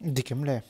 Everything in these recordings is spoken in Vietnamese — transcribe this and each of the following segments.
Dikimle.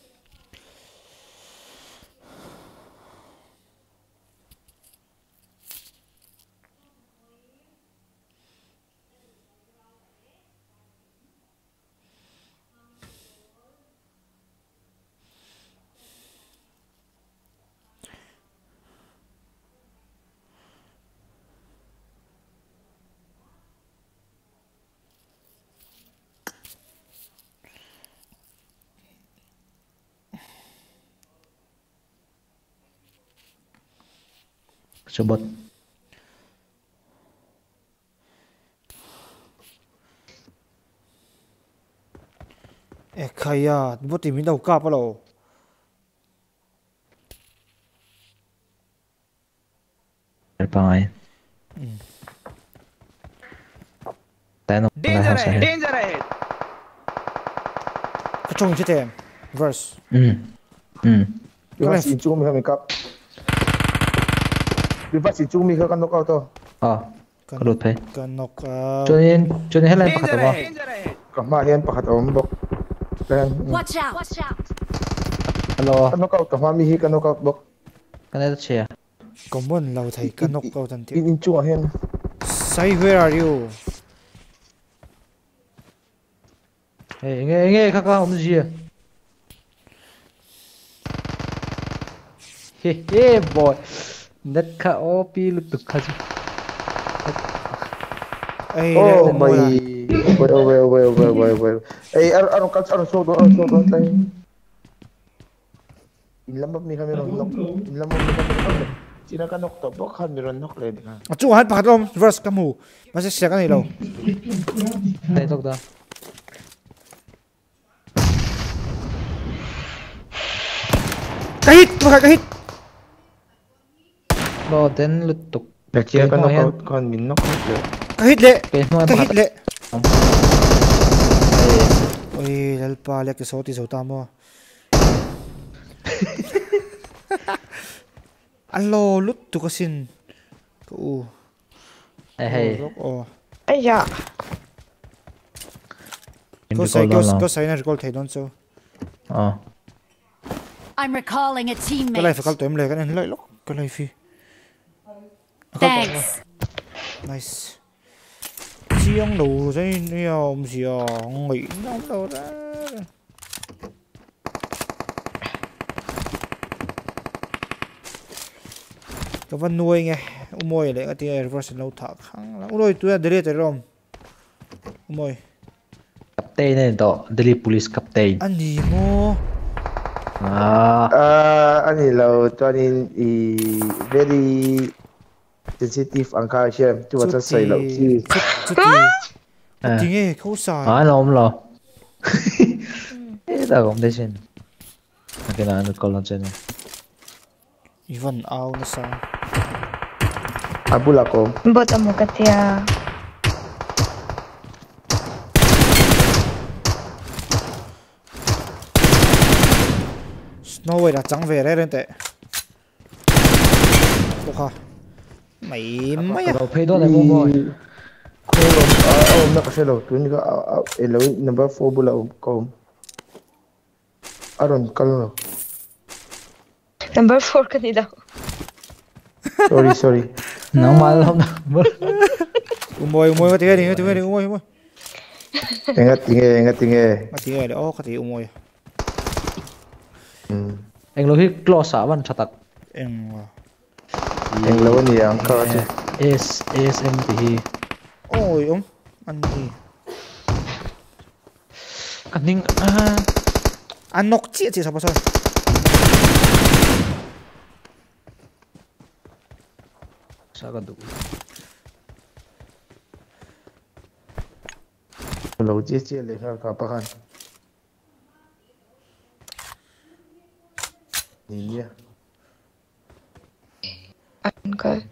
Sebut. e khaya bo ti min đâu ka pa lo Pangai. Tay nó Danger ahead! Danger ahead! ka chong chi tem verse. Di ba si Chung mi kami kap? Di ba si Chung mi ka knock out to? Ờ. Có đột phê. ka nok Cho nên cho nên hết lên Danger pakhat mo. ahead! Danger ahead! Kama hian pakhat awm bok. Watch out! Watch out! Hello. ka knock out kama mi hi ka knock out bok. Cái này chia. common lo thai ka nok out tan ti In in Chung a hian. sai where are you Ê nghe nghe các con ông gì à? He he boy. Oh le my. Wait, oh, wait, wait, wait, wait, wait. Ay, ano, ano, ano, ano, so, ano, so, ano, tayo. Inlamab mi kami ron knock. Inlamab mi kami ron. Sina ka knock to, bok han mi ron knock le. a chu hat pakhat lom verse ka mu ma se sia ka ni lo Đây tok da. ka hit pakhat ka hit Lo sina ka Mo knock yan. out, kan min knock out le. ka hit mo ka hit Ê. oi lal pa le ke so ti so ta allo lut tu ka sin ko u Ê hey. oh Ây da, có sai có có sai na recall thai don so Ờ. I'm recalling a cái này phải teammate. call tụi em lại cái này lại lúc cái này phi Thanks. nice chi ông đủ rồi ông gì à nghĩ ông đâu ra cái vấn nuôi nghe ông mồi lại cái tia reverse lâu thả khăng lắm rồi tôi để rom ông mồi Captain này to. Delhi Police Captain. anh gì mo À. Ah, ani lo, tuanin i very sensitive ang ka siya. Tu wata sai lo chi. chút chút À. nghe không sai À lo om lo. Ê ta cũng đây xin. Cái nào nó còn lo trên này. even ao na sa Abul ako. bot amo ka tiya. Snow White là trắng về đấy lên tệ Được hả Mày mày à Đầu phê đó này mua boy. Ko lo, ah, oh, na kasi lo. Number 4 bula um, ko. Aron, kalo lo. Number 4 ka ni daw. Sorry, sorry. Nó mà không Umoy umoy mati gani mati gani umoy umoy Ingat, ingat, ingat, ingat. Mati gani oh kati umoy Hmm. Anh lo hit close à văn chatak. Em Yang lawan ni yang kau eh, tu. S S M P. Oh, yung anji. Aning ah. Anok cie cie siapa sah? Saya tu. Kalau cie cie lekar kapakan. Ini dia. Ka.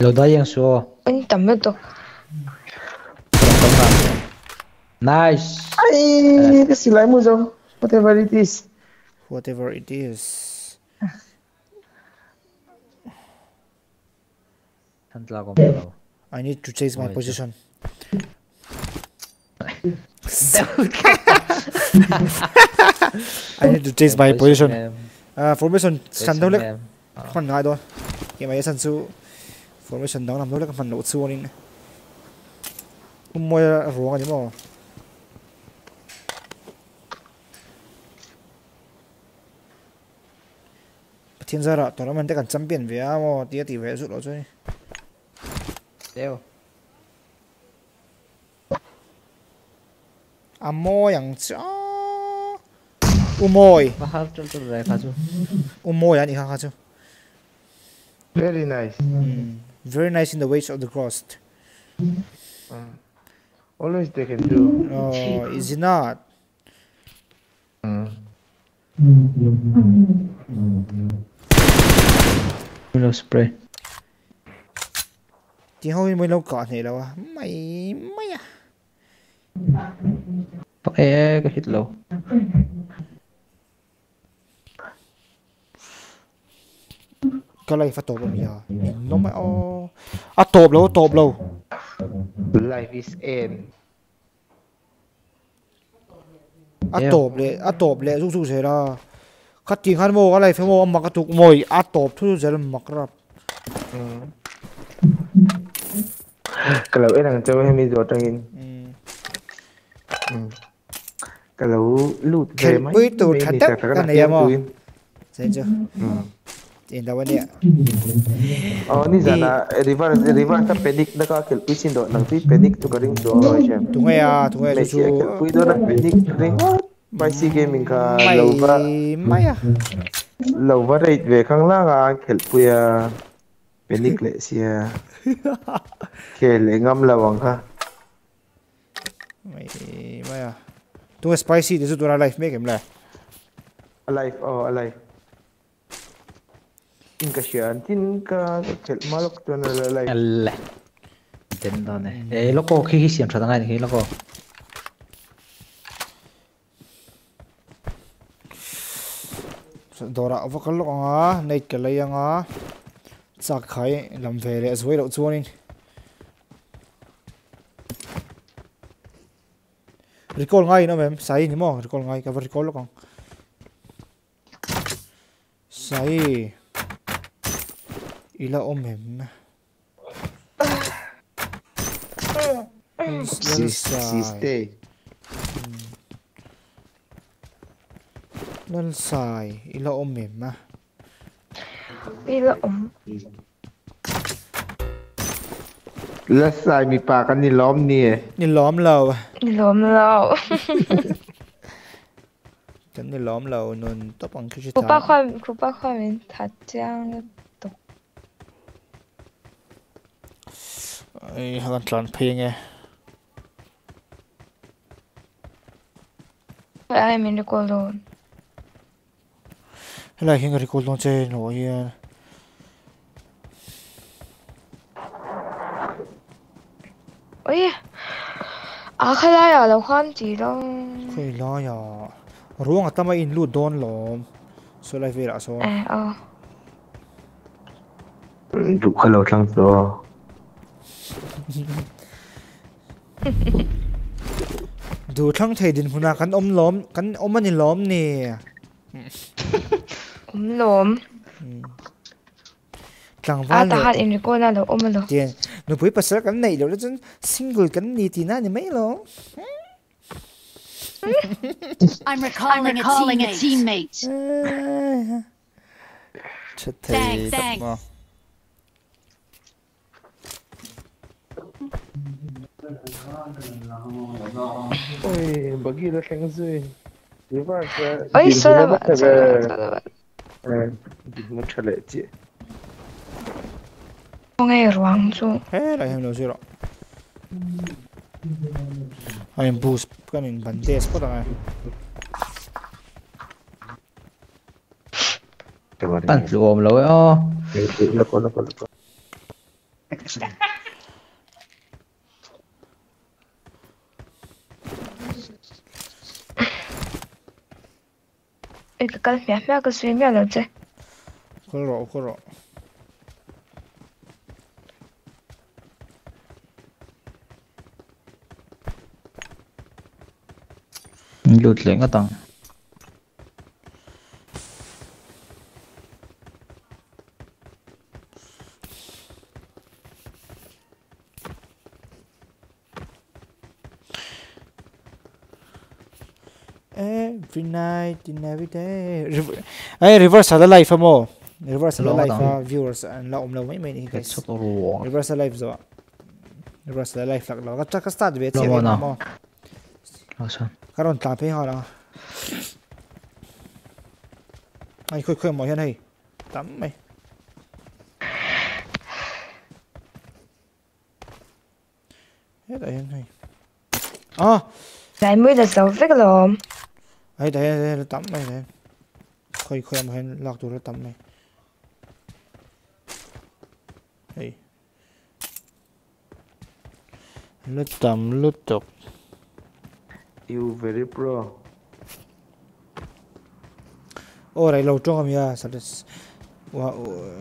Lo da yang so. Ang tama to. Nice. Ay, kasi lai mo so. Whatever it is. Whatever it is. I need to change my position I need to change my position formation sẵn đâu lek em. man ngai don ke mai san chu formation dang nam đâu man lo chu anin um moi ruang ani mo thiên gia ra tụi nó mình đang champion về à mo tia tỷ về rút lo chơi Đeo. à mo yang cha u moi Mahal tu tu rai kaju. u moi ani ha ha chu Very nice. Mm. very nice in the ways of the cross Always they can do. oh is it not Mm. Willow spray. tiếng hôi mới lâu cọ này đâu à mày mày à Pak eh ke hit low. Cái này phải tổ bao giờ nó mới ô à tổ lâu tổ lâu Life is end. à tổ lệ à tổ lệ rút rút thế ra cắt tiếng hắn mô cái này phải mô mặc cái tục mồi à tổ thu thế là mặc ra Mm. Kalau eh nang cewek mi do tangin. Ừ. Kalau loot Khen về mấy bưởi tù mấy thật đi đất, chặt cái cái này em à? thấy chưa nhìn đâu anh ạ Oh ni sana river river ta panic na ka kel pisin do nang ti panic tu ka ring do à tụi ngay May chú siya kel pui do na panic ring. May si gaming ka mày à lâu ba rate về khang la ka kel pui à panic le siya. Kel ngam lawang ka. mày mày à tụi ngay spicy thì tụi nó life make em lại Alive, oh alive. In ka siya, tin ka kel malok tu na alive. Alle. Den đó này. Eh loko khi khi xiêm thật ngay khi loko. dora avakal lok anga nei ke lei anga chak khai lam ve le zoi lo chuanin recall ngai no mem sai ni mo recall ngai ka recall lok ang sai إلى أمهم Stay นั่นสายอีละอมเหม็นมะอีละอมและสายมีปากันนี่ล้อมเนี่ยนี่ล้อมเราอะนี่ล้อมเราฉันนี่ล้อมเรานนต้องปังคือชิตาคุปป้าความคุปป้าควาเป็นถัดจ้า ai mình được cô luôn. Helai hinga recall don che no hian Ôi. À khai lại à đâu khoan chỉ đâu. khoi la ya ruang atama in lu don lom so lai vera so À ờ. Du kalau tlang to. du thlang thei din huna kan om lom kan om ani lom ni Om lom. tlang À van ta le hát in cô nào đâu om lo. tien nu pui pasal kan nei lo chen single kan ni ti na ni mai lo I'm recalling, recalling a a teammate. chết thầy Thanks, thanks. mà Oi, bagi la tlang zui. River sa. Ôi sao là bạn sao là bạn sao là bạn. Eh, di mo chale chi. Không nghe ruang chu. he lai hem lo zero ai boost kan in bandes ko ta Pan lu om low oh. La ko la ko la ko. 哎，个面面个水面了这。可绕可绕。lụt lên cái tầng tonight in every day. Ấy reverse là life mo reverse là life ờ, viewers and là om lâu mấy mấy này guys reverse là life rồi reverse là life là các chắc start về thì mo cácron tạp hay họ đó anh khơi khơi mọi hiện này. Tắm mày. Hết rồi hiện này à Này mới là sầu phết lồm ấy đấy đấy tắm này đấy khơi khơi mà hên lạc tụi nó tắm này ấy lướt tắm lướt tục. You very pro ô này lâu trong ya sao đấy wow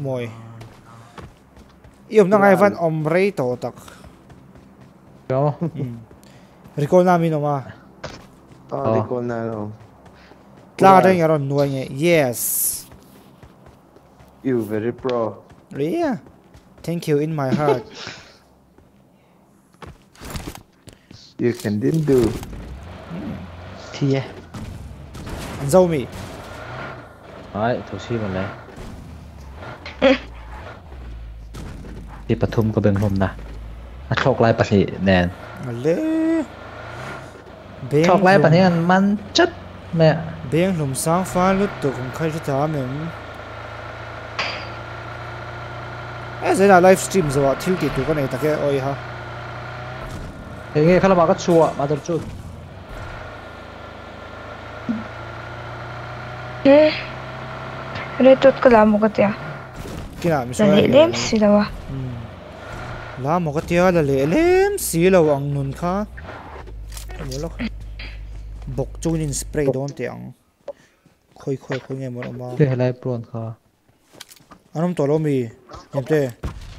mồi. Yêu năng ai văn omre tổ tắc đó. Ừ. Recall namin mà. diagonal. Klar, ja on nuo Yes. You very pro. Yeah. Thank you in my heart. you can didn't do. Tia. Anh dâu mì. Đấy, thủ si mình này. ที่ปทุมก็เบิ่งผมนะโชคไล่ปฏิแนนมาเลย chọc lại bắt thì ăn man chất mẹ. Beng lum sang fa lut to kung khai ta men eh zai na live stream zo thil ti tu ko nei ta ke oi ha. Thế nghe khá là bảo cái chùa mà được chút Rồi tốt cái làm một cái tiệt kina mi so Là lệ đếm xì đâu à mo ka tia la le lem si lo ang nun kha mo lo bok chu in spray don te ang khoi khoi khoi nge mo ma cái này buồn khó. Anom to lo mi em te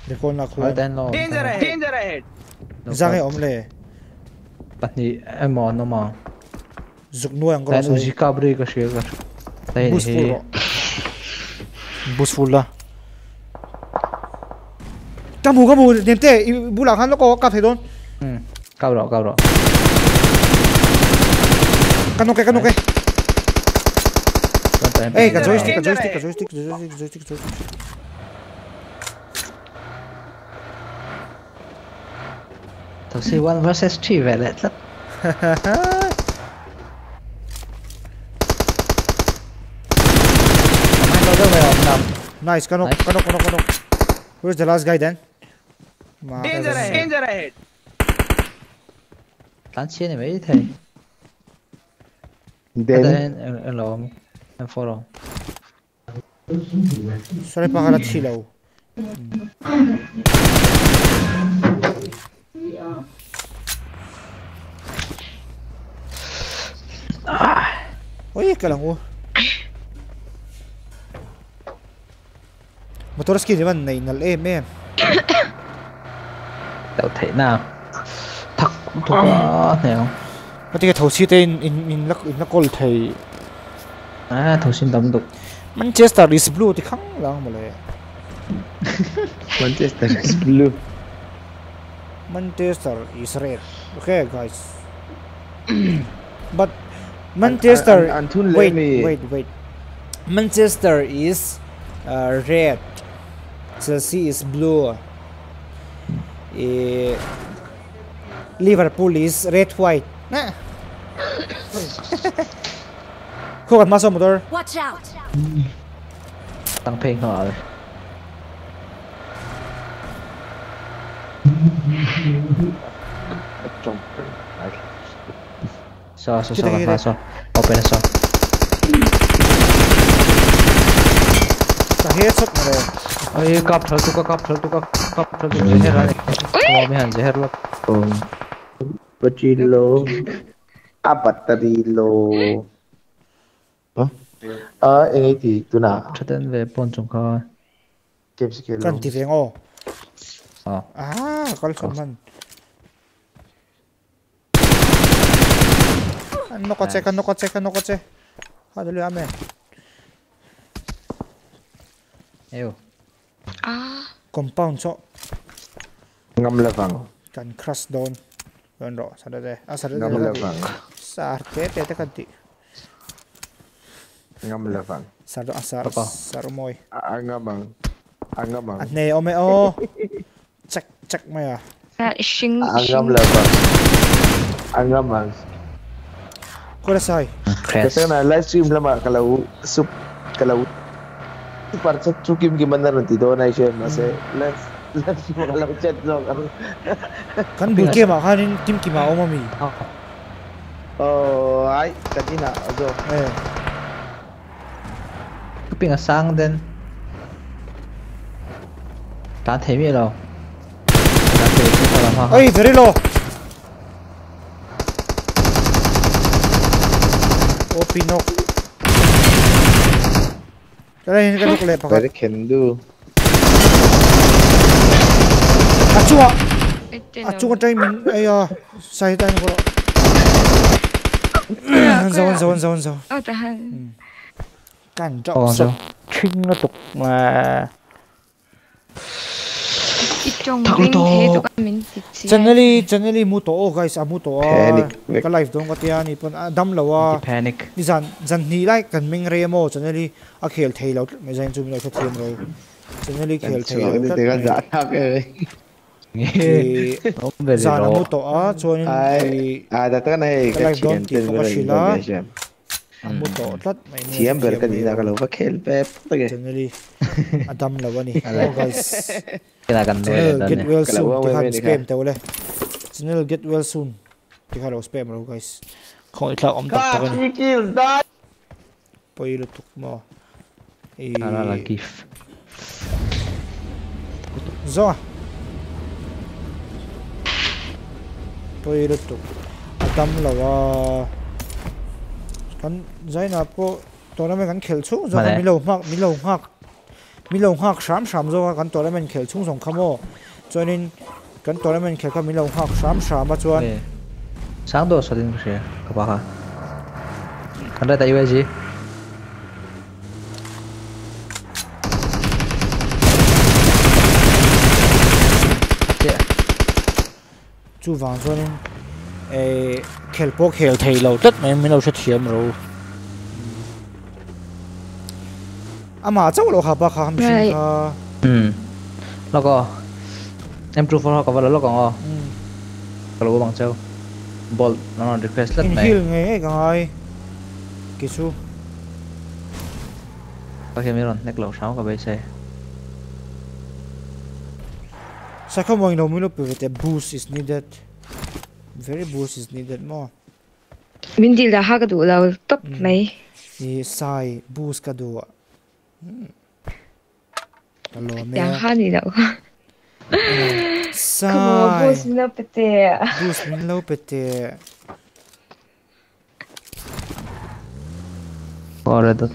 recall na hỏi khu tên lo Danger ahead! Danger ahead! zang e om le bắt thì em mòn nó mà zuk nuai ang ko tên sai uji cabri cái gì cái đây boost full thì ro. boost full la kamu kamu nem te bula khan lo ko ka thei don ừ cao rồi cao Canuque, canuque. Ey, cazzo joystick, cazzo joystick, cazzo joystick, cazzo joystick, joystick, joystick. To si one versus three velet. Nice, Kanok, nice. Kanok, Kanok, Where's the last guy then? Danger ahead! Danger ahead! Plant şeyini mi? İyi then em em em lo em follow. Sorry pa kala thilau Oi, kalang o. Motor ski naman na inal em em. đâu thể nào. Thật thuộc quá này không Pati ka thau si te in in in lak in nakol thei. à thầu xin đấm đục Manchester is blue ti khang lang mo le. Manchester is blue Manchester is red. Okay, guys. but Manchester An- an- Antun wait, wait, wait. Manchester is uh, red. Chelsea is blue. Eh, Liverpool is red white. Khu gần maso motor. Watch out! tăng phê họ rồi trong so so so so so open so Sa headshot mo le. ơi cặp thở tu cặp thở tu cặp cặp thở tu dễ hết rồi này mới hẳn dễ hết luôn um, Pachilo à battery low hả à anh ấy thì tôi nào? Cho đến về bốn chung coi game skill Kan ti veng o. ờ. Ah, kal man. nó có kan nó có kan nó có che. Ha dali amen yêu. À, compound cho ngam lawang kan crush down don ro sa de a sa de ngam lawang sa te te te kan ti ngam lawang sa do asar Apa? sa moi angamang angamang at ne o me o check check me à là xinh angam xinh lawang angamang ko la sai crash kasi na live stream lama kalau sup kalau par chat chukim gimana nanti do na kan bu ke ma hanin tim ki ma o ma mi oh ai kanina zo eh cái pin sang đến. Đã thấy mi đâu? Đã thấy cái sao làm hoa ai very low o pinok cái này cái à chú à Cái ta Ít trong Thật riêng to. thế tụi con mình thì chỉ generally generally mu to guys. A mu to Panic. ka live dong ka tia ni pon dam lawa panic. Ni zan zan ni lai kan ming re mo generally a khel thei lo me zain chu mi thot thiam ro generally khel thei lo Sorry, teka za thak eh. Nghe nó về zan a mu rồi to a chuan Ai, ah, data na eh, Ka doon, tin tipo mo ka rin sila. Indonesia. a mu to tlat mai ni Siam ber kanina kalau pa khel pep tage. generally adam lawa ni oh guys. Gần đây general là get well soon ti han spam ka. te wala general get well soon ti ha lo spam ro guys. Không itla om tak ni kills dad. poilo tuk mo e là là gif. Zo poilo tuk adam lawa kan zaina po tournament kan khel chung zo Mà kan này. milo mak milo hak milo hak sham sham zo kan tournament khel chung song khamo chuanin kan tournament khel kha milo hak sham sham a chuan Ê, sáng đồ sao đến cái các bạn hả anh đây chu wang chuanin e khel po khel thei lo tat mai milo sha thiam ro ama chau lo kha ba kha ham Right. kha ừ. Nó có. Em true for họ có vào nó có Mm. kalau bang châu ball nó nó request lát in này. hil nge nge ngai kisu có khi mới rồi neck lẩu sáu cả bây giờ sa kha mo no milo pe te boost is needed. Very boost is needed mo mình đi là hai cái đủ lâu tóc mấy i sai boost ka do alo me đang hai gì đâu sai. Como vos não pete boost min lo pe te có rồi đó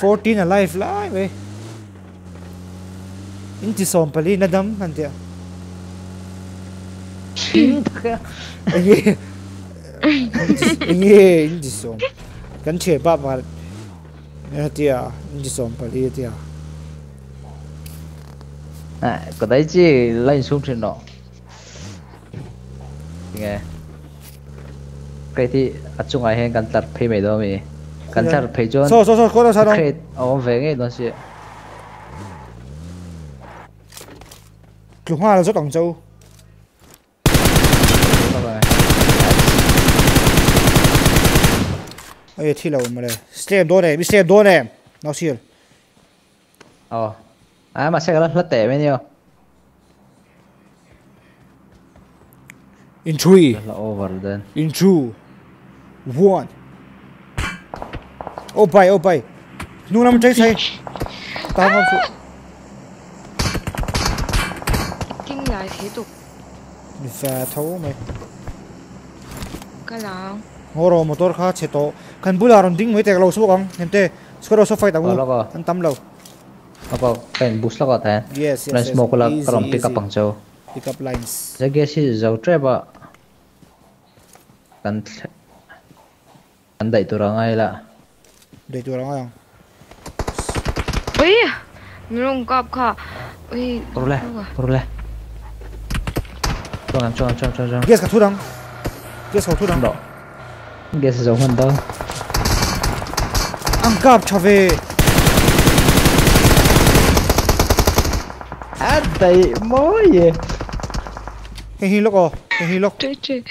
14 alive lai we inti som pali na dam han tia Inge Inge inti som kan che ba ba na tia inti som pali tia. À có đấy chứ lên xuống trên đó. Nghe. Cái thì ở trong ai hen cần đặt pay mấy đó mi cần đặt pay cho so so so ko da sa dong create ở về cái đó chứ lu hoa là rất đẳng châu. Ai thi lâu mà đây stem do này mi stem do này. Nó xìa ờ. À mà sẽ có lát tệ mấy nhiêu in three. Là over then. In two. One. Oh bay oh bay. Nu nam chạy say tao không phụ za tho mai kalang ngoro motor kha cheto kan bula ron ding mai tek lo so kang hemte skoro so fight ang an tam lo apa pen bus la ka tha yes yes lines mo ko la kalom pick up ang chaw pick up lines. Jage si zau tre ba kan kan dai tu rangai la dai tu rangai ang ui nung kap kha ui rule rule Czołgam, czołgam, czołgam, czołgam. Gdzie jest kapturą? Gdzie jest kapturą? No. Gdzie jest zołgam to? Angab, czowy! Oddaj moje! Hej, hej, loko, hej, hej, loko. Czy, czy.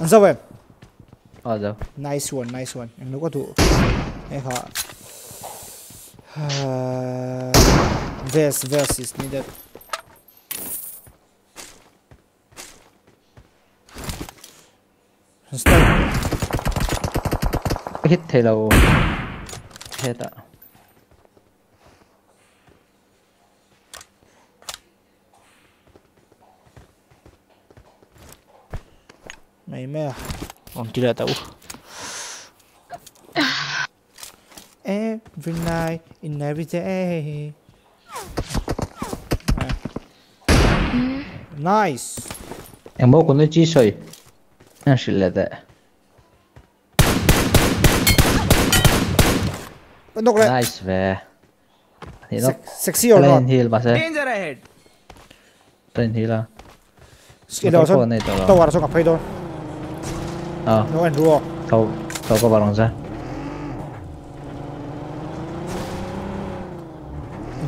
Anh dâu em. Ờ dâu. Nice one, nice one. Em nó có thủ. Em họ uh, vest vest is needed Start. Hit thì lâu. Hết ạ. Mày mẹ à Còn chỉ là tao every night and every day. Hmm? Nice. em bố của nó chỉ soi, nó sẽ that. thế. Nó cái. Nice về. Sexy or not? Hill bà. Danger ahead. Tên hill à. Cái đó sao? Tao vào sao gặp phải đâu. À. Nó ăn rùa. Tao tao có vào.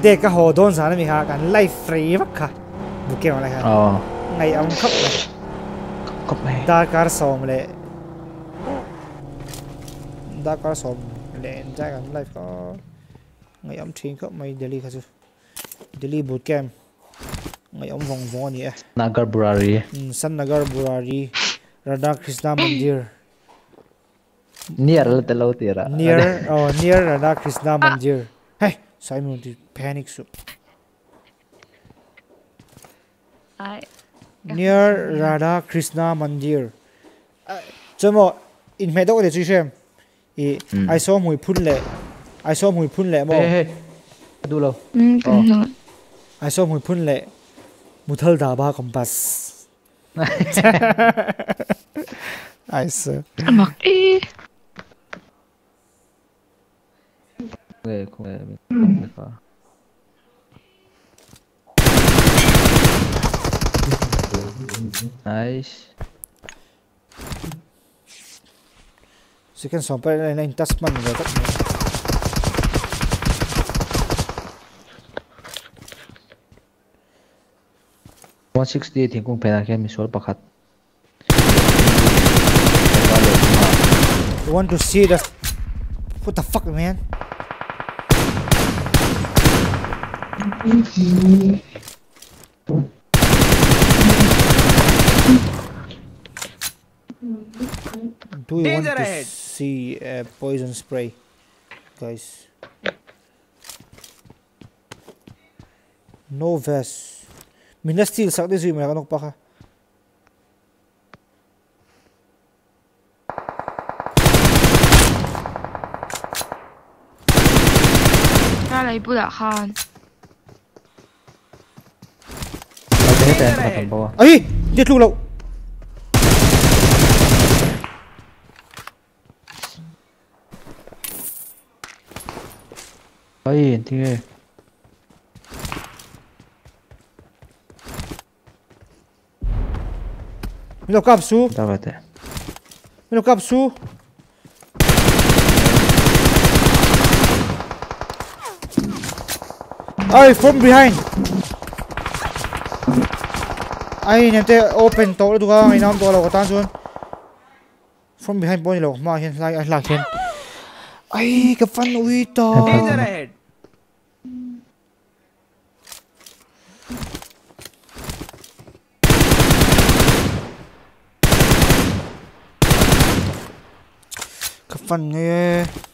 De ka ho doon sana mi ha kan life free vak ka. Buke ma lai ha. Ờ. Ngay am khắp này. Cốc này. Dakar som le. Dakar som le. Jai kan life ko. Ngay am thiên khắp mày Delhi ka su Delhi bootcamp Ngay am vong vong ni eh Nagar Burari. Mm, Sannagar Burari. Radha Krishna Mandir. Near là tên lâu tira. near oh near Radha Krishna Mandir. Hey sai mình đi, panic số, near Radha Krishna Mandir. Chamo in me dog le chu shem. I I saw mui phun lệ, I saw mui phun lệ, mo. Du lo. I saw mui phun lệ, le. Muthal da ba compass. I saw. Amak. É, hum. tá né? com é, hum. Nice. Si kan sampai lain lain tas man dapat. One sixty eight kung pera kaya misol pakat. You want to see the what the fuck man? Do you want to see a uh, poison spray, guys? No vest. Mina steal sakte may mera nok paka. Nalai pula khan. Bò. Ay, dit lu lâu. Ôi, thì ghê. Mina kapsu, Tao vậy thế. mina kapsu. Ay, from behind ai nem te open to du ka, nam to lo ka tan chun. From behind boy ni lo, ma hian lai lai hian. ai ka fan ui to. Danger ahead. Ka fan nghe.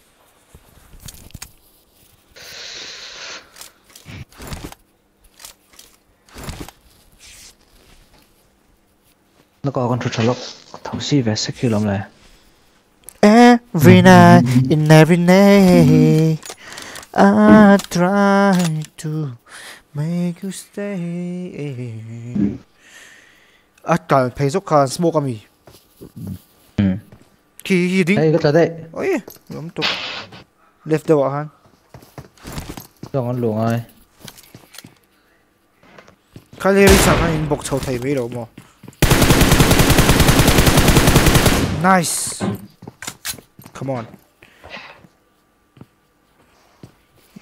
nó có con chuột lộc thấu si về sẽ khi lắm này. Every night in every day I try to make you stay. À trời phải giúp con smoke mi khi khi đi. Đây cái đây. Ôi lắm tục left đâu hả? Đâu con luồng ai cái đi sao anh bốc cháu thầy mấy đâu mà. Nice. Come on.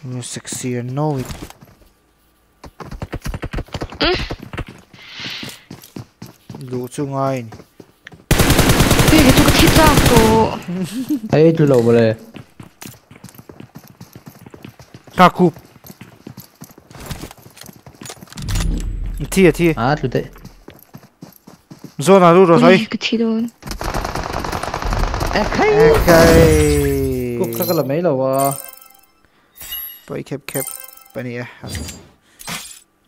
You succeed. No, it. Lũ chung ai. Đi cái chung thịt ra cổ. Ấy chú lầu vào đây. Cà cụp. Thìa thìa. À chú tệ. Rồi nào đủ rồi thôi. Cái thịt đồn. اوكي كوكا قلم عيلة و باي كاب كاب بني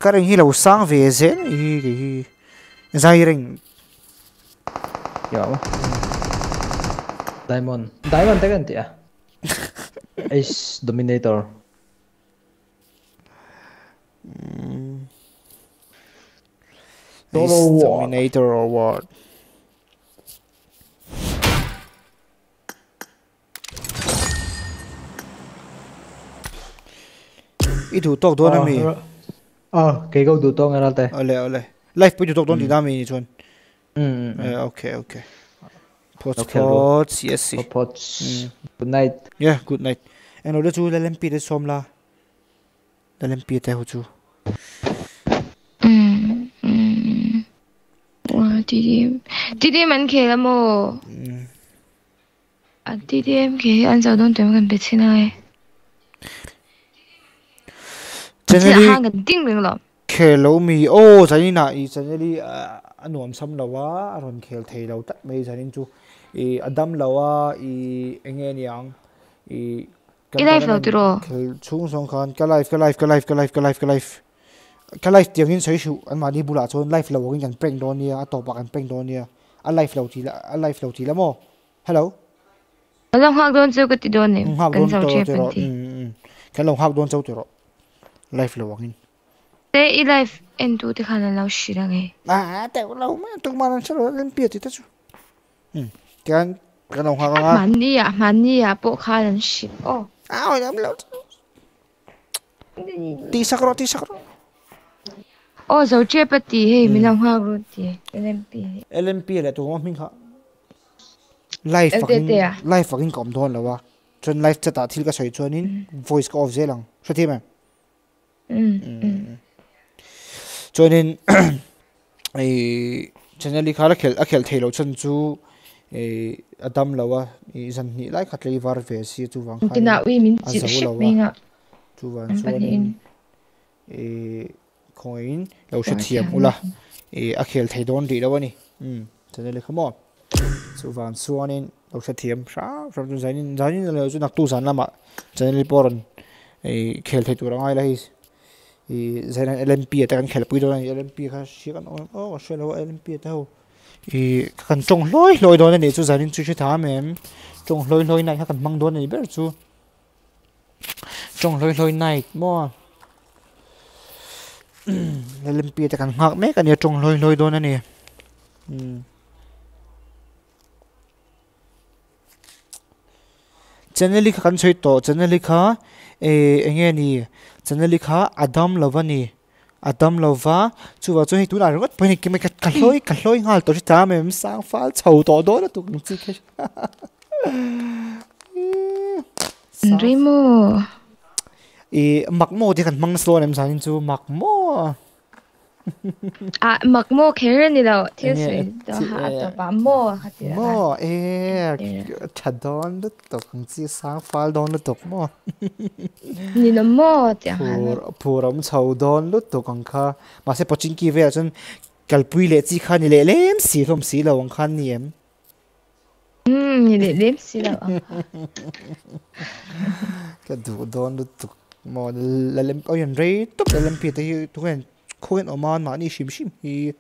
كارين هي لو سان في زين هي هي زايرين يا دايمون دايمون تكن تيا ايش دومينيتور Total Dominator award. ít thủ tóc thôi nè ờ, mì ờ cái câu thủ tóc ngay là thế ờ lệ ờ lệ life bây giờ tóc thôi thì đam mì chun ừ, ừ, ừ. Ờ, ok okay Pots, okay, pots, yes. Pots. Good night. Yeah, good night. And order to the lempi the somla. The lempi the hoju. Mm. Mm. Wow, TDM. TDM ăn khế lắm ồ. Ừ. À, TDM khế ăn giàu đông tuyển gần biệt xin ai generally ding ming lo khelo mi. O đi na i generally anuam sam lawa ron khel thei lo tat mai chanin chú, ý adam lawa i engen yang ý cái này life nào tiro chung song khan cái life cái life cái life cái life cái life cái life cái life tiếng in sấy sụ. Anh mà đi bula chôn life lâu anh nhận prank đó anh tổ bạc anh prank đó nha, anh life lâu thì là anh life lâu thì là mo hello? Anh lòng hạc đôn châu ừ, ừ, ừ, cái gì đó nè cái lòng hạc đôn châu tiro life lo wangin te i life en tu te khana lo shirange a te lo ma tu ma na chalo len pia ti ta chu hm kan kan ong ha ga à mạnh đi à ni ya po kha len shi o a o lam lo ti sakro ti sakro o zo che pa ti he mình làm ha rồi ti lmp lmp la tu ma mình kha life fucking à? life fucking kom don lo wa chon life chata thil ka sai chonin ừ. voice ka off zelang so thế ma cho nên ấy cho này khá là khel khel thay lâu chân chú ấy adam lâu à dân nghĩ lại khát lấy var về xí chú vàng khai cái nào uy minh chỉ sức mình ạ chú vàng cho nên ấy coin lâu sẽ thiệp ula ấy khel thấy đón đi đâu vậy ừ cho nên là không ạ chú vàng cho nên lâu sẽ thiệp sao rồi chúng giải nên giải nên là chúng đặc tu sản lắm ạ cho nên là bọn ấy khel thay tụi rồi, ai là hết la hi i zaina lmp ta kan khel pui do lmp kha shi kan o o shelo lmp ta ho i kan chong loi loi do na ni chu zainin chu chu tha mem chong loi loi nai kha kan mang do ni ber chu chong loi loi nai mo lmp ta kan ngak me kan ya chong loi loi do ni um kha kan choi to channel kha e engeni channel kha adam lovani adam lova chuwa chu hi tu na ringot poi ki me ka kaloi kaloi ngal to ta mem sang fal chho to do na tu chi ke Rimo e makmo ti kan mang slo nem sanin chu makmo 啊，默默其實你就挑水就下就把默下啲啦。默誒，查到都讀唔知生花當都讀默。你的默就下。普普朗朝當都讀講卡，嘛些北京機位啊陣，隔壁列只看你列連死都唔死啦，王看你。嗯，你列連死啦。個讀當都讀默，嚟嚟我人哋讀嚟嚟別啲都人。كوين أمان معني شي بشي هي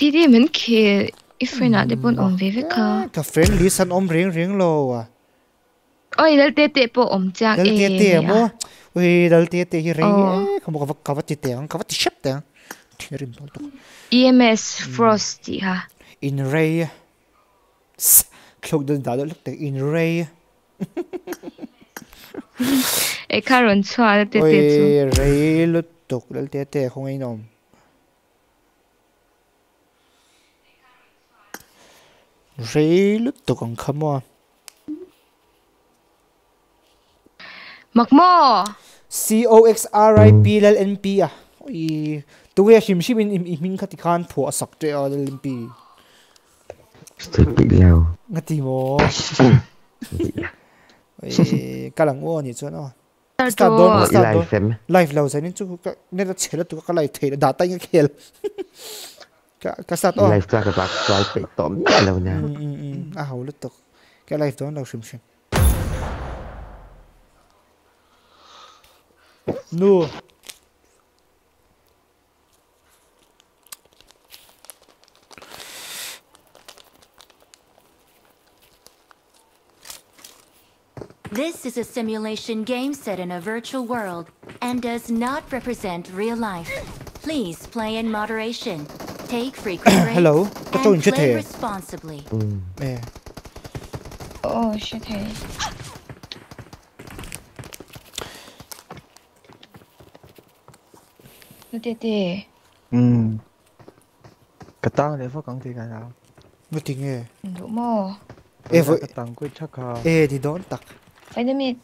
دي دي من كي إفرنا لبون أم فيفكا كفرين لي سن أم رين رين لو أي دل تي تي بو أم جاك دل تي تي بو وي دل تي تي هي رين كم كفت كفت تي تي كفت تي شب تي تيرين دول تو EMS Frosty ها in ray cloak đơn đá đó lúc tới in ray e karon chua tê ray lúc tuk dal te te khong ai nom rei lu tuk ang khamo Makmo. C O X R I P L N P à ui. Tu ya shim shim in in min khati khan phu asak te a l n p. Ngati mo. Kalang o ni chu no Tar Start don to. start don live lo sai nin chu ne da chela tu ka lai thei da ta nga khel ka ka start o Ilai sta ka bak swai pe tom lao na. ừ ừ ừ. À hầu lứt tục. Cái live đó đâu shim shim nu This is a simulation game set in a virtual world and does not represent real life. Please play in moderation. Take frequent breaks Hello. and play responsibly. 음. 네. Oh shit. Hey. 어디디? 음. 그 땅을 해서 강대가 나. 뭐 띵해. 너무. 에브. 땅굴 착하. 에, 니 너를 딱. Phải na mi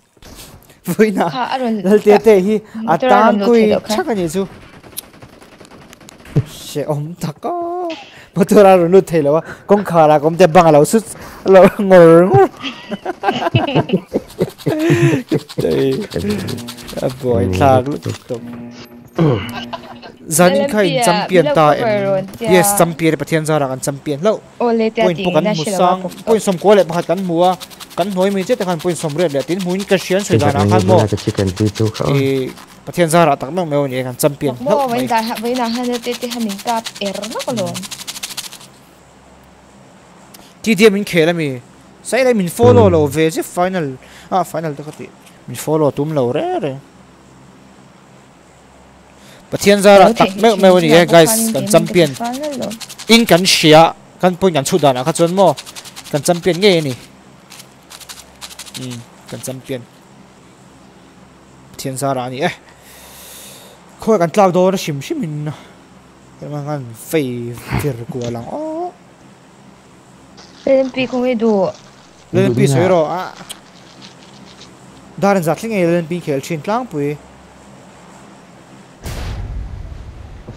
với na dal te te hi a Motor alam tan lo kui chắc anh chu sẽ om tặc có mà tôi ra rồi nút thầy lo con khờ là con te bang lo sút lo ngồi ngồi đây à boy thạc lúc tục zan khai champion ta em yes champion pathian zara kan champion lo point ti po kan mu shila sang ko. point som ko le pakhat kan mua kan hoi mi che te kan point som red le tin muin ka sian Kita dana kan mo e pathian zara tak mang meu ni kan champion Mo when da when na han te te hamin kap er na ko lon. ti dia min khela mi sai lai min follow lo ve che final. Ah final ta khati min follow tum lo re re pathian zara tak meu meu ni guys kan champion in kan shia kan point kan chu dana kha chon mo kan champion nge ni um kan champion thiên gia ra ni eh khoi kan tlak do na shim shim in kan ma kan fei vir ko lang o Len pi ko me do. lên pi Đúng soi là- ro a darin zat lingai lên pi khel chin tlang pui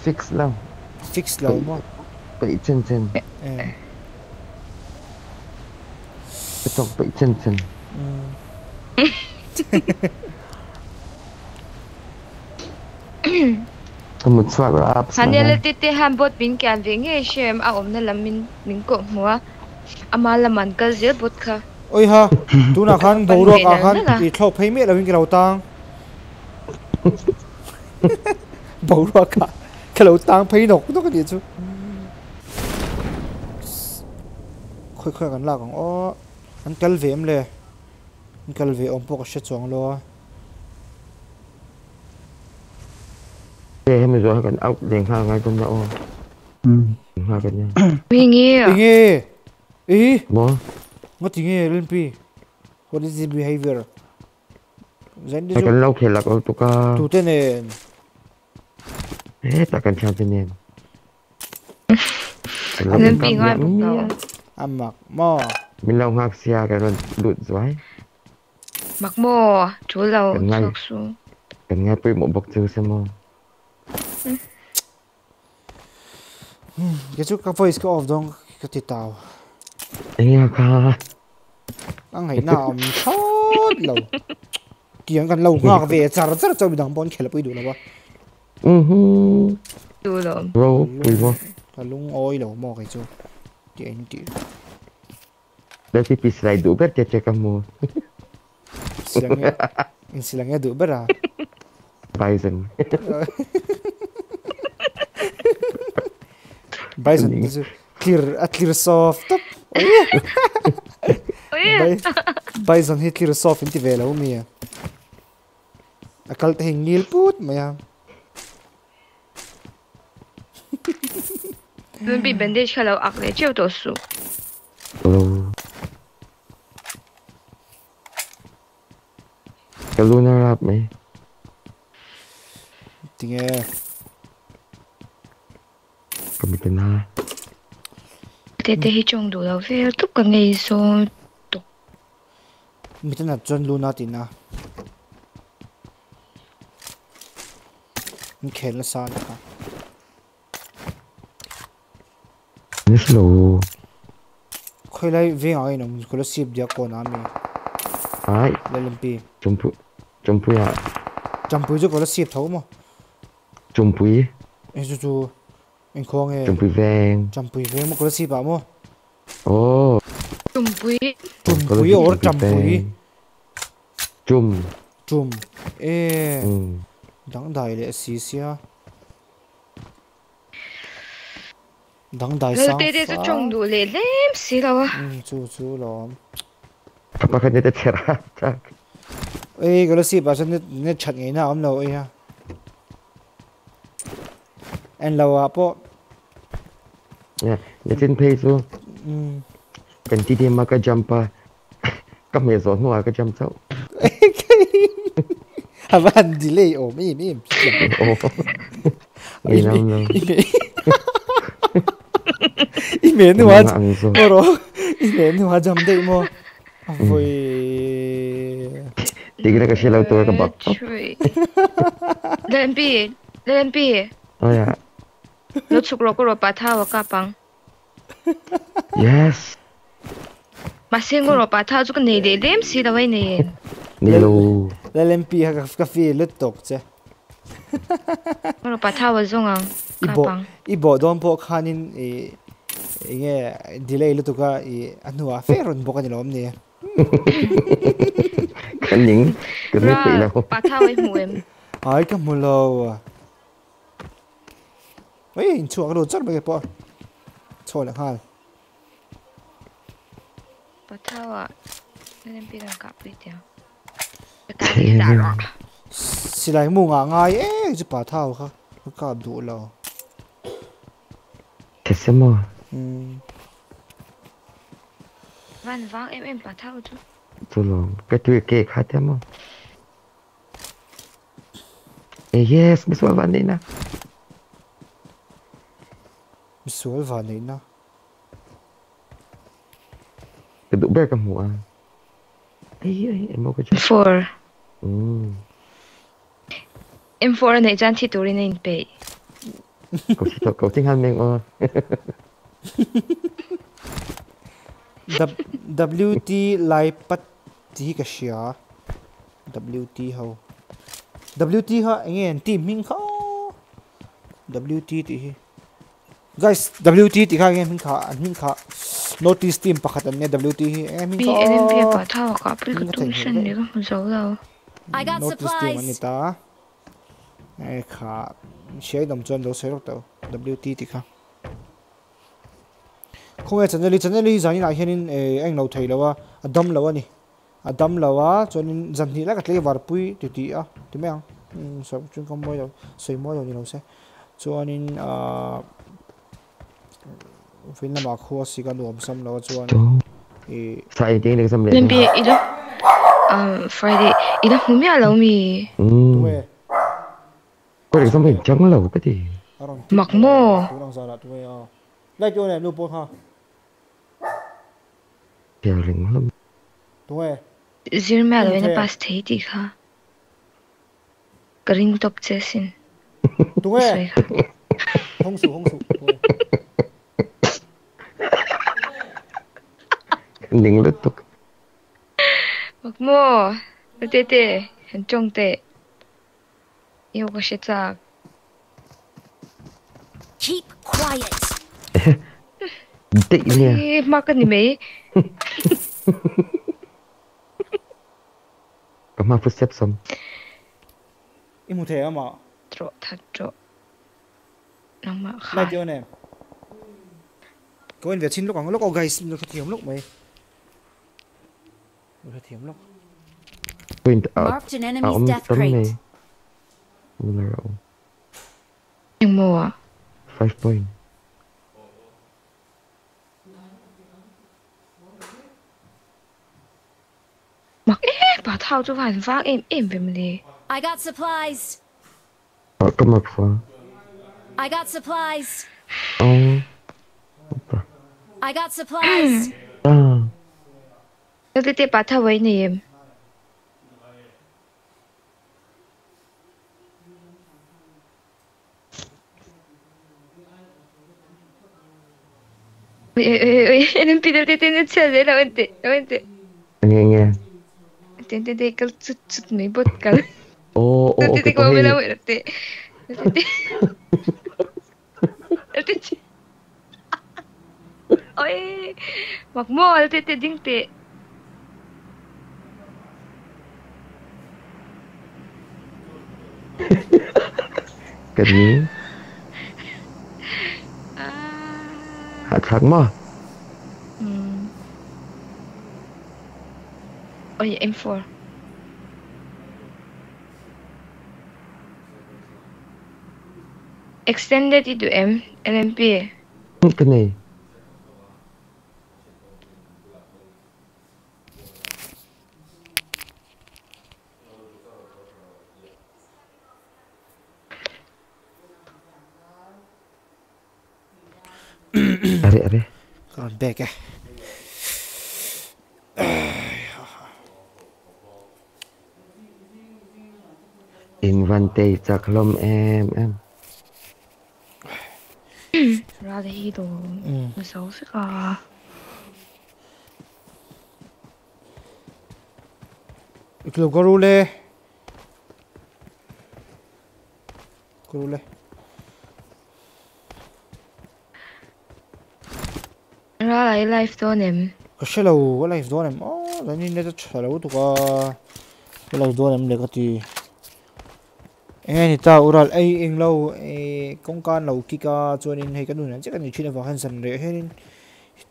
Fix lao. fix lo mo Bị chân chân. eh Cái tóc bị chân chân. Tôi muốn xoay vào app. Han le te te han bot bin kyan ve nge shem a om na lam min min ko muwa. Ama laman kal zel bot kha. oi ha tu na khan bo ro ka khan Panggil na. i thlo phei me lo wing ki lo tang bo ro ka ka lo tang phei nok to ka di chu. Khoi khoi kan la kang o an kal ve em le. An kal ve om po ka she chong lo. Mình rồi cần ốc đèn hoa ngay trong đó. Hoa cần nha. Wi nge. inge e Bố. ngot inge len pi. What is his behavior? Chu. cần lâu thì là có tụ ca. ne Hết là cần champion nè. Len pi ngai bok no. amak mo ngạc xia cái rồi lụt rồi. Mak mo chu lo Kan ngai. chok su. Cần nghe bị một bọc chữ xem không? ke chu ka voice ka off dong ka ti taw Nghe ca. ang ngai na om thot lo tiang kan lo ngak ve char char chaw bidang bon khela pui du la ba Ừ hư. Tu lo. Bro, bùi bó. ka lung oi lo mo kai chu ti en ti Đây thì pis lại đủ bét cho kamu. silang ya in silang ya du bara Bison. bison clear a clear soft. Top bison hi clear soft in ti ve lo mi akal te hing ngil put mayam Luôn bị bandage khá lâu ạc lệ chiêu tổ. Hello. Cái nó rap mày. tinge Cầm cái na. Tê tê hi chong đủ lâu phê túc cả ngày so mi tan chon luna tina mi khel na san ka Nó slow. khoi lai ve ngai nom ko la sip dia ko na mi Ai, le lempi chum pu. Chum pu ya. champu jo ko la sip thau mo Chum pu. e chu chu en khong e Chum pu vàng. champu ve mo ko la sip ba mo Oh. Tùm bùi chum có pui lúc or chum pu champui vàng. Chum. chum e Ừ. dang dai le si sia dang dai Lơ sang tê tê fa. su chong đủ lệ lém xí lâu á Ừ, chu chu lom kan dia cerah. Cak. ê cái là sip ba chân net chat ngay na am lo e ha en lo a po Ya, trên page tu. ừ Kan ti dia maka jampa. Kam me zon wa ka jam chau. à van delay ồ mi mi Oh. Ngi nam nam. Email nu wa Ang so. moro email nu wa jam dei mo voi Tigra ka silaw tu ka bak. Chui Lên bì Lên bì Oh ya. Nó chụp lô cô lô bà thao và cả bằng Yes. Mà xem cô lô bà thao chú cái này lệ lém xí lâu ấy nè Nilu. la lempi ha ka fi lut tok che Cô lô bà thao và dùng à bằng ibo don po khanin e nge delay lu tuka e anua feron bo kan lom ni. Kan ning. Kan ni pi Ra lao. bà thao ấy mù em. Ai ka mulo ê in chu ka ro char ba ke po cho la hal Bà thao à Lên bì đang cặp đi theo Cái gì đó silai mu nga ngai e chu pa thao kha ka du lo Kesemo. um Văn vang em em bà thao Tu lo. Ka tu ke khat mo. Eh yes, miswa van ni na. sual va nei na Ka du ber ka mo ah. Ai ai, em ko cha. Four Hmm. Em four này chan thi turi nên bể Ko si to ko ting han meng o. WT laipati ka siya. WT ho. WT ho again teaming ho. WT ti. Guys, WT ti ka again min ka min ka. Notice team pakatan niya WT hi. Eh min ka. BNP pa tawa ka pre ko tuition ni ka mazaw daw. I got supplies. Notice team anita. Eh ka. Siya dam chon daw serok daw. WT ti ka. Không ai chân li chân li zani na hianin anh lo thei lawa adam lawa ni. Adam lawa chonin zan hi la ka tle war pui ti ti a. Ti me ang? So chung kom moi lo soi moi lo ni lo se. Chonin a fin na ma kho si ka nuam sam lawa chuan To. e Sai ting ni sam le. Lên bi ý đó. Um, Friday ý đó không biết lâu mi Ko le sam chang lo ka ti. aron. Mặc mô. A lai cho ne lu po ha Kya ring lam. tu we Zir mẹ lâu Ok. nó pass thấy đi kha Cái ring top chế xin tu Xoay we kha hong su hong su tu we Kan ning lu tuk. mặc mô Tê tê Hình trông tê Yêu có sẽ chạc Này mấy Ka ma footstep sam. imu the ama Trọ thật trọ Nó mà khá cho ne có anh việt xin lúc còn lúc có guys lúc thiểm lúc mày lúc thiểm lúc Point out. Marked an enemy's om death crate. mo ah. Five point. Mặc eh, bà thao cho phải phát em em về mình đi. I got supplies. Ờ, có mặt phá. I got supplies. Ờ. I got supplies. À. Nó tiếp tiếp bà thao với nè em. Ôi ôi ôi ôi, em pidel te tiene chale, la vente, la vente. Nghe nghe. Te te te kal chut chut me bot kal. Ồ, ồ, Te ồ, te cái ko có me la hình. vente. Te te. Te te. Ôi, mặc mò te te ding te. Cái gì? À. Hạ thắng Oh ya, M4. Extended itu M, LMP. Hmm, kena. Arek arek. Kau back eh. Bè kìa. Invante chắc lom em em. Ra đây đồ Ừ. nó xấu sức à. Iklo garule. Garule. Ra lại live đó nem. Kasi lâu cái live đó em. Oh, dani neta chalo tu ka. Cái live đó em le ka ti. Nghe ni ta ural ai eng lâu công can lâu kika chuanin hei kanun an chắc kan ni china wa han san re henin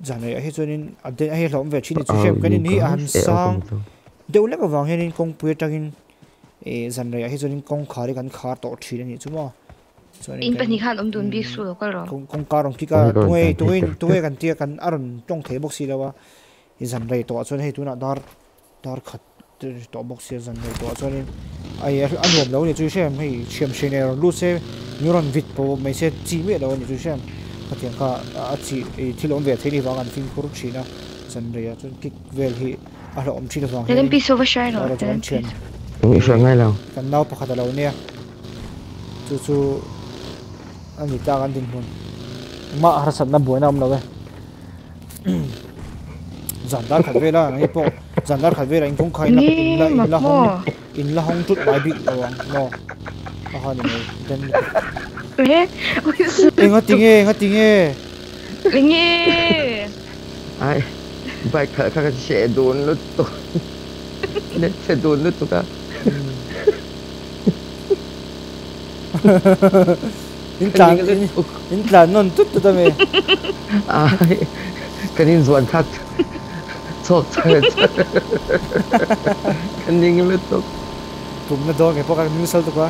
zan re he chuanin ade ai hlom ve chini chu hem kanin hi an sang deuh lek awang hianin kawng pui atangin e zan re hi chuanin kawng khari kan khar tawh thin ani chuma chuanin In kan- pa ni khan om dun bi su lo kal ro. kong kong karong ki ka Kong karong tungei kan tungei tia. tungei kan tia kan aron tong the box si lawa i zan rei to chuan hei tuna dar dar khat to box si zan rei to chuan ai an lom lo ni chu shem hei chem shin er lu se neuron vit po mai se chi me lo ni chu shem patiang ka a chi e thilom ve thei ni wang an fin khur china zan rei a chuan kik vel hi a lo om chi wang LMP silver shine Đó ro. là chuan LMP. chen Ang isa ngay lang. kan nau pakhat a lo nia chu chu ani ta kan din hun ma har sat na boina am lo ve zandar khat vela ngai po zandar khat vela in kong khai na in la in la hong in la hong tut mai bi awang no a ha ni den Eh, ôi su. e nga tinge nga tinge Lingi. Ai. Bai ka ka ka sẽ đồn lút to. Net sẽ đồn lút to ka. in tlan in tlan non tut tut me Ai. Kanin zuan thắt. letot. Kanyang letot. Tum na dong, epok eh, ang minusal to pa.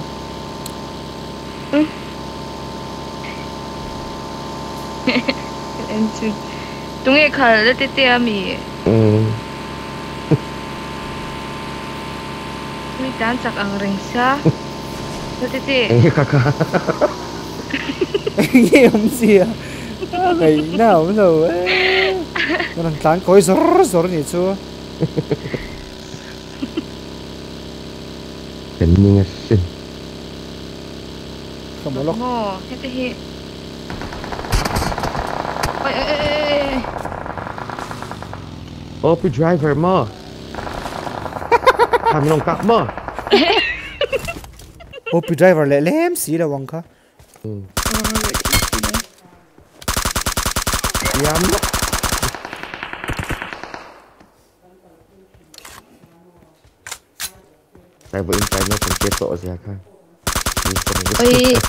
Enjun. Tungi ka la tete ami. Mm. Mi dansak ang ringsa. Tete. Ang kaka. Ang yamsiya. Ang yamsiya. okay, now, no. Eh. Ganun lang. Koy, sor, sor, nitsu. Galing nga sin. Kamalok. Mo, ito hi. Ay, ay, ay, ay. Opo driver mo. Kamalong kak ma. Opo driver, let lelem, sila wang ka. Hmm. Diam. Saya buat impiannya terketok saya kan. Oi.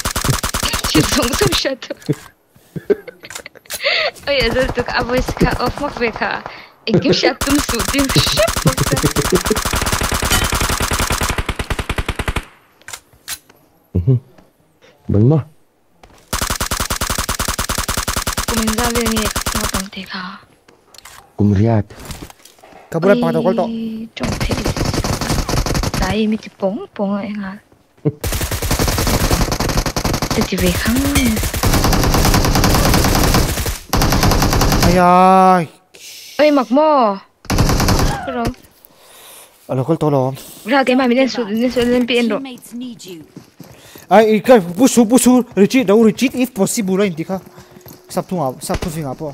Cik Songsong shut up. Oh, ya, Oi, Azul tu kat abu isi kat off mok beka. Eh, kim shut tum su. Dim ni. Tum su tim shit. bắn mà Kumin zabe ni mo tang te ka. cùng riat kabula pa to kol to Trong te. Dai mi ti pong pong ai nga. Te ti ve khang. ayai Oi mak mo. Rồi. alo kol to lo Ra cái mà mình lên xuống lên xuống lên biển rồi. Teammates need you. ai cái busu busu retreat đâu retreat if possible right đi kha sắp thu ngap sắp thu phi ngap po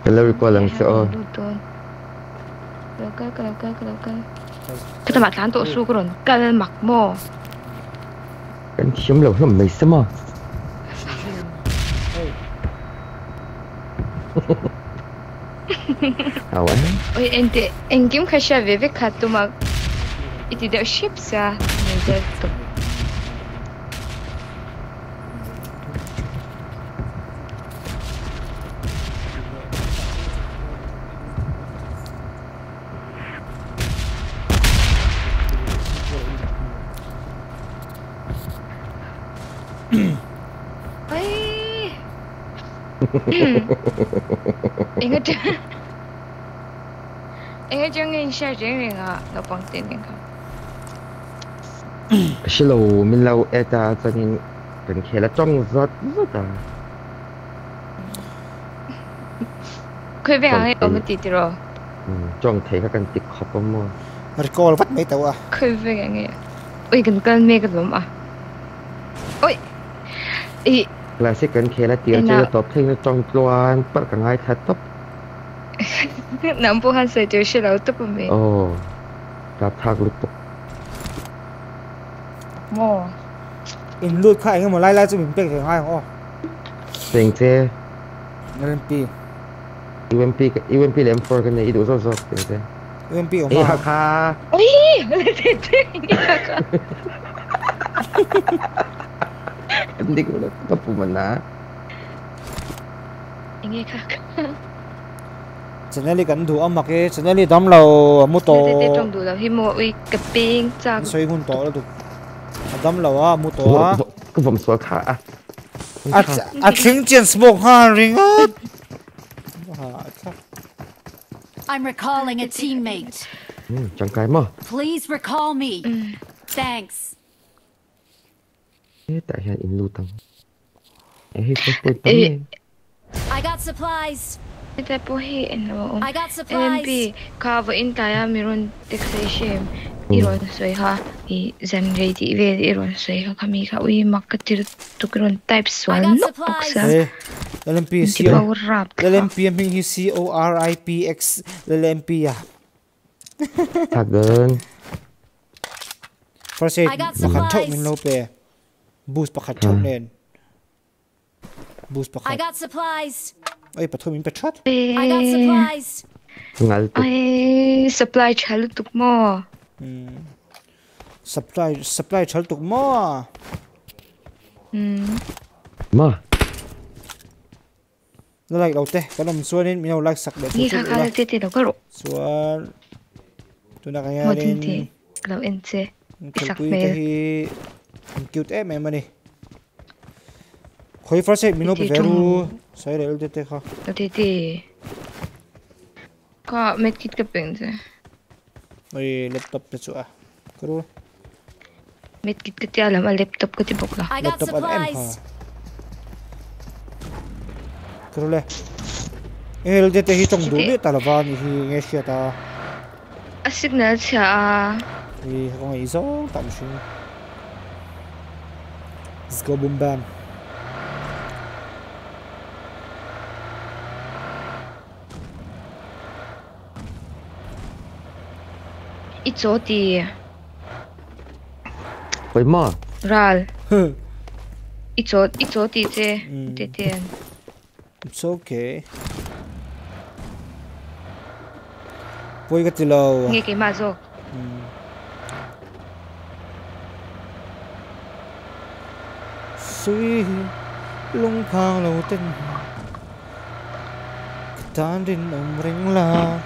Ôi mình hoa về đêm rồi. cái lâu qua lần sợ Kalau kan, kalau kan, kalau kan. Kita makan tu su kron, kalau mak mo. cái chiếm lâu không mấy sớm mà à vậy Oi ente, engkim kasha veve katu mak. Iti dah ship sa. Neza tu. Oi. Ingat Ingat jangan share jangan ngah, nak pangtin ngah. cái lâu mình lâu eta cho nên cần khe là trong rất rất à Kau về ang ở một tí rồi. ừ, trong thấy các cần tích hợp không mà recall vắt mấy tàu à Kau về ang ấy. Oi kan kan me kan lom ah. Oi. I là sẽ cần khe là chơi nào. là top thêm là trong tuan bắt cả ngay thật top. Nampuhan sa tiêu siya lao to pa me. ồ ta thạc lúc top Mo. in lut khai cái mà lai lai cho mình biết cái hai không tiền thế. Lên pi UMP cái- UMP là M4 cái này ít rồi rồi tiền thế. Pi ê ông ha ha ha Oi, tete ini kakak. hindi ko na tapuman na Ini kakak. channel li kan thu am cái channel li dam lo mu to Tete trong đủ là hi mo oi kaping cha. soi hun to la tu dam lo à mu to à cái vòng xóa khả à à à thính chuyện smoke ha ring á I'm recalling a teammate. ừ, chẳng cái mà Please recall me. Thanks. Tại hiện in lưu tăng Ê, hi không quên Ê. tắm I got supplies. Tete po hi ano. I got supplies. LMP cover in kaya meron taxation. Iron soy ha. I zan ready ve iron soy ha kami ka ui makatir tukron type swan no supplies. sa. ê LMP Di C O power rap. LMP em hi C O R I P X LMP à Thật đơn first aid thok supplies. min lo pe boost pakhat thok nen boost I pakhat got supplies. ơi pathum min pachat I got supplies. Ngal tục Ay, supply chalo tuk mo. supply supply chal tuk mo Hmm. Mà nó like đâu te kalam suanin min like sak de Ni chu chu kakala tete daw karo. suan tu na kaya Mo rin tinti. Kalau ente. Isak kalpui mail. te hi ang cute em em ani khoi first aid min lo pe veru sai rel te te kha Kalau tete. Ka medkit ka pengse. oi laptop te chu a karo Medkit ka ti alam a laptop ka ti bokla. Laptop an em ha karo le el te te hi chong du le talawan hi nge sia ta A signal siya ah. hi ko ngai zo tam let's go boom bam Ito ti. Oi ma. ral Huh. i chỗ i tí chế Ừ. tí tiền It's okay. Poi cái lâu. nghe cái mà rồi phang lâu tên tan din om ring la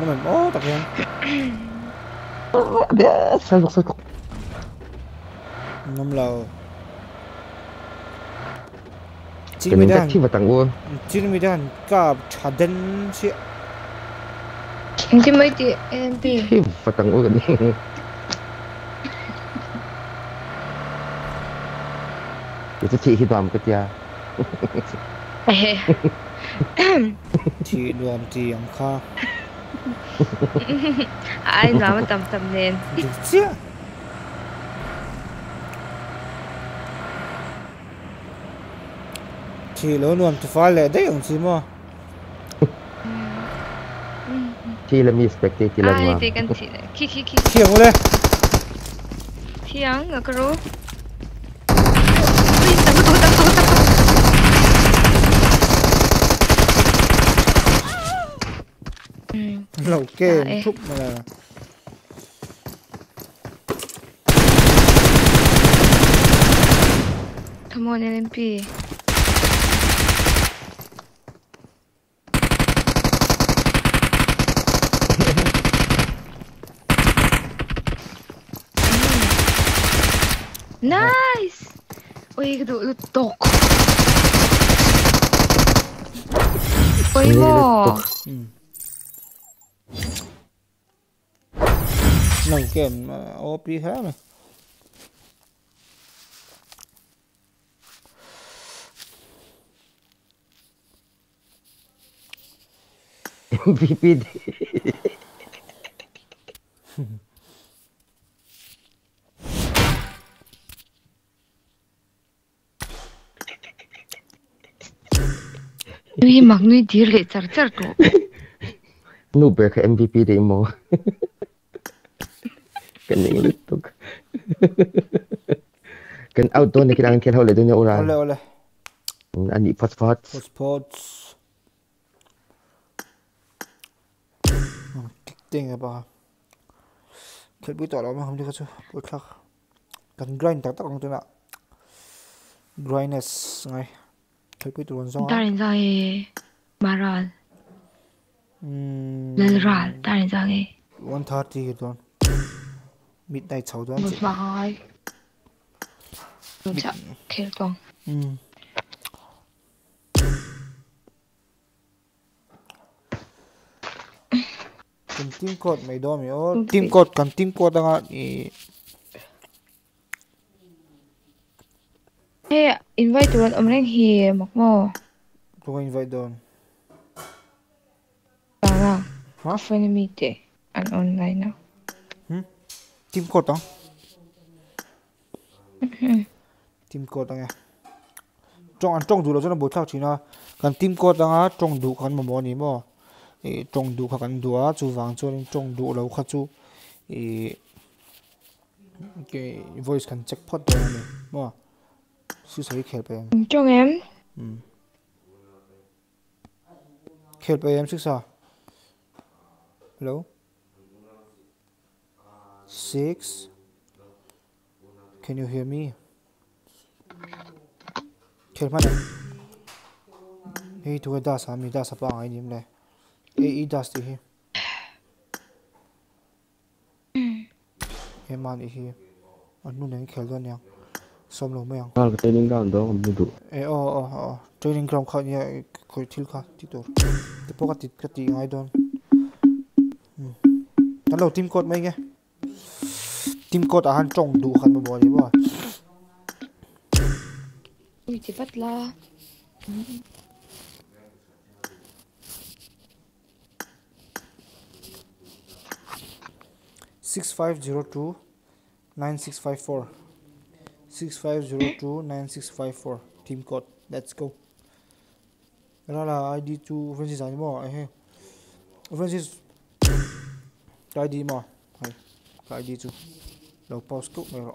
nó mình ó tập hen Dia salok salok. ngâm lâu chỉ Cái mi mình dan chắc chi vào tặng uông. chỉ mi dan cả den si em chỉ mấy tí em Chi vào tặng uông Itu cik hiduam ke dia? Cik hiduam ti yang kha. Ai nama tam tam nen. Cik. Cik lo nuam tu fal le dai yang cik mo. Cik le mi spekti cik le mo. Ai dai kan cik. Ki ki ki. Siang le. Siang ngakro. Ừ. Lẩu kê thúc mà là Come on LMP Nice! Oi, que do. Oi. Lâu kèm op khác này MVP đi. Ui, mặc nuôi đi lệ char char to Nuber ka MVP rin mo. Kaning litog. Kan out doon na kailangan kailangan ulit doon yung ulan. Ole, ole. Ani, pots, pots. Pots, pots. Ting ba. Kaya buto alam mo, hindi ka so. Utlak. Kan grind, tak tak lang ito na. Grindness ngay. Kaya buto lang sa. Darin sa eh. Maral. Lel ral Ta rin ra e one thirty cái đó midnight Một chị vài Đúng chạ Kêu tông um cần team code mày đó mày ô team code cần team code đang ý Ê, invite tuan om reng hi mok mo tôi invite doon Tara Hả? Off na meet eh An online na team code đó team code đó nghe trong ăn trong đủ là cho nó bổ thao chỉ là cần team code đó trong đủ cần mà món gì mà trong đủ cần đủ á chú vàng cho nên trong đủ là khát chú cái voice cần check pot đó này mà sư sấy khéo bé Trong em khéo bé em sức sao hello six can you hear me khen mà này hey tu đã sao mi đã sao bao anh em này hey ít đã gì hi em ăn hi anh muốn anh khen luôn nhá xong rồi mấy anh cái training ground đó không đủ eh oh oh oh training ground khác nhá cái thiếu khác tí tổ thì bố cái tí cái tí ngay đó มันเราทีมกดไหมแกทีมกดอาหารจงดูขันมาบ่อยบ่อยอุ้ยที่ฟัดละ6 5 0 2 9 6 5 4 6 5 0 2 9 6 5 4 team code let's go đó là ID to Francis ấy mà Francis cái ID mà. Cái ID to. lo post tu me ro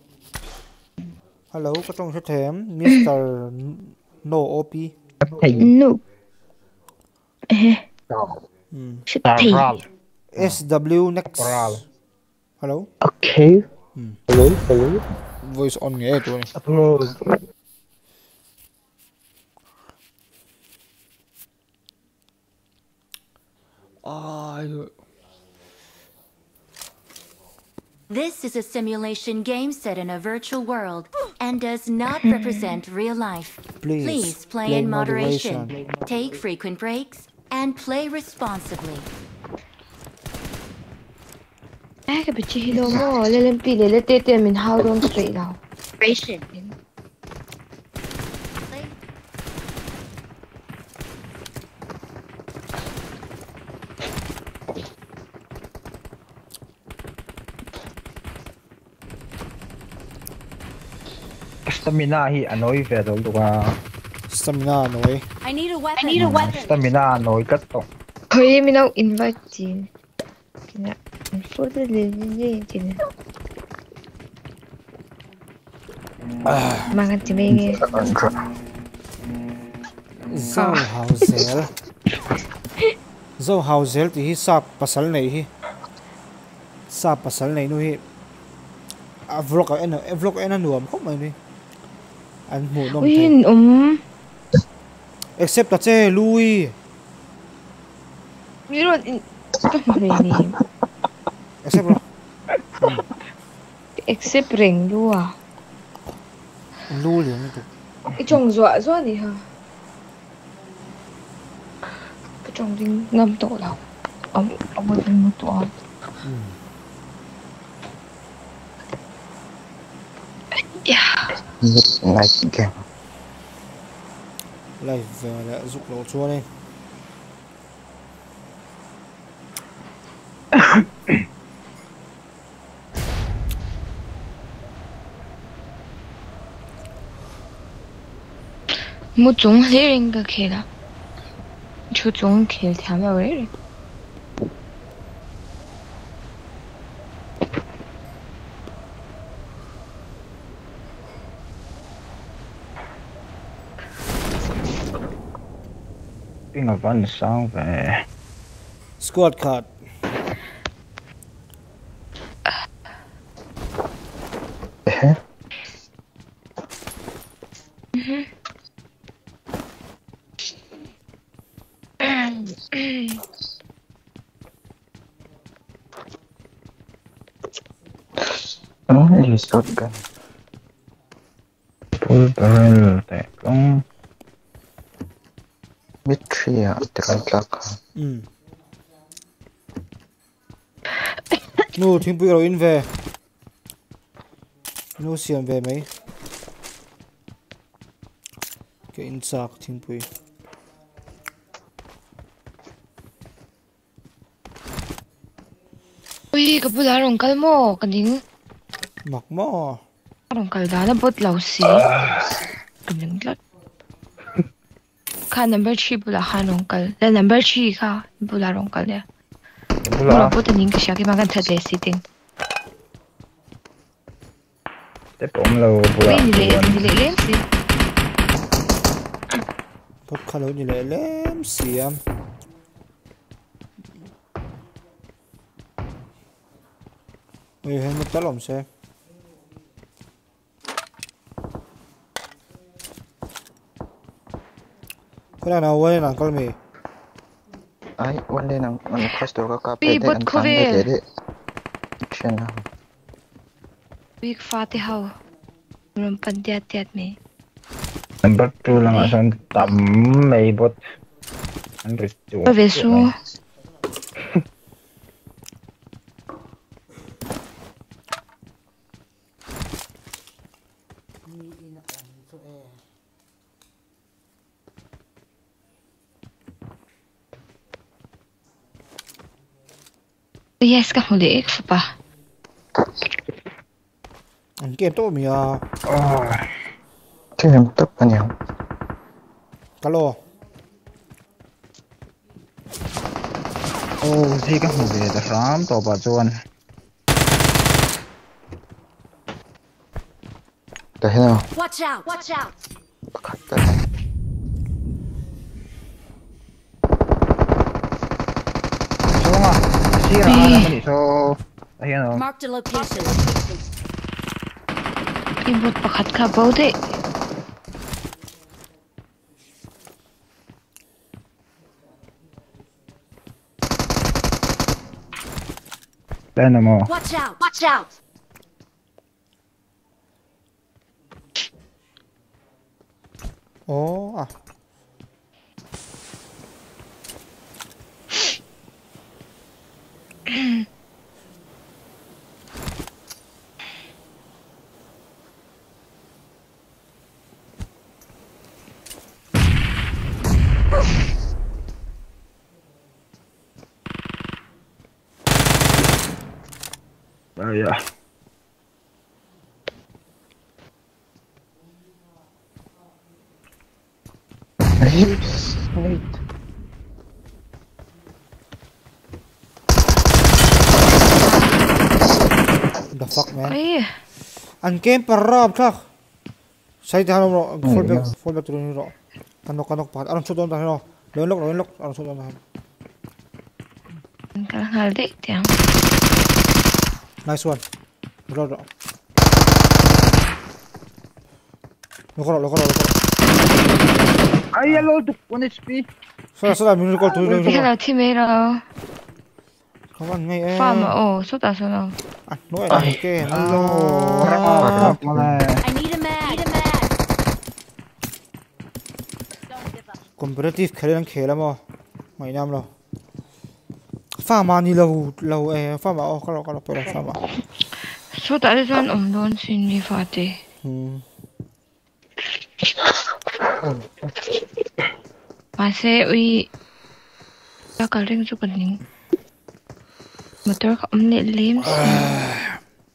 hello có trong sẽ thèm Mr no op. No. Shit. Hey. SW next hello Okay. Hello, hello. voice on nghe tụi này ai This is a simulation game set in a virtual world and does not hmm. represent real life. Please, Please play, play in in moderation. moderation. Take frequent breaks and play responsibly. Ai cái bị chi đâu mà lên lên pi lên lên tê tê mình hao đông straight nào. Ration. Stamina hi anoi ve dol tu ka. stamina nói I need a weapon. I need a weapon. Stamina anoi kat to. Thôi mình đâu invite chị. Kina. For the lên lên chị. Mang anh chị mình. zau hau zel zau hau zel thì hi sap pasal này hi sap pasal này nu hi a vlog a a vlog en nuam khop mai ni an mu nom Ui, the um. except ta che lui in. Ito mo rin eh. except lo Except ring lua. lu liền tu Cái chồng dọa dọa đi hả? Cái chồng đi ngâm tổ đâu. Ông ông đi một tổ. yeah. Này kèm giờ đã rụng đồ chua đi một chúng thế riêng cái kia đó. Chú chúng kia theo mèo đấy Ding auf alles sauber, ey. Squad Card. Mhm. Oh, he's gun. Full barrel attack. Oh. Kong. Mid tree à, tiral tlak ha. ừ nu thím bụi rồi in về nu xiêm về mấy cái in sạc thím bụi Ui, cái đó rồng cái mò, cái dính mặc mò rồng cái đó là bớt lâu xí. Cái dính lắm. Kha number 3 bula kha rong kal. La number 3 kha bula rong kal ya. Bula Bula. bota ning siya ki magan thade sitting. Te pom lo bula. Ui, nile nile lem si. bốc khá lớn như lệ lém xiêm Ui, hết một tát lòng xem cái nào nào quên là con mì Ay, wala nang ano pwesto ka ka Uy, pwede ba't ang ko tanda rin? dede. Siya na. Ui, fati haw. Rum pandiat tiat me. Number 2 lang asan tam may bot. Ang risto. Ba beso. Yes, ka huli ik fa pa. Ang game to miya. Ah. Tinang tap pa niya. Kalo. Oh, thế ka huli ta ram to pa chuan. Ta hena. Watch out, watch out. Bakak ta. Nakatira ka location. eh. So, ayun o. Mark the location. Ibot pakat ka, Bode. Ano mo? Watch out! Watch out! Oh, ah. The fuck, man. And game per rob, truck. Side the hano, oh, full back, full back to the hero. Kanok, kanok, pat. Aron shoot on the hero. Don't look, don't look. Aron shoot on the hero. Nice one. Look, look, look. I yellowed 1 HP. 쏘라 쏘라 민우 걸 돌려 줘. 헬로 팀이라. 가만 ngay em. Farm ồ, 쏘다 쏘라. 아, 너야 이렇게. 알로. 아, 몰라. I need a mag. Need a mag. Competitive खेलन खेला मो. mày nam rồi. Farm mà ni lâu lâu eh, farm mà ô cái lo cái lo phải là farm mà. 쏘다 xin 옴돈 신리 파티. 음. Pase ui cho cả linh giúp bẩn nín mà tôi không nể liếm. Ờ,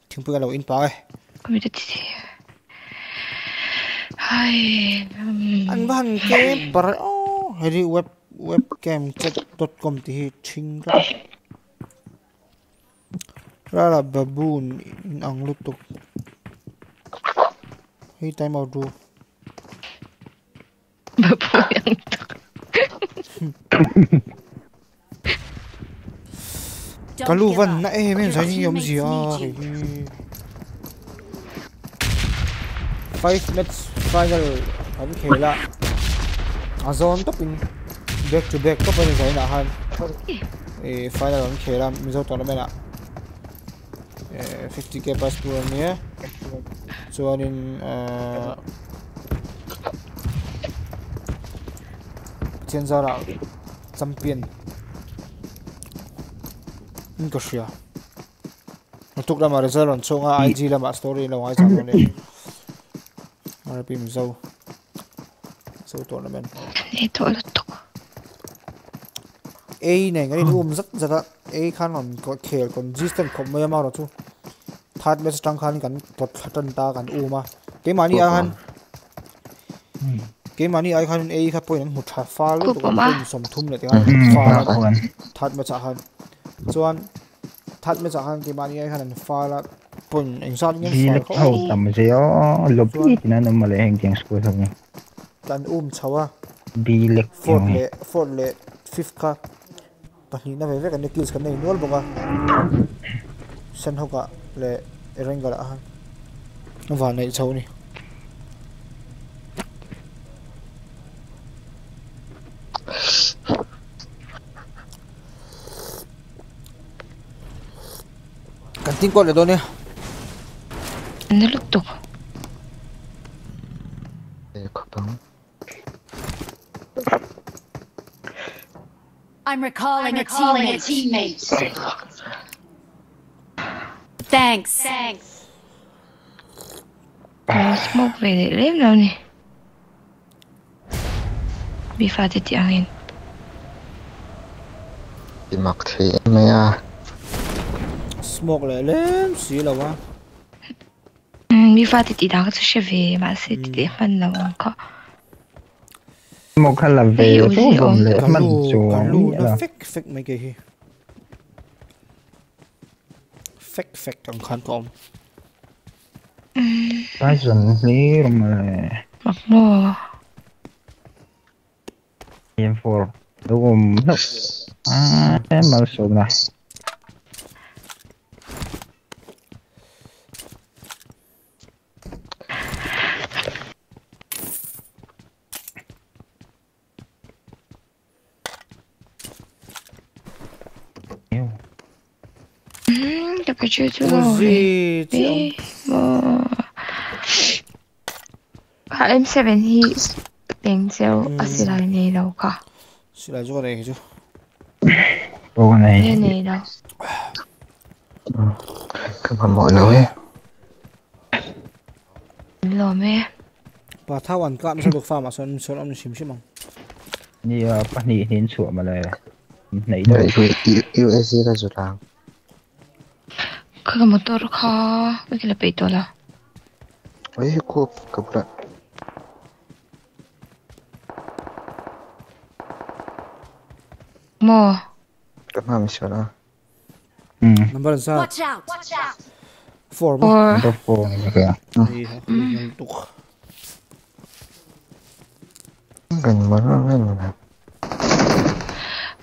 chúng tôi là in bao không biết gì hay anh bạn cái bà ô đi web webcam dot com thì chính ra ra là baboon in ang lutok hay tay màu ruột eh men Your sai ni em teammates ji ah need you. five minutes final. An khela azon to in back to back to pani sai na hơn e final an khela mizo tournament bên ạ. 50k prize pool ni e chuanin chen zara champion in ka shia tuk lama result an chunga ig lama story lo ngai chang ne rp mzo so tournament e to lo tuk a này cái này um rất rất là a khăn còn có thể còn distant không mấy mà rồi chú thắt bên trong khăn cần thuật thân ta cần u mà. Cái mà đi ăn cái mà ni ai khan A khan point pha luôn Cúp tụi mà. con som thum này tiếng pha kawan thắt mấy chả han chuan thắt mấy chả han cái mà ni ai khan pha là point anh sao những đi pha lực hậu tầm gì đó lobby thì nó mà lại hành tiếng school thôi nhỉ. Kan um chawa đi lực fourth le fourth le fifth ka pahnih na ve ve kan ne kills kan nei nual boka sen hoka le erenga la no wa nei chho ni Eh, I'm recalling, I'm recalling a teammate. Thanks. Thanks. Smoke về để lép nào này. bifate ti angin imak thi maya smoke le lem si lawa bifate ti dak chu sheve ma se ti de han lawa ka smoke la ve to bom le man chu lu na fek fek mai ke hi fek fek tong khan kom Passion ni rumah. Team 4. Doom. No. Ah, mal sobra. Только чуть Позицию. I'm seven. He's chắc cái chuyện chứ Ủa rồi gì chứ ông? Ê, mà Hạ M7 hi Bèn xeo Ừ. à lại này đâu cả Xin lại cho này chứ Cô Nghe này này đâu Cảm ơn mọi người Lò mẹ Và thao hoàn cạn sẽ được pha mà sơn sơn ông xìm xìm mong như bắt nị đến sủa mà lại nấy đâu. Vậy thì USC là rồi làm Kaka motor ka May kilapay ito la Ấy cô cầm lại Mo Cảm ơn mình đó ừ. Number là sao? Watch out! Watch out! Four mà kìa hả? Đi tục. Gần mà nó lên mà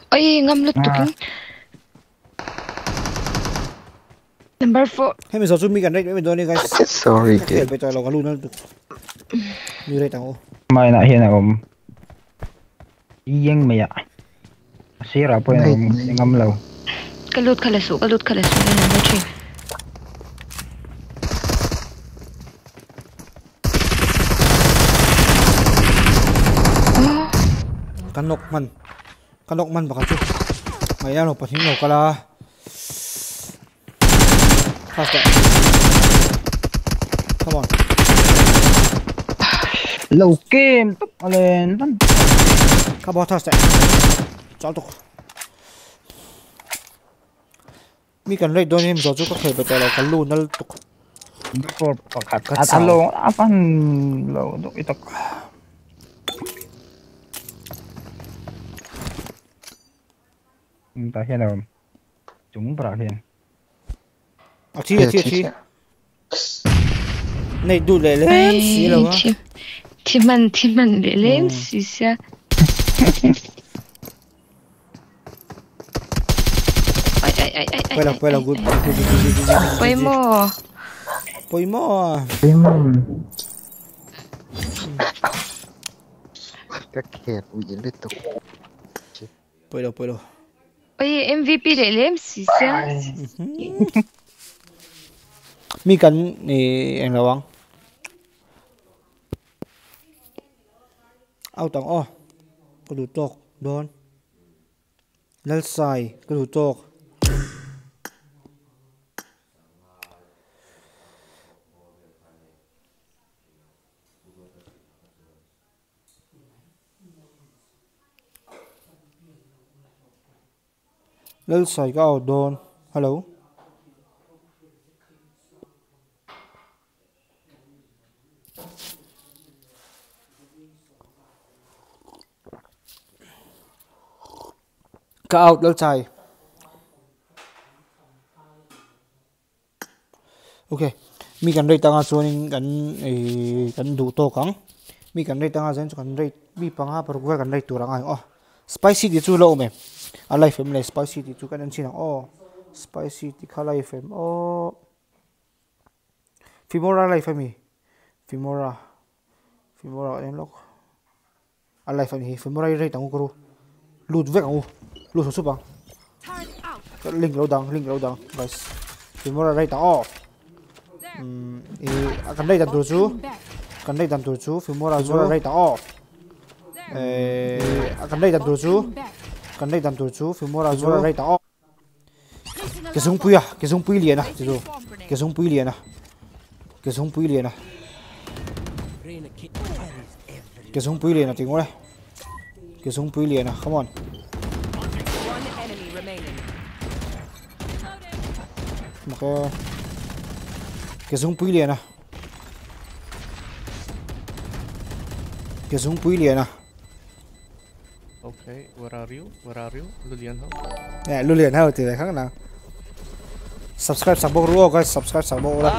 Ay ngam lut Ah. tuking Number 4 Hey mình sao chú mi gần đây mình đôi đi guys. Sorry Cái kid bây giờ là cái luôn nó Như đây tao. Mai nãy hiện là ôm yên mày ạ xí ra bôi Này, ôm này. ngâm lâu Kalut kalasu Kalut kalasu number 3 Oh Kanok man Kanok man baka nộp bật hình nộp cả là Fast that Come on. Túc lên lắm Come on fast that Tục. Mi cần lấy đôi em rồi chú có thể bây giờ là cái luôn nó tục. Cô bạc hạt Cắt hạt sao? alo áp ăn lâu túc ít túc ta hiện là chúng bạc hiện À chi chi chi. Này đủ lệ lên xí đâu á Tim Timan timan lelem sisa Ay ay ay ay ay là ay, là ay, good good, Quay good. mo Quay mo Các kẹt Ui liên tục quay đâu Ay MVP lelem sisa Mi cần ni anh lawang Au tang o Có đủ tok Don Lal sai Có đủ tok Lal sài gòn au Don Hello. Cả out lal sài ok. Mi kan rei tanga chuanin kan eh kan du to kang mi kan rei tanga zen chu kan rei mi panga par gwa kan rei turang ai oh spicy ti chu lo me a life em le spicy ti chu kan an chin oh spicy ti kha life em oh Fimora life em hi Fimora Fimora em lok a life em hi Fimora rei tang ko lut vek ang lut su bang link lo dang link lo dang guys Fimora rei tang oh um e kan rei dan tur chu kan rei dan tur chu Fimora chu rei tang oh eh kan rei dan tur chu kan rei dan tur chu Fimora chu rei tang oh cái súng pui à cái súng pui liền à chứ đâu cái súng pui liền à. Cái súng pui liền à. Cái súng pui liền à tiếng đây. Cái súng pui liền à come on. Một cái cái súng pui liền à. Cái súng pui liền à Okay, where are you? Where are you? Lulian ho. nè luôn liền hay thì lại khác nào subscribe sang bộ rồi guys subscribe sang bộ đây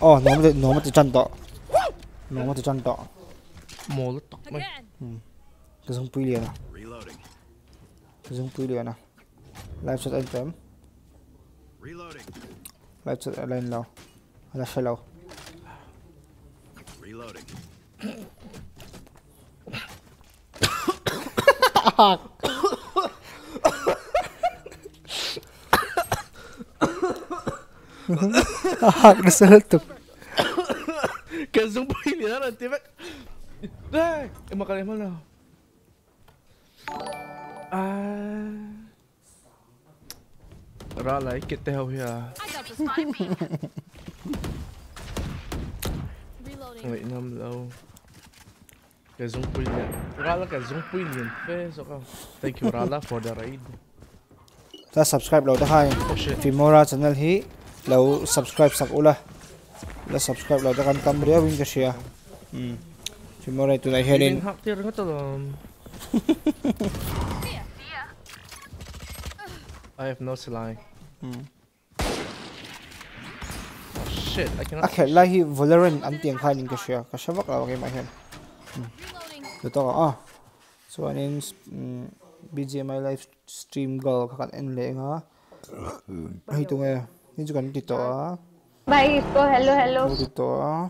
Ồ, nó mới nó mới chân to. Nó mới chân to. Mồ lứt tóc mày. Cái giống pui liền à. Cái giống pui liền à. Live chat anh tém. Live chat lên lâu. Là phải lâu. fuck. Ahak dah seletup. Kan sumpah ini lah nanti Eh makan yang mana ah. Rala ikut teh awya Wait nam lau Thank you, Rala, for the raid. Ta subscribe lo ta khai. Oh. Fimora channel hi lo subscribe sak ula. La subscribe lo ta kan tam ria ka. Hmm. Fimora tu nai heading. Hak tir talon. I have no slime. Hmm. Oh shit, I cannot. Akhe la hi Valorant an tiang khai ning ka share. Ka shavak la game ai hen. Tu to ah. So anin BGMI live stream gal ka kan en le nga. Hai tu nge. Ni ju kan ti to ah. भाई इसको hello hello Ti to ah.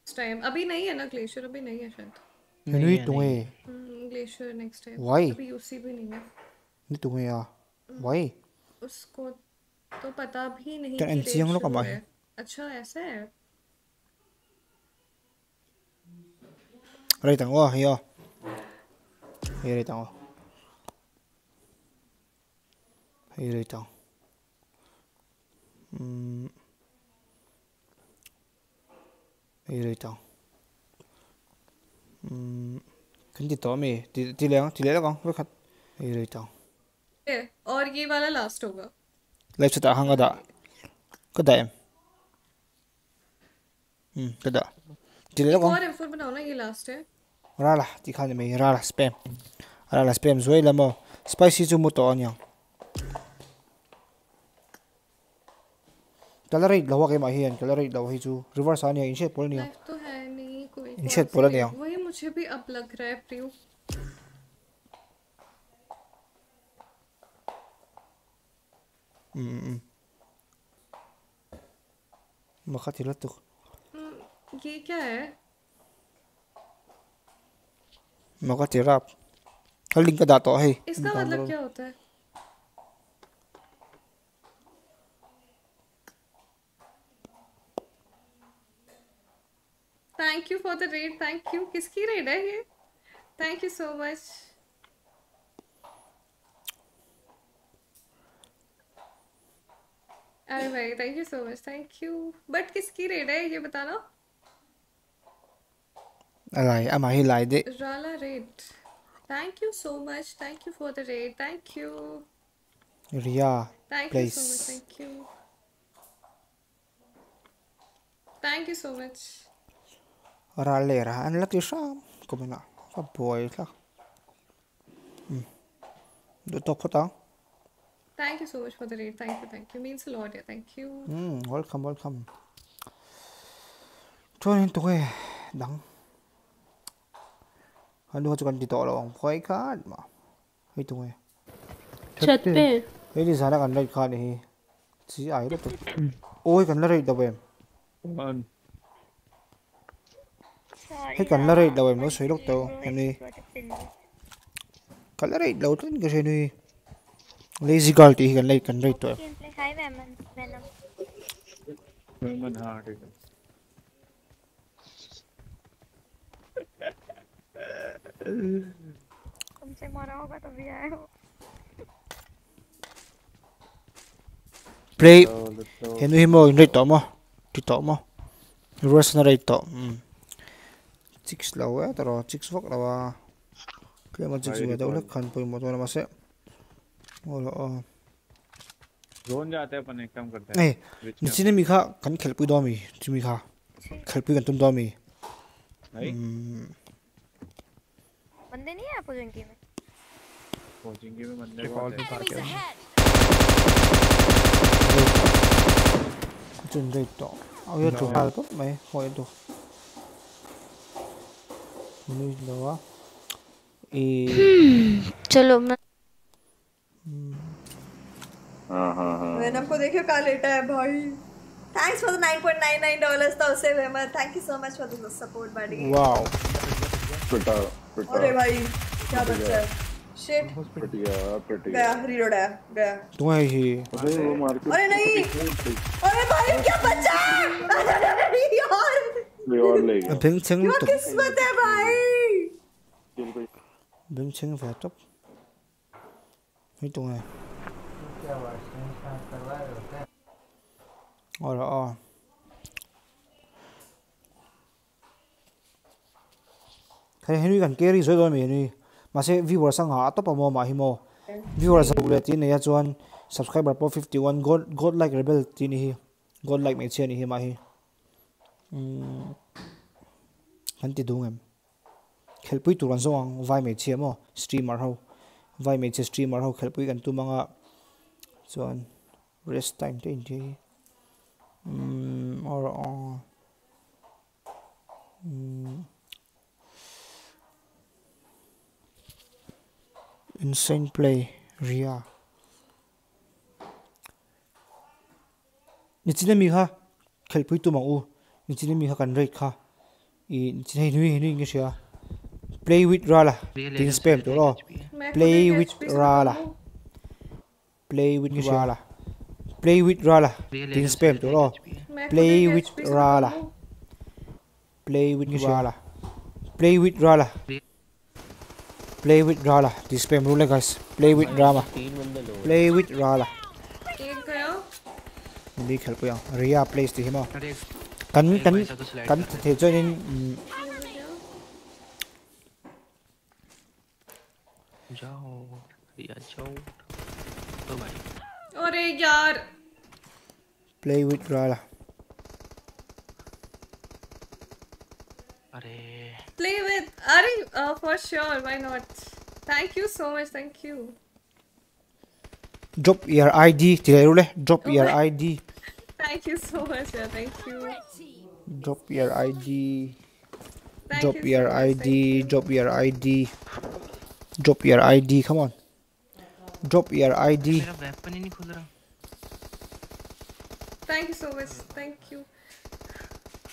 Next time अभी नहीं है ना ग्लेशियर अभी नहीं है शायद Ni tu nge. Glacier next time Why? अभी यूसी भी नहीं है Ni tu nge ah. Why? उसको तो पता भी नहीं क्या कि NC raid हम लोग शुरू कब आए? है। अच्छा ऐसा है Rai tang wa hiyo. Hi rai tang wa. Hi rai tang. Hmm. Hi rai tang. Hmm. Kan ti to mi ti ti le ti le con với khách. Hi rai tang. ये, और ये वाला लास्ट होगा Live sa ta hang da. Có da em. Hmm, có da. Ti le con. और एम बनाओ ना ये लास्ट है Rala, ti khan me rala spam. Rala spam zoi la mo. Spicy chu mo to anya. Calorie lawa kay mahiyan, calorie lawa hi chu reverse anya in shape pol niya. Life तो है नहीं कोई इन कौन shit सी बोला raid? नहीं वही मुझे भी अब लग रहा है प्रियो Mm. Makati la tu. हम्म, ये क्या है Makati rap. Haling ka dato hey. इसका मतलब क्या होता है? Thank you for the raid thank you किसकी रेड है ये? थैंक यू सो मच अरे भाई thank you so much thank you but किसकी रेड है ये बताना? Alai, I'm Ahilai. Rala rate. Thank you so much. Thank you for the rate. Thank you. Ria. Thank place. you so much. Thank you. Thank you so much. Rale ra an lati sham kumina fa boy la. Do to kota. Thank you so much for the rate. Thank you, thank you. Means a lot, yeah. Thank you. Mm, welcome, welcome. Cho nên tôi đắng. Anu ha chukan di to long phoi khat ma. Hei tu ngai. Chat pe. Hei di sana kan lai khat hi. Chi ai da tu. Oi kan lai da bem. An. Hei kan đâu da Nó no soi lok to. Em ni. Kan đâu da tu ngai ni. Lazy girl thì gần lấy cần lấy tuổi. Mình ha cái. होगा तो भी आए हो Play. Henu himo rate to mo. Ti to mo. Reverse na rate to. Hmm. Six law eh, taro six vok lawa. Kaya mo six mo daw lek kan po mo to na mase. Wala oh. Zone जाते हैं अपन एक काम करते हैं Eh, sini mi kha kan khel pui do mi, chi mi kha. Khel pui kan tum do mi. नहीं Hmm. बंदे नहीं है पोजिंगी में पोजिंगी में बंदे बहुत है ज़िंदा इतना अब ये चुहा है तो मैं होए दो मुझे लगा ए चलो मैं हाँ हाँ हाँ मैंने आपको देखियो का लेटा है भाई Thanks for the 9.99 dollars though, Sevema. Thank you so much for the support, buddy. Wow. Good. अरे भाई क्या बच्चा है? शिट पिट गया पिट गया गया रीलोड है गया। तू है ही। अरे वो मार के अरे नहीं। अरे भाई क्या बच्चा अरे यार। कोई और ले गया। बिंग चिंग क्या तो किस्मत है भाई? किल कोई बिंग चिंग phải top mấy tụi thấy Henry gần carry rồi rồi mình đi mà sẽ viewer sang hạ top mà mà himo. Viewer sa ule tin này chuan subscriber po 51 god god like rebel tin hi. God like mấy chen hi mà hi. Hắn ti dung em. Khelpui turan zong vai me che mo streamer ho vai me che streamer ho khelpui kan tu manga chuan rest time te in te um or on um, insane play ria. Ni chine mi kha khelpui tu mang u ni chine mi kha kan rate kha. I ni chine hui ni ngi sia play with rala. Ting spam to lo. Play with rala. Play with rala. Play with rala. Ting spam to lo. Play with rala. Play with rala. Play with rala play with Rala. This spam rule guys. Play with drama play with Rala. Đi khel ko yang Ria plays to mà. cắn cắn cắn thế cho nên Chào, Ria Châu Tôi vậy Play with Rala. Đây. play with Ari uh, for sure. Why not? Thank you so much. Thank you. Drop your ID, Tilerule. Drop oh your ID. Thank you so much. Yeah, thank you. Drop your ID. Thank drop you your so ID. Drop your ID. Drop your ID. Come on. Drop your ID. Thank you so much. Thank you.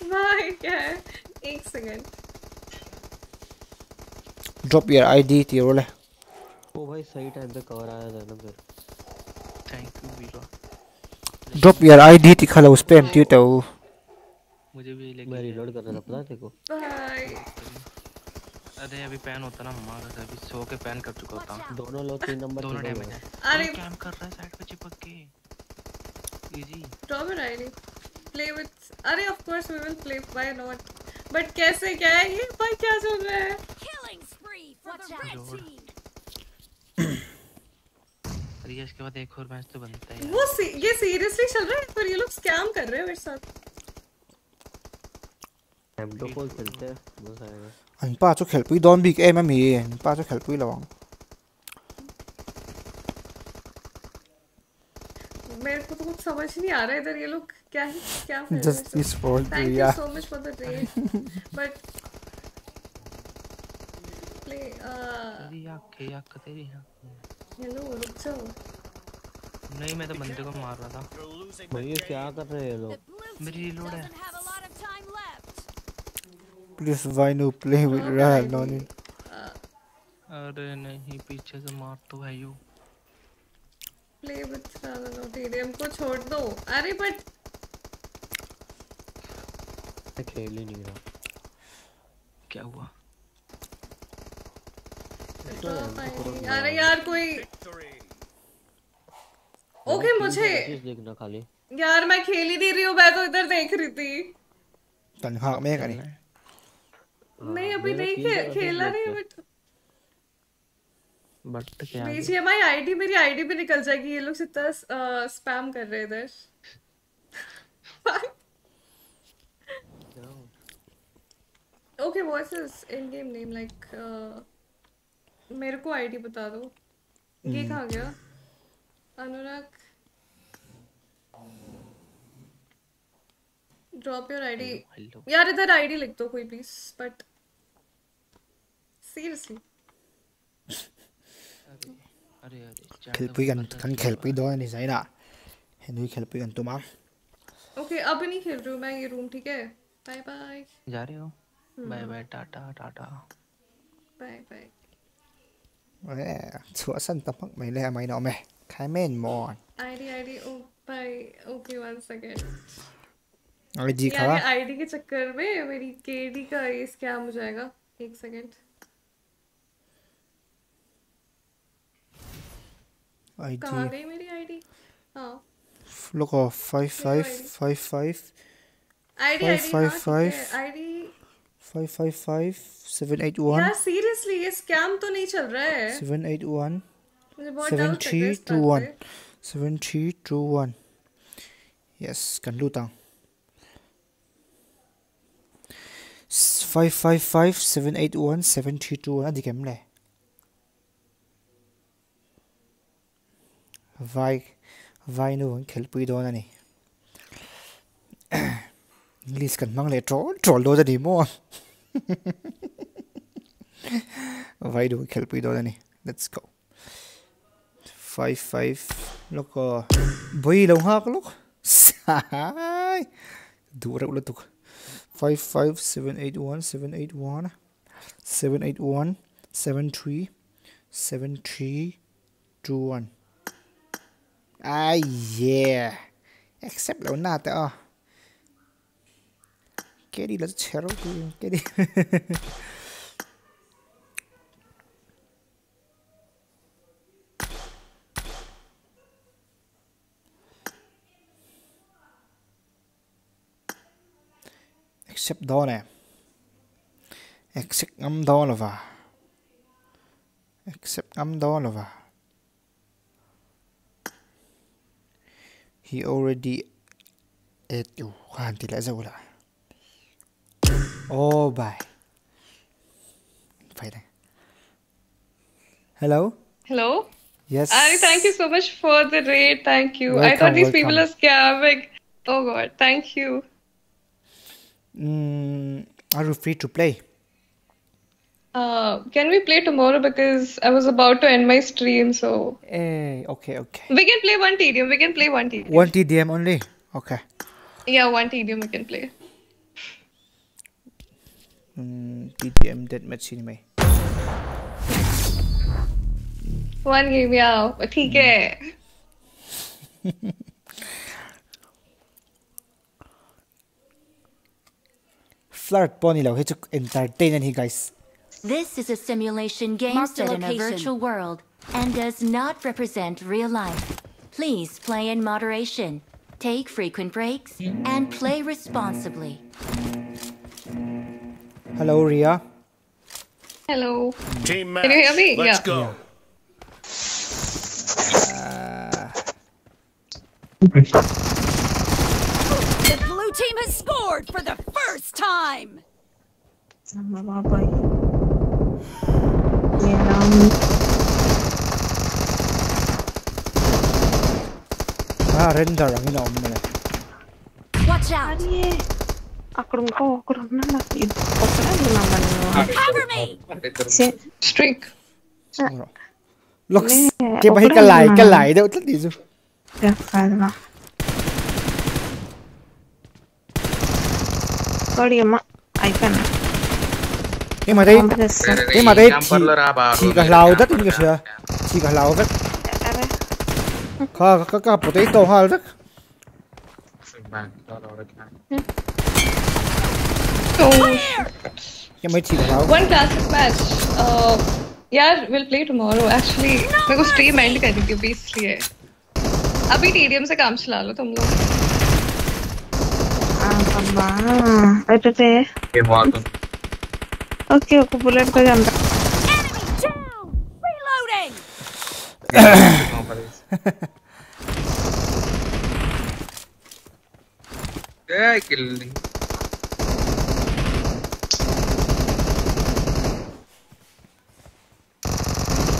Bye. Yeah. Excellent. एक second drop your id thì ओ भाई सही time पे cover आया था ना फिर। Thank you वीरो drop your id thì khalo spam tiêu tàu मुझे भी लेके मैं रिलोड कर रहा था पता है तेरे अरे अभी पैन होता ना मार रहा था अभी सो के पैन कर चुका होता। दोनों लोग तीन नंबर दोनों खेल डैमेज है। अरे कैम कर रहा है साइड पे चिपक के। Easy drop it ID play with अरे of course we will play why not but कैसे क्या है ये? भाई क्या चल रहा है? Victory for the red team. और ये इसके बाद एक और मैच तो बनता है वो से, ये सीरियसली चल रहा है? पर ये लोग स्कैम कर रहे हैं मेरे साथ। एब्डोफोल तो खेलते हैं बहुत सारे हम पाँचों खेल पी डॉन भी ए मैं ये हम पाँचों खेल पी लवांग मेरे को तो कुछ समझ नहीं आ रहा है इधर ये लोग क्या है क्या just this for thank you so much for the raid but play Riya के या तेरी है। हेलो रुक जाओ। नहीं मैं तो बंदे को मार रहा था। भैया क्या कर रहे हैं लोग? मेरी रिलोड है। Why no play with rala no need अरे नहीं पीछे से मार तो भाइयों प्ले विद नो टीडीएम को छोड़ दो। अरे बट मैं खेल ही नहीं रहा। क्या हुआ? अरे यार कोई ओके मुझे देखना खाली। यार मैं खेल ही नहीं रही हूँ मैं तो इधर देख रही थी। mẹ cái नहीं अभी नहीं खे, खेला नहीं। बट बट क्या बीजीएमआई आईडी मेरी आईडी भी निकल जाएगी ये लोग इतना स्पैम कर रहे इधर। Okay what's is in game name like मेरे को आईडी बता दो। ये हम्म। कहा गया? अनुराग। ड्रॉप योर आईडी यार इधर आईडी लिख दो कोई प्लीज़ बट सीरियसली खेलपीगन खन खेलपीदो निजाइना हिंदू खेलपीगन तुम्हार ओके अब नहीं खेल रही हूँ मैं ये रूम ठीक है? बाय बाय जा रही हो? हम्म। Bye bye ta ta. Bye bye tuasan tapak mai leh mai no meh. Kai men mon. ID ID ओ भाई ओके वन सेकंड आईडी का यार आईडी के चक्कर में मेरी केडी का ये स्कैम हो जाएगा एक सेकंड आईडी कहाँ गई मेरी आईडी हाँ look off five five five five ID ID ID five five five seven eight one यार सीरियसली ये स्कैम तो नहीं चल रहा है seven eight one seven three two one seven three two one yes कर लू था five five five seven eight one seven three two one अधिक हमले vai vai no vẫn khel pui đó này one อะดีแกมเลย vai vai nu ang khel pui do na ni english kan mang le troll troll do da di mo vai du khel pui do na ni let's go five five lo ko boi lo ha ko lo sai du ra lo tu five five seven eight one seven eight one seven eight one seven three seven three two one Ah, yeah. Except lâu na tao. cái đi là chero cái đi. Except đó nè. Except ngắm đó là vào. Except ngắm đó là vào. he already ate you khan tila zawla oh bye fine hello Hello? yes Ari, thank you so much for the raid. Thank you. I thought these people are welcome. scamming. Oh god, thank you. mm, are you free to play Uh, can we play tomorrow because I was about to end my stream, so eh okay okay we can play one tedium. We can play one tedium. one tdm only okay Yeah, one tedium we can play mm, tdm that match in me One game, yeah. ठीक है. flirt pony lo he took entertain and he guys This is a simulation game Marked a set in a location. virtual world and does not represent real life. Please play in moderation, take frequent breaks, and play responsibly. hello ria Hello. Team Can you hear me? Let's Yeah. go. The blue team has scored for the first time. ah render ang ina om na Watch out. Naman Cover me. Si Streak. look Eh, ke bahi okay kalai naman. kalai daw tlat di zo Ya, kalma. Sorry, ma. Ay ka na. nhưng mà đây nhưng mà đây chỉ chỉ nih, lao đất như thế chỉ cả lao đất cả cả cả potato ha đất so. You might see them out. One classic match. Uh, यार will play tomorrow actually मेरे को stream and करनी थी अभी इसलिए अभी टीडीएम से काम चला लो तुम लोग तो ओके ओके बुलेट का जानता Yeah, I killed him.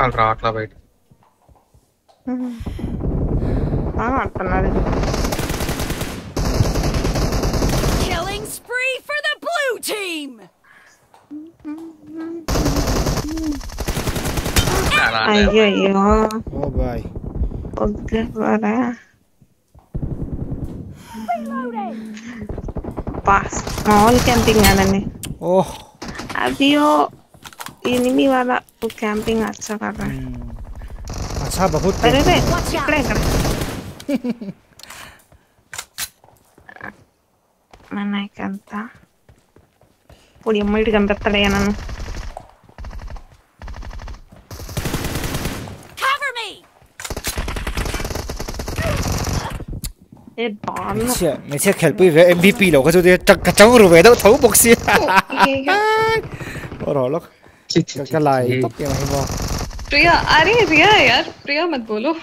I'll rock la bait. I'm not another. Killing spree for the blue team. i Oh, boy. Pass. All camping, Oh. Adios. nih. oh Abio ini mi wala tu camping acha कर रहा है अच्छा बहुत अरे रे Watch out. इकडे इकडे ನನಗಂತ ಪುಡಿ ಅಮ್ಮ ಇಟ್ಕೊಂಬರ್ತಾಳೆ ನಾನು Cover me. ಏ ball Chia, mày chia khel pui về MVP lo cái chỗ đấy chắc cái cháu rồi về đâu thấu bốc xia. Ồ rồi lúc cái cái lại tóc kia mày vô. प्रिया अरे रिया है यार प्रिया मत बोलो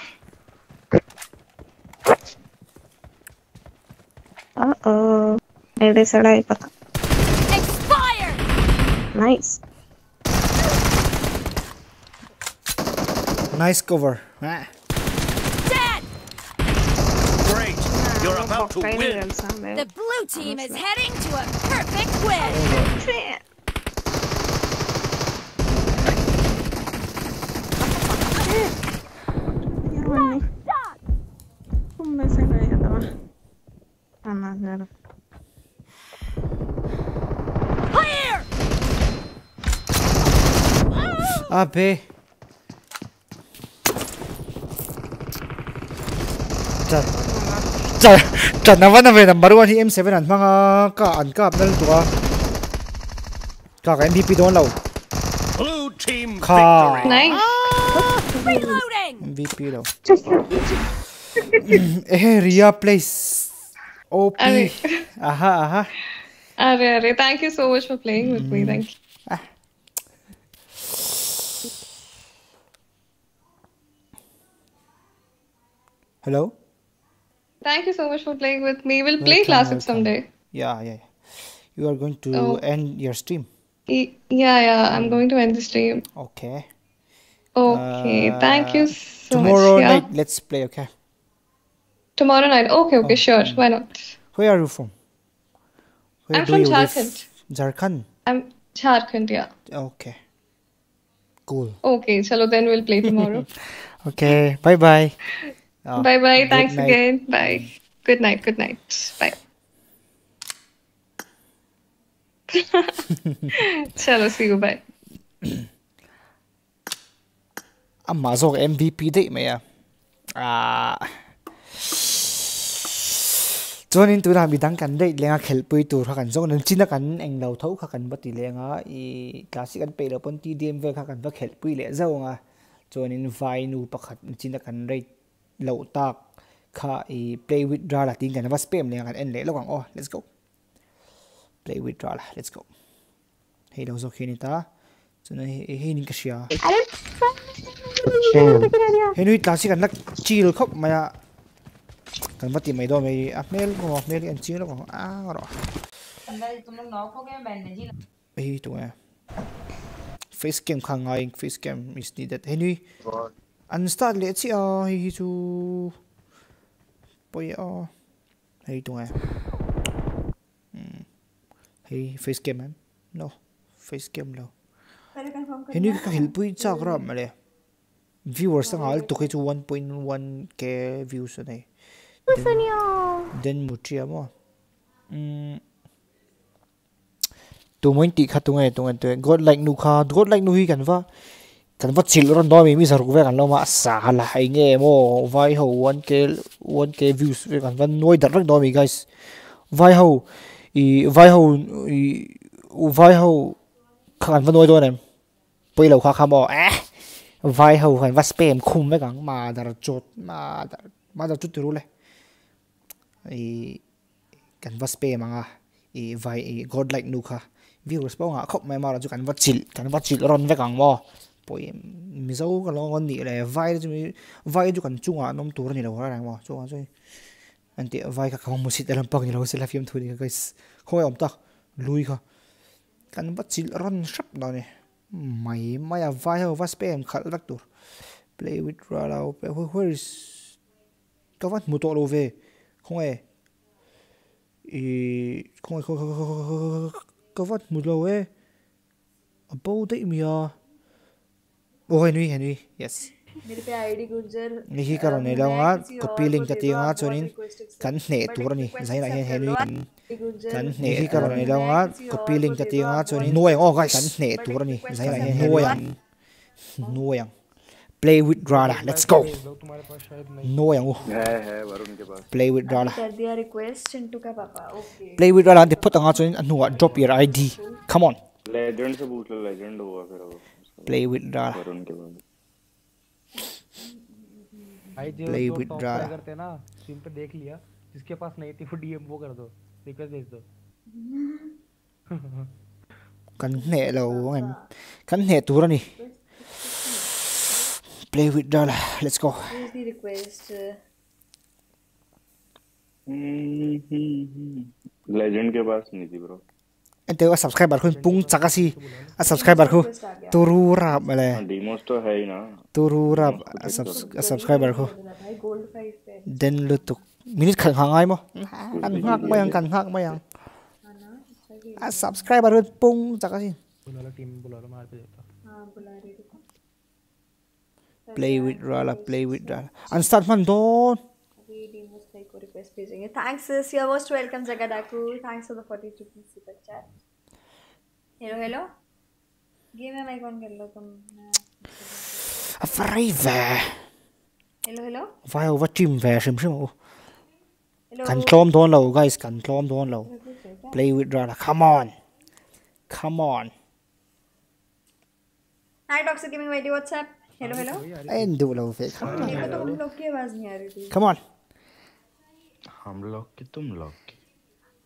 Uh-oh. Maybe sila ipat. Expired. Nice. Nice cover. Ah. Dead. Great. You're about to Okay, win. then some The blue team is heading to a perfect win. Come sila ito ma. Another. Clear. Abe. Chà. Chà, chà na van na về number 1 hi M7 an mga ka an ka apnal tua. Ka ka MVP don lo. Blue team victory. Nice. Reloading. MVP lo. Eh Ria place. OP. अरे Aha aha. अरे अरे thank you so much for playing with me thank you Hello. thank you so much for playing with me we'll play Welcome, classic welcome. someday Yeah, yeah, yeah. You are going to Oh. end your stream. Y- yeah yeah I'm going to end the stream Okay. okay thank you Uh, so Tomorrow much yeah night, let's play. Okay. tomorrow night okay okay sure why not Where are you from? Where I'm from? Jharkhand. Jharkhand. I'm Jharkhand yeah Okay. Cool. okay chalo then we'll play tomorrow Okay. Bye bye. Oh, bye bye thanks night. again bye good night good night bye chalo see you bye Amma zo MVP đấy mày à. À. cho nên tôi làm bị đăng cảnh đấy lenga khel pui tur kha kan zong nan china kan eng lo thau kha kan bati lenga i classic an pe lo pon ti dm ve kha kan va khel pui le zo nga cho nên vai nu pakhat china kan rei lo tak kha i play with draw la ting kan va spam lenga kan en le lo kang oh let's go. Play with draw la let's go. Hei lo zo khini ta? Cho nên, hey hei ning ka shia Henry tasi kan nak chill khóc mày cần bắt tìm mày đôi mày áp mail của một mail anh chill à, nó còn à rồi bây tụi em face cam khang ngay face cam is needed. Henry anh start lấy chi à hi chú bây giờ hey tụi em hey ừ. face cam em no face cam đâu. Henry cái hình bụi chắc rồi mà đấy viewers ang al to ke chu 1.1 k views nei then mutria mo mm tu moin ti kha tu ngai tu god like nu kha god like nu hi kan va kan va chil ron do mi mi sar ku ve kan lo ma sa la hai nge mo vai ho 1k 1k views ve kan van noi dar rak do mi guys. Vai ho i vai ho i vai ho kan va noi do nem poi lo kha kha mo eh vai hầu kan và spam khum với cả mà đã chốt, mà đã mà đã chut từ le i cần và spam anga i vai i god like nu kha viewers bo nga khop mà là ra chu kan va chil kan va run ron ve kang bởi poi mi zo cái lo ngon ni là vai chú mi vai chu chung à nom tur ni này ra rang mo chu anh tiệm vai các không musit xịt làm bằng nhiều sẽ la phim thôi ni guys. Vậy ông ta. Lui kha cần và chil ron sắp đó này my my a vai ho va spam khal rak tur. Play with rala where is ka va to lo ve? Không e e không không không không ka va e about dai mi a oh henry henry, yes. मेरे पे आईडी Gurjar hi karo ne lawnga copy link ta tinga chunin kan hne tur ani zaina he henry kan hne hi karo ne lawnga copy link ta tinga chunin noyang oh guys kan hne tur ani zaina he noyang noyang play with Rada. Let's go. No yang है है वरुण के पास Play with Rada. कर दिया रिक्वेस्ट चिंटू का पापा okay Play with Rada. They put on out anu drop your ID. Come on. Legend से पूछ लो लेजेंड होगा फिर वो Play with Rada. वरुण के पास भाई जो प्ले विद ड्रा करते ना स्ट्रीम पे देख लिया जिसके पास नहीं थी वो डीएम वो कर दो रिक्वेस्ट भेज दो। कन्ने लो एम कन्ने तुरंत ही play withdraw let's go request legend के पास नहीं थी bro anh tiêu subscribe ente a subscriber khun pung chaka si a subscriber khu turu rap male demos to hai na turu rap a subscriber khu hàng ai minute khang hangai mày an ngak mayang mày à. à, ngak mayang a subscriber khun pung chaka gì? Play with rala play with rala anh start man don अभी डीमोस भाई को रिक्वेस्ट भेजेंगे थैंक्स सिस you are most welcome जगडाकू thanks for the 40 rupees super chat hello hello game में mic on कर लो तुम A fraive. Hello hello Vai over team ve sim sim. Hello Kan klom don lo guys. Kan klom don lo. Play with Rala. Come on. Come on. Hi toxic gaming whitey WhatsApp hello hello And do lo fe. मेरे को तो उन लोग की आवाज नहीं हम लोग की तुम लोग की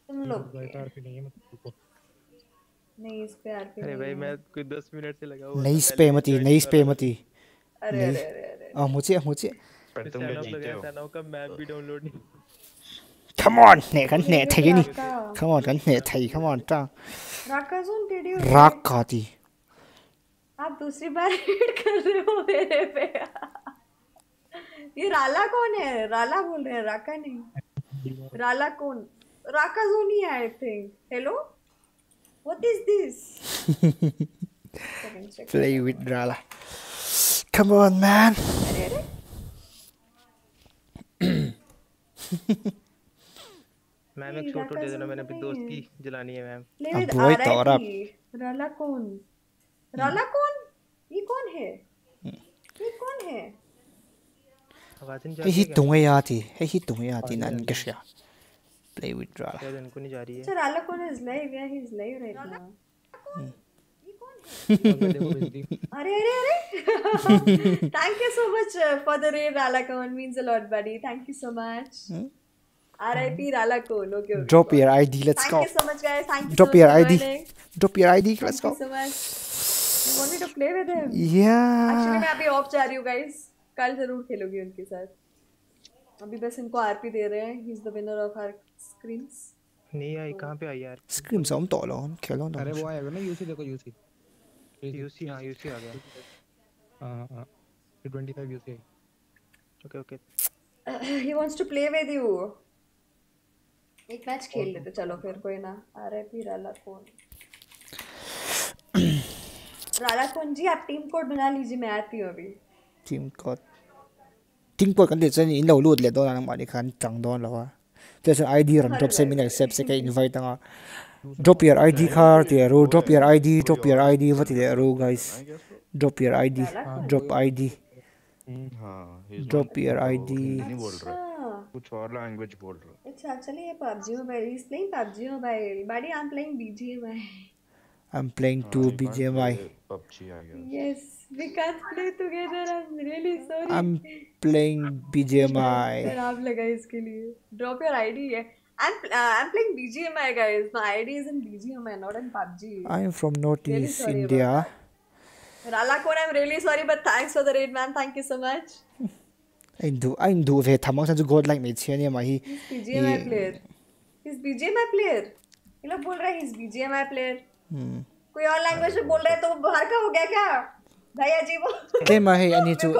तुम लोग की। नहीं इस पे आरपी अरे भाई मैं कोई दस मिनट से लगा हुआ नहीं स्पे मती नहीं स्पे मती अरे अरे अरे अरे आ मुझे मुझे पर तुम लोग जीते हो सैनव का मैप भी डाउनलोड नहीं Come on. Ne kan ne thai ni. Come on kan ne thai. Come on ta. राकाजोन टेडी Rak kati. आप दूसरी बार हिट कर रहे हो मेरे पे ये राला कौन है राला बोल रहे हैं राका नहीं राला कौन राका जोनी I think hello what is this play with राला कम ऑन मैन मैम एक दे देना मैंने अपनी दोस्त की जलानी है मैम अब भाई तो और अब राला कौन राला कौन ये कौन है ये कौन है यही तुम्हें याद ही यही तुम्हें याद ही नानी के शाह play with Rala. शायद इनको is live yeah he live right now. अरे अरे अरे thank you so much for the raid राला means a lot buddy thank you so much RIP राला okay okay drop your ID let's go thank you so much guys thank you drop your ID drop your ID let's go so much you want me to play with him या actually मैं अभी ऑफ़ जा रही हूँ गाइस कल ज़रूर खेलूँगी उनके साथ। अभी बस इनको आरपी दे रहे हैं। He is the winner of our screens नहीं आई कहाँ पे आई यार? Scream sa um to lo. Kelo na. अरे वो आएगा ना यूसी देखो यूसी यूसी हाँ यूसी आ गया। हाँ हाँ twenty five UC okay okay he wants to play with you एक मैच खेल लेते चलो फिर कोई ना। आरआईपी राला कौन? राला कौन जी आप टीम कोड बना लीजिए मैं आती हूँ अभी। Team code. Team code kan de chen in lo lut le do na ma ni kan chang don lo wa. There's an ID ran drop seminar accept se ka invite nga. Drop your ID card there. ro, Drop your ID. Drop your ID. What is ro guys? Drop your ID. Drop ID. हाँ he's Drop not- your वो ID. हिंदी नहीं बोल रहा अच्छा कुछ और लैंग्वेज बोल रहा अच्छा चलिए ये PUBG mobile is playing PUBG mobile बड़ी I am playing BGMI I'm playing to BGMI. PUBG आ गया We can't play together. I'm really sorry. I'm playing BGMI. खराब लगा इसके लिए ड्रॉप योर आईडी है I'm uh, I'm playing BGMI, guys. My ID is in BGMI, not in PUBG. I'm from Really Northeast about India. Ralakon, I'm really sorry, but thanks for the raid, man. Thank you so much. Anh du anh du về thăm sang god like mấy chia mà hi. He's BGMI player. He's BGMI player. ये लोग बोल रहे हैं he's BGMI player. Hmm. कोई और लैंग्वेज में बोल रहे हैं तो वो बाहर का हो गया क्या Daya ji bo. Ke ma he ani chu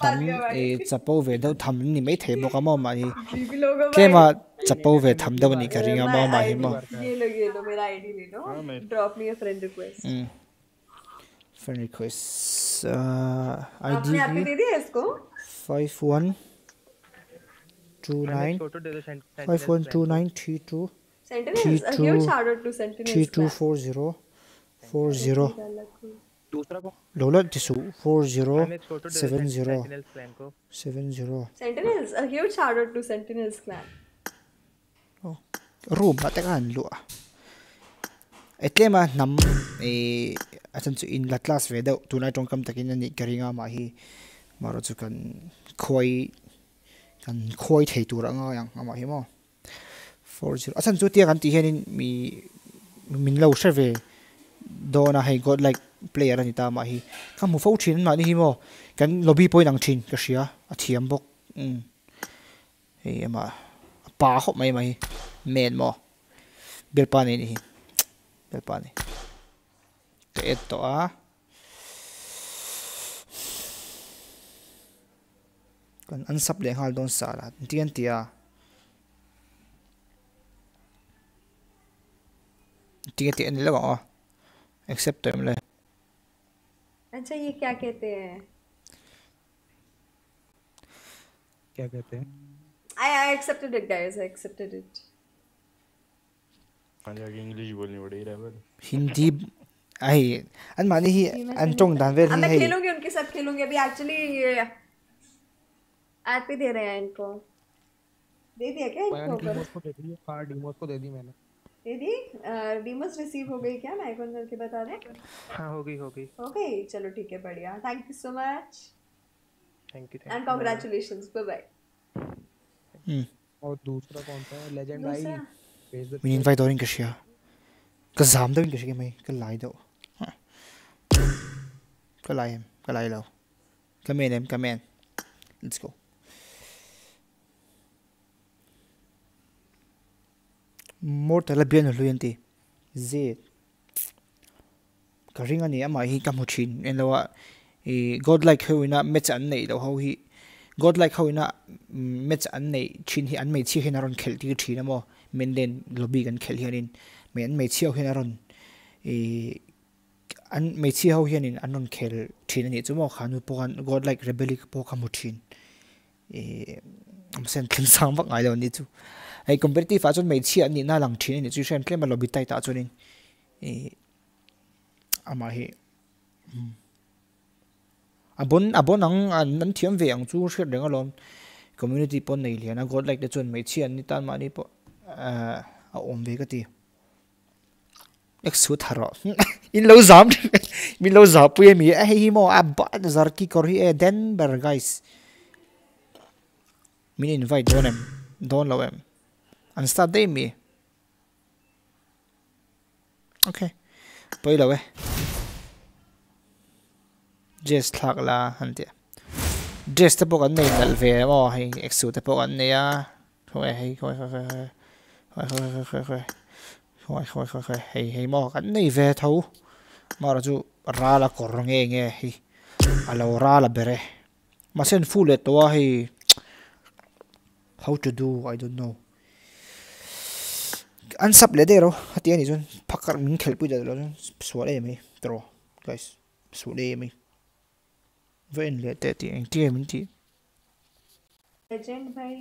tam e chapo ve do tham ni mai the bo ka ma ma hi. Ke ma chapo ve tham do ni kari nga ma ma hi ma. Ye lo. Drop me a friend request. Ừ. Friend request. Ờ, uh, ID. Five one. Two nine five one two nine three two three two three two four zero four zero. Dolat Tisu 4070 70 Sentinels a huge shout out to Sentinels clan. Oh Ruba tekan lua. Etlema nam e atan su in latlas ve dau. Tunai tong kam takin ni karinga ma hi maro chu kan khoi kan khoi thei tu ranga yang ama hi mo. 40 atan chu tia kan ti in mi min lo save do na hai god like player ani ta ma hi kam mu fo thin ma ni hi mo kan lobby point ang thin ka sia a thiam bok um ei ama pa hop mai mai men mo bel pa ni hi bel pa ni ke to a kan an sap le hal don sa la tian tia tia tia ni la accept है मतलब अच्छा ये क्या कहते हैं? क्या कहते हैं? I accepted it guys I accepted it it. Punjabi हाँ इंग्लिश बोलनी पड़ रही है बट हिंदी आई अन माने ही अंटोंग दानवेर ही है मैं खेलूँगी उनके साथ खेलूँगी। अभी एक्चुअली ऐप ही दे रहे हैं इनको दे दिया क्या इनको पर? डिमोस को दे दी मैंने। दीदी डीमस रिसीव हो गई क्या? माइक करके बता दें हाँ? हो गई हो गई हो गई। चलो ठीक है बढ़िया। Thank you so much thank you and congratulation bye bye और दूसरा कौन सा लेजेंड भाई मीन भाई दोरिंग कशिया। इंकशिया जाम दो इंकशिया मैं कल लाई दो। कल आई एम कल I love come in am come in let's go men more tala bian lu yanti z ka ringa ni ama hi ka mu thin en lawa e god like hoina match an nei lo ho hi god like hoina match an nei chin hi an mei chi hin aron khel ti thina mo men den lobby kan khel hianin men mei chi ho hin aron e an mei chi ho hianin anon khel thina ni chumo khanu pokan god like rebellic po ka mu thin e am sen thin sang bak ngai lo ni chu ai competitive a chon mei chi an ni na lang thina ni chu shen tlem lobby tai ta chunin e ama hi abon abon ang an nan thiam ve ang chu hret renga lom community pon nei liana god like the chon mai chian ni tan ma ni po a om ve ka ti. Ek su tharo in lo zam mi lo za pu mi a hi mo a ba zar ki kor hi e denver guys min invite don em. Don lo em anh start day mi okay poi lo we dress thak la han tia dress te pok an nei nal ve mo hei exu te pok an nei a khoi hei khoi khoi khoi khoi khoi khoi khoi khoi khoi khoi khoi khoi hei hei mo kan nei ve tho ma ra chu ra la kor nge nge hi alo ra la bere ma sen full it to hei how to do, i don't know. an sap le dero hati ani zun phakar min khel pui da lo zun suale mi tro guys suale mi ven le te ti en ti min ti legend bhai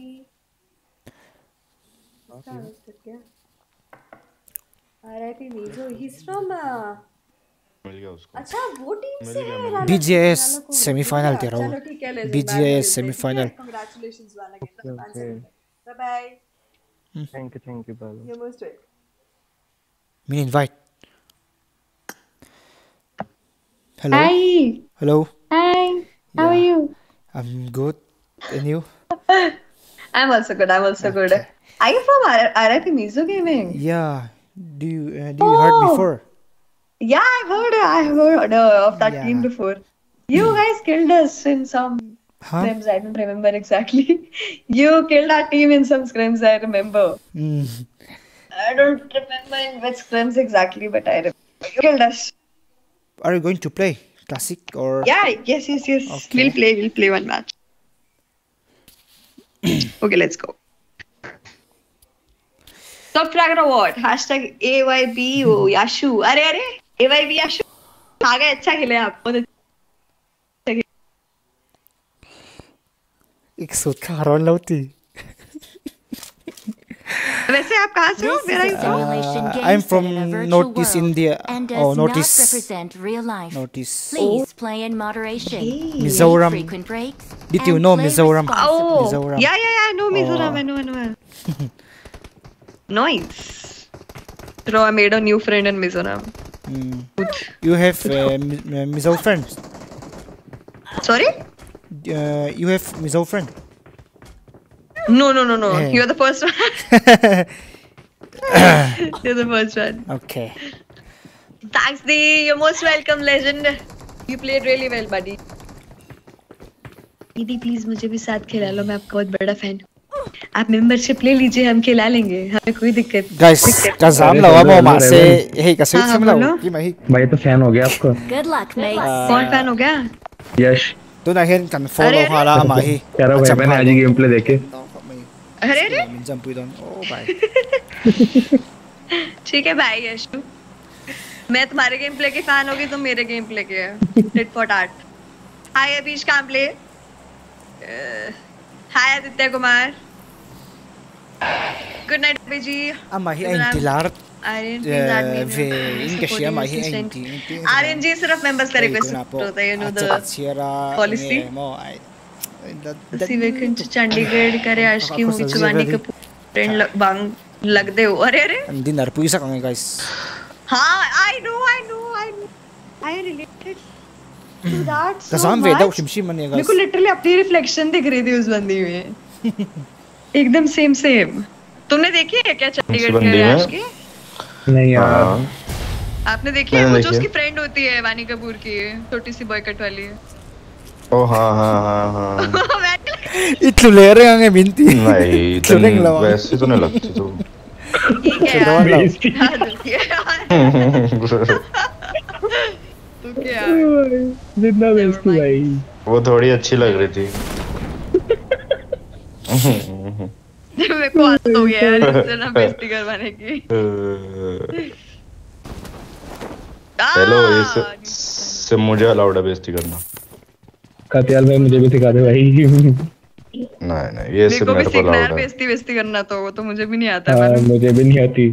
BGS semifinal दे रहा हूँ BGS semifinal bye bye Hmm. Thank you, thank you, Balaji. You're most right. Me invite. Hello. Hi. Hello. Hi. How are you? I'm good. And you? I'm also good. I'm also okay. good. Are you from RIP Mizu Gaming? Yeah. Do you uh, do you oh. heard before? Yeah, I heard. I heard of that yeah. team before. You hmm. guys killed us in some Huh? scrims. I don't remember exactly. you killed our team in some scrims. I remember. Mm. I don't remember in which scrims exactly, but I remember you killed us. Are you going to play classic or? Yeah. Yes. Yes. Yes. Okay. We'll play. We'll play one match. okay. Let's go. Top Tracker Award. Hashtag AYBO Yashu. अरे अरे AYB Yashu. आ गए अच्छा खेले आप बहुत एक सूट का हरौन लौती वैसे आप कहाँ से हो मेरा Uh, I'm from Northeast India. and does Oh, not Northeast. represent real life. Northeast. Please play in moderation. Take Mizoram. frequent breaks. Did you and know play Mizoram? responsibly. Oh, Mizoram. yeah, yeah, yeah. I know Mizoram. Oh. I know, I know. I know. nice. Bro, I made a new friend in Mizoram. Mm. You have uh, Mi- uh, Mizo friend. Sorry? Uh, you have Mizo friend. No, no, no, no. Yeah. You're the first one. You're the first one. Okay. Thanks, Dee. You're most welcome, legend. You played really well, buddy. दीदी please मुझे भी साथ खिला लो मैं आपका बहुत बड़ा फ़ैन हूँ आप मेंबरशिप ले लीजिए हम खिला लेंगे हमें कोई दिक्कत Guys, दिक्कत kazam Sorry, lawa hello, mo hello, ma se Raven. hey kasi हाँ, sim हाँ, law. बोलो। Ki mahi. भाई तो फ़ैन हो गया आपको Good luck, mate. कौन फ़ैन हो गया Yash Hen kan follow hala mahi. कह रहा हूँ भाई मैंने आज ही गेम प्ले देखे अरे अरे jump pui don. Oh bye. ठीक है भाई यशु मैं तुम्हारे गेम प्ले के फ़ैन होगी तुम मेरे गेम प्ले के tit for tat hi Abhish काम play hi Aditya Kumar good night Abhi ji Amahi ay tilar. इनके शेयर आरएनजी सिर्फ़ मेंबर्स का रिक्वेस्ट होता है you know the policy Chandigarh करे मूवी चुवानी के बांग लग दे हो अरे अरे दिन गाइस हाँ I know I know I I related to that कसम वेदा मने गाइस मेरे को लिटरली अपनी रिफ्लेक्शन दिख रही थी उस बंदी में। एकदम सेम सेम तुमने देखी है क्या चंडीगढ़ के? नहीं यार। आपने देखी है वो जो उसकी फ्रेंड होती है वानी कपूर की छोटी सी बॉयकट वाली? ओ हाँ हाँ हाँ हाँ। Itlu lere ang minti. नहीं Tuleng इतनी lawa. वैसी तो नहीं लगती तू। ठीक है। यार. हाँ, है यार। दुखी जितना बेइज्जती भाई। वो थोड़ी अच्छी लग रही थी। मेरे को आदत हो गया यार इससे ना बेइज्जती करवाने की। हेलो ये से, से मुझे अलाउड है बेइज्जती करना। कतियाल भाई मुझे भी सिखा दे भाई। नहीं नहीं ये सिर्फ़ मेरे को सीखना है अलाउड है। बेइज्जती बेइज्जती करना तो वो तो मुझे भी नहीं आता हाँ, मुझे भी नहीं आती।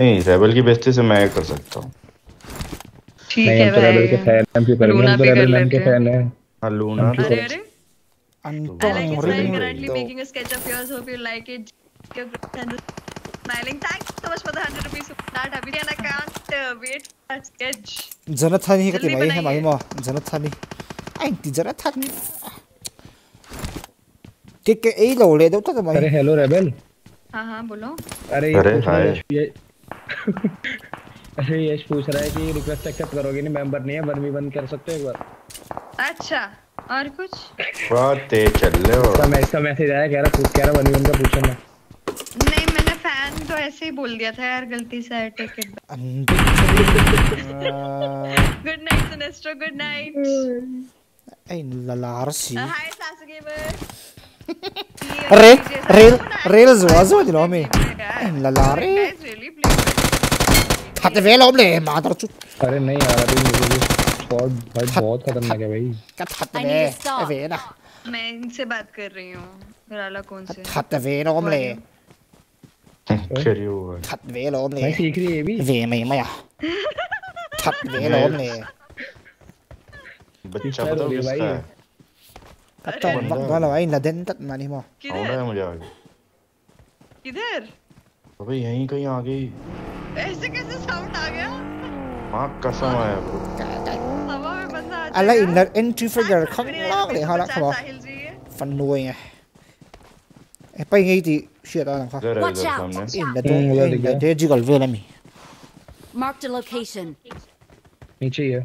नहीं रेबल की बेइज्जती से मैं कर सकता हूँ। ठीक है तो रेबल के भाई। फ़ैन हम भी कर रेबल के फ़ैन हैं। हाँ। लूना अरे अरे। I like it while currently making a sketch of yours. Hope you like it. And smiling. Thanks so much for the hundred rupees super chat, Abhi, and I can't uh, wait for that sketch. Jonathan hi ka जल्दी timai he mai बनाइए। mo. Jonathan hi. Ay ti Jonathan. Tik ke ei lo le do ta mai. अरे hello rebel हाँ हाँ बोलो अरे अरे, है हाय। अरे यश पूछ रहा है कि रिक्वेस्ट एक्सेप्ट करोगे नहीं मेंबर नहीं है वन वी वन कर सकते हो एक बार अच्छा और कुछ बहुत तेज चल रहे हो इसका मैं इसका मैसेज आया कह रहा पूछ कह रहा वी वन पूछो मैं नहीं मैंने फ़ैन तो ऐसे ही बोल दिया था यार गलती से I take it good night Sinestro good night lalar si. Hi सासू gamer zwa zwa di lo me. Ay lalar. Hat ve lo le mother chu. अरे नहीं यार अभी मुझे बहुत भाई बहुत खतरनाक है भाई। कतवे अबे ना। मैं इनसे बात कर रही हूँ घराला कौन से? कथतवे रोमले करियो कथतवे रोमले मैं सीख रही है अभी वे मैं मैं कथतवे रोमले बच्चा बताओ किसका है कत्ता वाला भाई तो नदन तक नहीं मो। किधर? मुझे आगे। किधर? अबे यहीं कहीं आ गई ऐसे कैसे साउंड आ गया? हाँ कसम आया ब्रो हवा में बंदा आ Ala in la entry figure khang lang le hala ka ba. Sahil ji Fan nuôi nha. Ai pai ngai ti shit à kha There Watch is out. सामने in the day in the day jigal vela mi Marked a location. नीचे ही है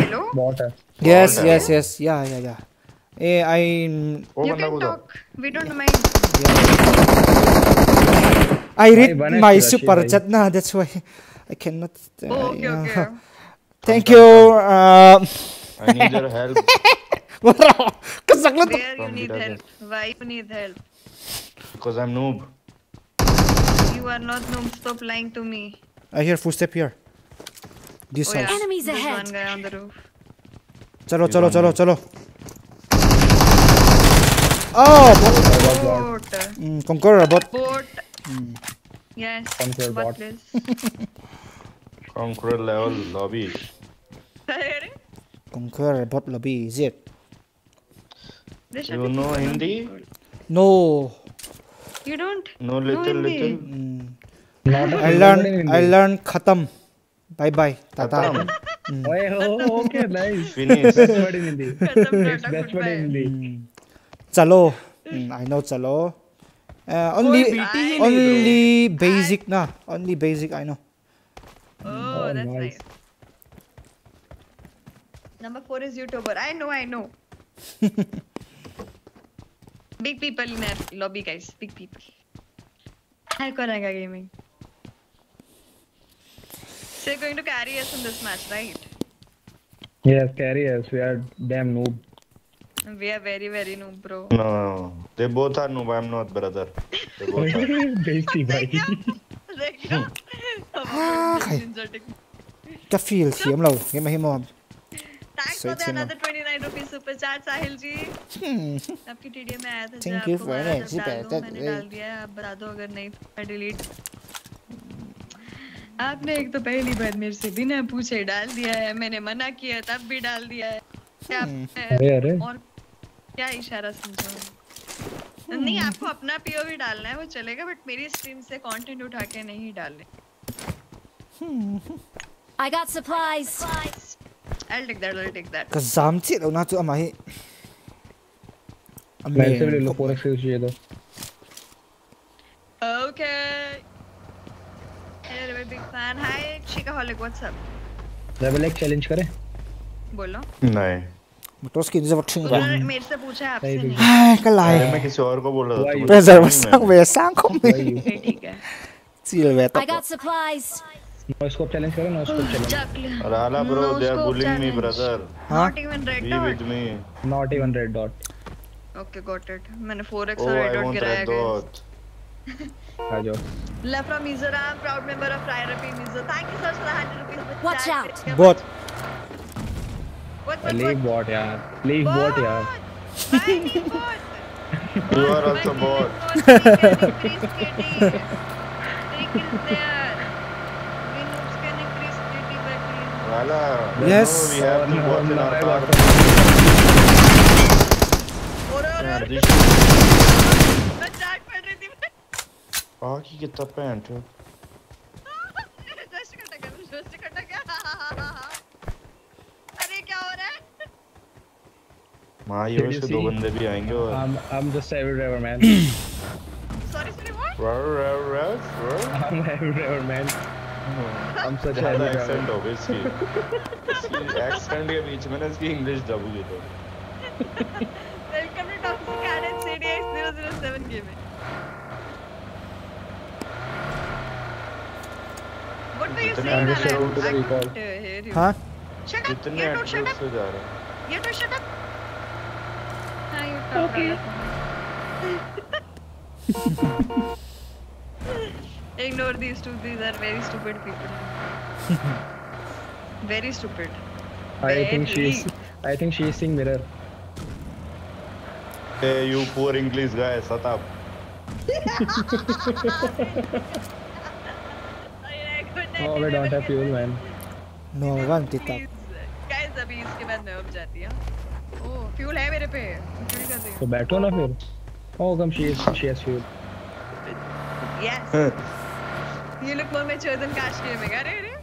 Hello? Bot है yes yes yes yeah yeah yeah eh i वो You बंदा can कूदा talk. We don't mind. i read Bhai, my Vanesh super Rashi, chat na that's why i cannot uh, Oh, okay, yeah. okay. thank you uh I need your help kasak lang Where you need help? Why you need help? because I'm noob. You are not noob. Stop lying to me. i hear footstep here this Oh yeah. house Enemies There's ahead. one guy on the roof. chalo chalo chalo chalo oh bot. Boat. Mm, conqueror bot Boat. Mm. Yes. Conqueror bot. Conqueror level lobby. Conqueror bot lobby is it? You know Hindi? No. You don't. No little know little. Mm. I learned. I learned khatam. Bye bye. Tata. Mm. Oh, okay, nice. Finish. Best word in Hindi. Best word in Hindi. Hmm. Chalo. Mm, I know chalo. Uh, only only basic na. Only basic I know. Oh, oh that's nice. nice. Number 4 is YouTuber. I know, I know. big people in our lobby guys. Big people. Hi Koranga Gaming. So you're going to carry us in this match, right? Yes, carry us. We are damn noob. We are very, very noob, bro. No, they both are noob. I'm not brother. They both are. Ah, okay. Ninja Tech. Ka feel thiam lo. Ke mahi mo. Thanks for the another 29 rupees super chat, Sahil ji. Hmm. आपकी TDM में आया था Thank you आपको for बोला it. जब Super, मैंने डाल दिया है आप बता दो अगर नहीं तो मैं डिलीट आपने एक तो पहली बार मेरे से बिना पूछे डाल दिया है मैंने मना किया तब भी डाल दिया है क्या अरे, अरे। और क्या इशारा समझा नहीं आपको अपना पीओवी डालना है वो चलेगा बट मेरी स्ट्रीम से कंटेंट उठा के नहीं डालने I got supplies. I'll take that I'll take that Ka zam chi lo na chu amai. मैं से ले लो फोर एक्स चाहिए तो Okay. Hey, I'm a big fan. Hi, Chicaholic. What's up? Level एक चैलेंज करें बोलो नहीं तो उसकी इज़्ज़त नहीं हुआ मेरे से पूछा आपसे नहीं। हाँ कल आए। मैं किसी और को बोल रहा था प्रेशर वसंग वसंग को मैं। ठीक है सील बैठा I got supplies no scope challenge करो नो स्कोप चैलेंज राला bro they are bullying me brother not even red dot with me not even red dot okay got it मैंने 4x और रेड डॉट गिराया गया आ जाओ। Left from Mizoram proud member of रायरपी Mizo thank you sir for the 100 rupees watch out बहुत leave bot यार leave bot यार you are on the ball yes we have to watch in our park यार this बाकी कितना पैंट है वहाँ से दो बंदे भी आएँगे और I am just every driver man sorry sorry what row row row I am every driver man I am such heavy accent हो इसकी इसकी के बीच में ना इसकी इंग्लिश दबू गई तो welcome to toxic added CDX 007 gaming What were you saying? तो I, I hear you. Huh? Shut up! You don't shut up! You don't shut up! Hi, you talk Okay. Ignore these two. These are very stupid people. very stupid. I think she's I think she's seeing mirror. Hey, you poor English guy, shut up. Oh, we don't have fuel, man. No one tit up. Guys, अभी इसके बाद मैं अब जाती हूँ. Oh, fuel है मेरे पे. क्यों कर तो बैठो ना फिर. Oh, come she is she has fuel. Yes. You look more mature than Cash Gaming. अरे अरे.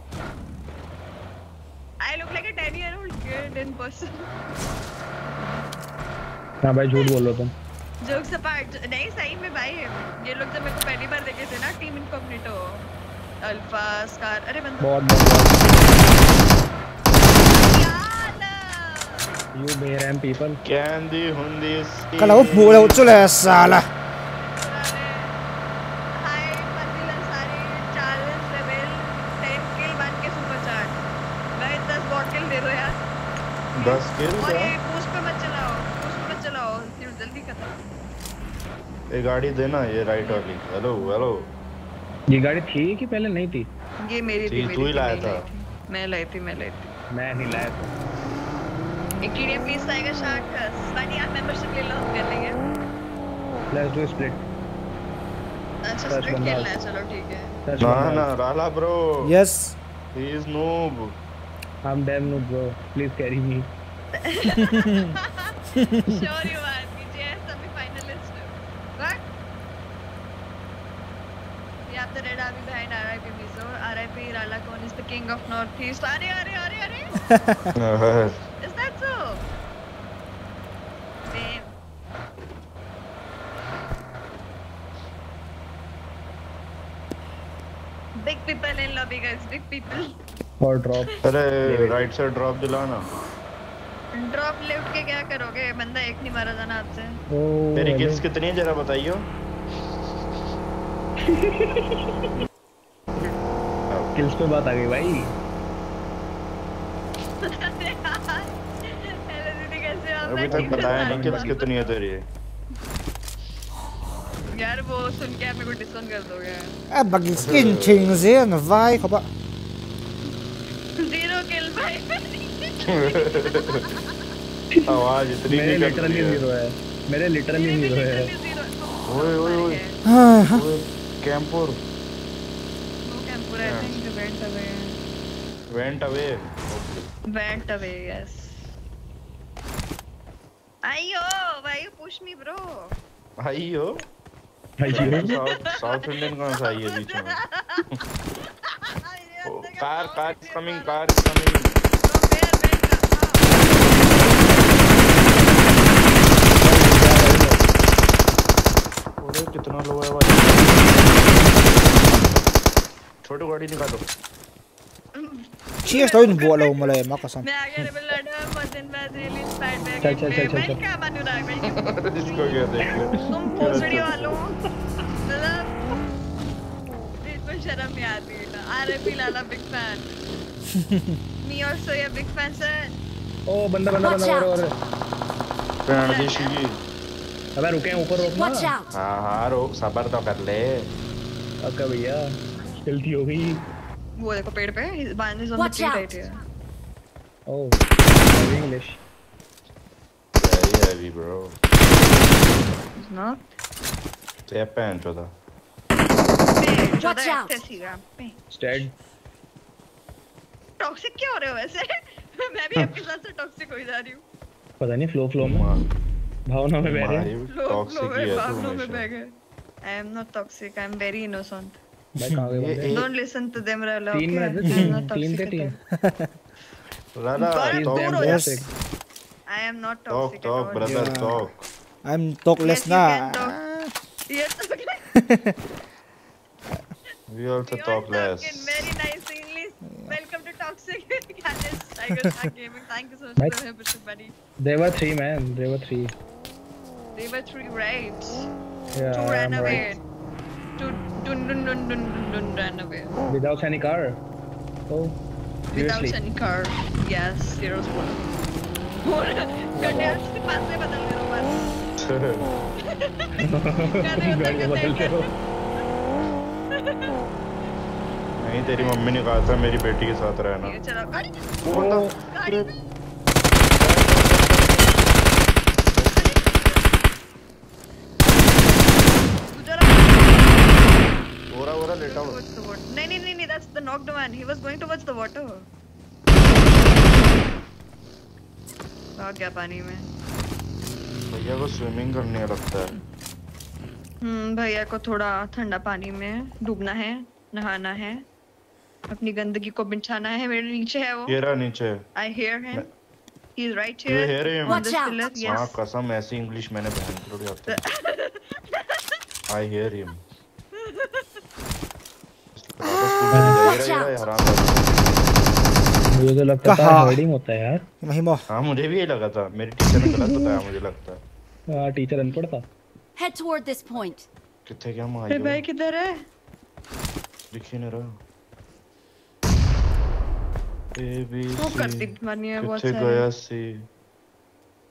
I look like a 10 year old kid in person. हाँ भाई झूठ बोल रहे हो तुम. जोक्स अपार्ट नहीं सही में भाई ये लोग जब मेरे को पहली बार देखे थे ना टीम इनकॉग्निटो अल्फ़ा स्कार अरे बंदा बहुत बहुत You may ram people. Candy hundis. Kalau buo lo chu le sala. Challenge level 10 kill बन मैं 10 बॉट किल दे दो यार दस किल और ये पुश पे मत चलाओ पुश पे मत चलाओ। फिर जल्दी खत्म। ये गाड़ी देना ये राइट वाली। हेलो हेलो ये गाड़ी थी कि पहले नहीं थी? ये मेरी थी थी, तू ही लाया था। मैं लाई थी मैं लाई थी। मैं नहीं लाया था। एक TDA please tiger shark Sunny आप मेंबरशिप ले लो हम कर लेंगे। लेट्स डू स्प्लिट अच्छा स्प्लिट खेलना है चलो ठीक है। ना ना Rala bro yes he is noob I am damn noob bro please carry me sure you are BJS अभी finalist but yeah the red army behind RIP Mizo RIP Rala कौन is the king of north east अरे अरे अरे अरे Big people in lobby guys. Big people. और drop अरे right side drop दिलाना। Drop lift के क्या करोगे? बंदा एक नहीं मारा जाना आपसे। तेरी किल्स कितनी है? जरा बताइयो। किल्स पे बात आ गई भाई। हो अभी तक बताया नहीं किल्स कितनी है तेरी। यार वो सुन के आप मेरे को डिस्काउंट कर दोगे। Ah, bagi skin ching zin vai ko ba. Zero kill भाई। आवाज़ इतनी मेरे नहीं लिटरली ज़ीरो है। मेरे लिटरली ज़ीरो है। ओए ओए ओए। हाँ कैंपुर। वो camper I think went away went away went away yes भाई पुश मी ब्रो आई हो आइयो। साउथ साउथ इंडियन कौन सा आई है बीच में car car is coming car is coming कितना लोग है भाई छोटी गाड़ी निकालो। Cheers mo लेवल लड़ा मदन में रियली इंस्पायर्ड बैक चल, चल, चल, चल, चल। इसको क्या देख ले तुम भोसड़ी वालों मतलब बिल्कुल शर्म नहीं आती ना आरएपी लाला big fan me also yeah big fan sir ओ बंदा बंदा बंदा और और प्राण की अबे रुके हैं ऊपर रोकना Watch out! हाँ हाँ रोक सबर तो कर ले अक्का भैया गलती हो गई वो देखो पेड़ पे बाँध is on the tree right here oh English very heavy bro is not ते पैन चोदा Watch out. स्टैड टॉक्सिक क्यों हो रहे हो वैसे? मैं भी आपके साथ से टॉक्सिक हो जा रही हूँ। पता नहीं फ्लो फ्लो में। भावना में बह रहे हैं फ्लो फ्लो में भावनाओं में बह गए I am not toxic I am very innocent Don't listen to them, Rala. Okay? I'm not toxic teen at all. Rala, talk. Yes. I am not toxic talk, talk, brother, talk. I'm talkless yes, na. Talk. Yes, okay. we also talk less. In very nice English. Welcome to Toxic Gaddis Tiger Shark Gaming. Thank you so much for the buddy. There were three, man. There were three. There were three, right? Yeah, Two ran away. Right. Two dun dun dun dun dun dun ran away. Without any car. Oh. Without any car. Yes, zero spoiler. और गड्ढे के पास से बदल दे रहा गाड़ी बदल के हो। नहीं तेरी मम्मी ने कहा था मेरी बेटी के साथ रहना बस चलो गाड़ी में हुआ water. नहीं नहीं नहीं नहीं that's the knocked one. He was going towards the water. भाग गया पानी में भैया को स्विमिंग करने लगता है हम्म भैया को थोड़ा ठंडा पानी में डूबना है नहाना है अपनी गंदगी को बिछाना है मेरे नीचे है वो ये रहा नीचे I hear him He's right You here. hear him? On this pillar. हाँ Yes. कसम ऐसी इंग्लिश मैंने बहन थोड़ी आती I hear him मुझे तो लगता था हेडिंग होता है यार। वही महिमा हाँ मुझे भी ये लगा था। मेरे टीचर ने गलत बताया तो मुझे लगता है। हाँ टीचर अनपढ़ था। हेड टुवर्ड दिस पॉइंट कितने क्या मार रहा भाई किधर है? दिख नहीं रहा। ए बी वो कर दिख मानिए वो बहुत गया सी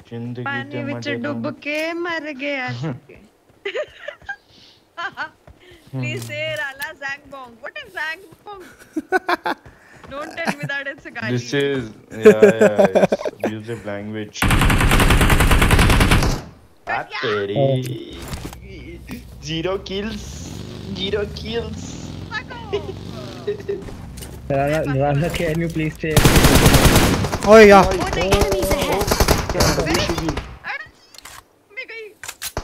ज़िंदगी पानी में डूब के मर गया Please hmm. say Rala Zangbong. What is Zangbong? Don't tell me that it's a guy. This is yeah, yeah it's abusive language. That's pretty. Oh. Zero kills. Zero kills. Rala, Rala, can you please stay? Oh yeah. Oh, the ahead. Oh,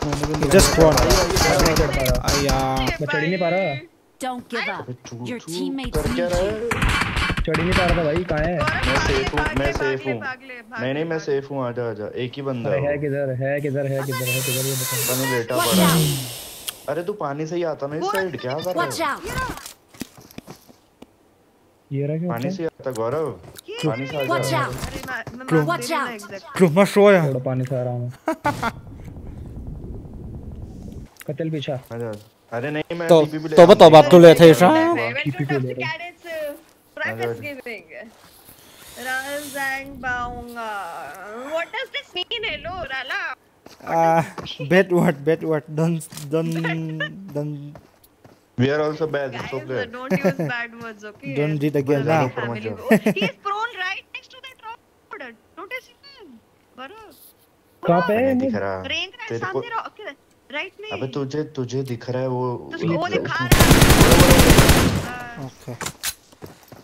just spawned. Aya. मैं चढ़ ही नहीं पा रहा। Don't give up. Your teammates need you. चढ़ ही नहीं पा रहा था भाई कहाँ है? मैं सेफ़ हूँ मैं सेफ़ हूँ। नहीं नहीं मैं सेफ़ हूँ आजा आजा। एक ही बंदा है, है है किधर है किधर है किधर है किधर ये बता। पानी लेटा पड़ा। अरे तू पानी से ही आता ना इस साइड क्या कर रहा out. ये रहा क्या पानी से ही? आता गौरव। पानी से Watch आजा out. True. Watch out. True, मैं सो या. थोड़ा पानी से आ रहा हूँ। कतल पीछा अरे नहीं मैं तो भी ले तो बताओ बात तो ले थे सा. टीपी पे ले uh, practice giving. Rala Zangbong. uh, What does this mean? Hello, Rala. Ah, bad word, bad word. Don't, don't, don't, We are also bad. Guys, uh, okay. don't use bad words, okay? don't read again now. Oh, he is prone right next to that road. See him? Gaurav. कहाँ पे है नहीं दिख रहा Range right तेरे को सामने रो- राइट नहीं। अबे तुझे तुझे दिख रहा है वो वो तो दिखा रहा है। ओके।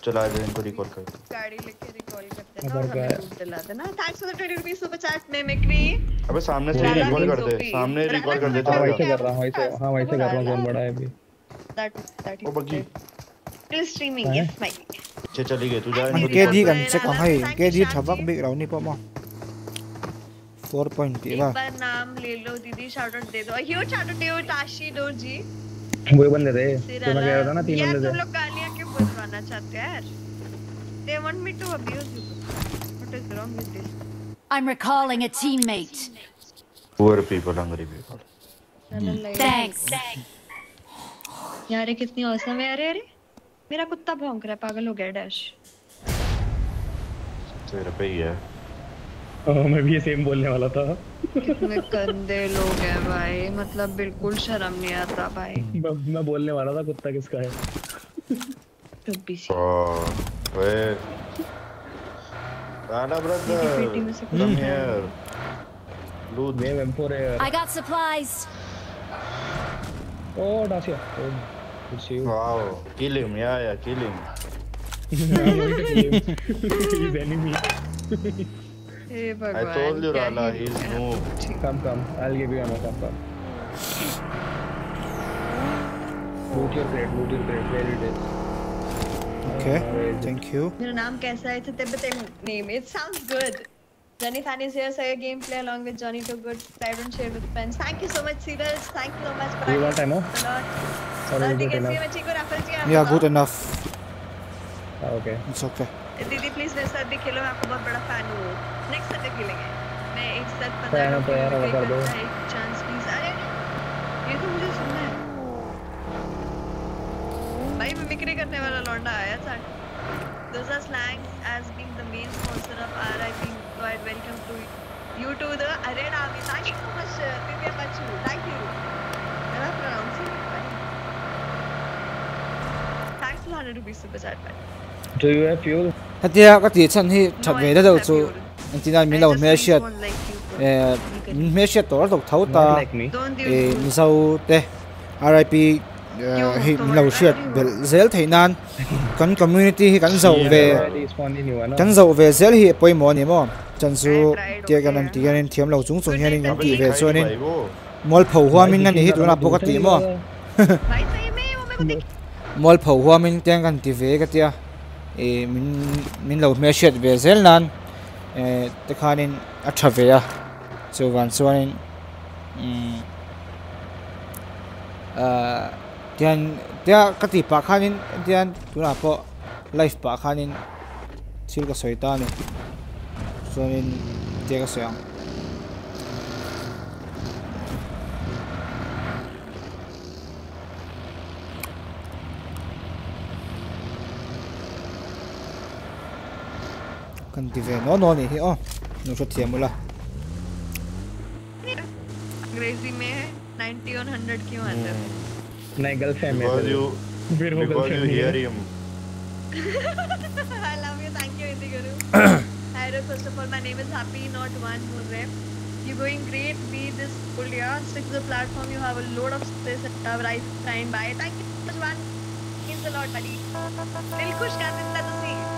चला दे इनको रिकॉल कर गाड़ी लेके रिकॉल करते हैं और हमें दिला देना thanks for the 20 rupees super chat mimicry अबे सामने से रिकॉल कर दे। सामने रिकॉल कर दे तो हाँ वैसे कर रहा हूँ वैसे हाँ वैसे कर रहा हूँ कौन बड़ा है अभी। That that O buggy. Please streaming yes my चल चली गई तू जा इनको के जी गन से कहाँ है के जी ठबक बिक रहा हूँ नहीं पमा। Pa mo. 4 point एक बार नाम ले लो दीदी शाउट आउट दे दो। Huge shout out to Tashi Dorji? वही बंदे थे तो मैं कह रहा था ना तीन यार बंदे तुम लोग गालियाँ क्यों बुलवाना चाहते हो यार? They want me to abuse you. What is wrong with this? I'm recalling a teammate. Poor people hungry people Thanks. यार ये कितनी औसम है अरे अरे। मेरा कुत्ता भौंक रहा है पागल हो गया डैश तेरे पे ही है। हाँ मैं भी ये सेम बोलने वाला था कितने गंदे लोग हैं भाई मतलब बिल्कुल शर्म नहीं आता भाई मैं, मैं बोलने वाला था कुत्ता किसका है Rana brother come here loot wave M4 है I got supplies. ओ डासिया ओ good you wow kill him yeah yeah kill him he's enemy हे I भगवान told you क्या Rala ही he's noob come come I'll give you ammo come come loot your crate loot your crate where it is Okay. Thank you. मेरा नाम कैसा है it's a Tibetan name it sounds good Johnny Fan is here so your gameplay along with Johnny too good I don't share with friends thank you so much Silas thank you so much do you want ammo a lot or is Radhi it कैसी है enough मैं ठीक हूँ राफेल जी Yeah, आप good enough. Ah, okay It's okay. दीदी please मेरे साथ भी खेलो मैं आपका बहुत बड़ा फ़ैन हूँ नेक्स्ट संडे खेलेंगे मैं एक साथ फ़ैन हो तो यार कर दो एक चांस प्लीज़ अरे ये तो मुझे सुनना है भाई मिमिक्री करने वाला लौंडा आया था Those are slangs as being the main sponsor of RIP Worldwide. Welcome to you to the Arena Army. Thank you so much, uh, Divya Bachu. Thank you. Am I pronouncing it right? Thanks for 100 rupees super chat, man. do you have fuel hết tia các tỷ chân hi chặt về đó đâu chú anh tin anh mình đâu mấy chuyện mấy chuyện tổ độc thấu ta sau thế RIP hi mình đâu chuyện về dễ thấy nan. Cắn community hi cắn dầu về cắn dầu về dễ hi bơi mò nhỉ mò. Chân số tia cái năm tia nên thiếm lâu chúng xuống hiện nên tỷ về cho nên mol phẩu hoa mình nên hi tụi nó bốc cái tỷ mò. Mol phẩu hoa mình tiếng cần tỷ về cái tia e min min lo me shet ve zel nan e te khanin mm, a thave a chuwan chuanin um a tian tia ka ti pa khanin tian tuna po, life pa khanin chil ka soita ni. Chuanin tia ka soyang. kan ti ve no no ni hi o no so thiam la अंग्रेज़ी में है 90 और 100 क्यों आता है नहीं गर्लफ्रेंड में because you फिर वो girlfriend you hear him I love you thank you इति गुरु hi first of all my name is Happy not one more rep You're going great. Be this full year. Stick to the platform. You have a load of space at the right time. Bye. Thank you so much, man. Means a lot, buddy. दिल खुश कर देता तुझे.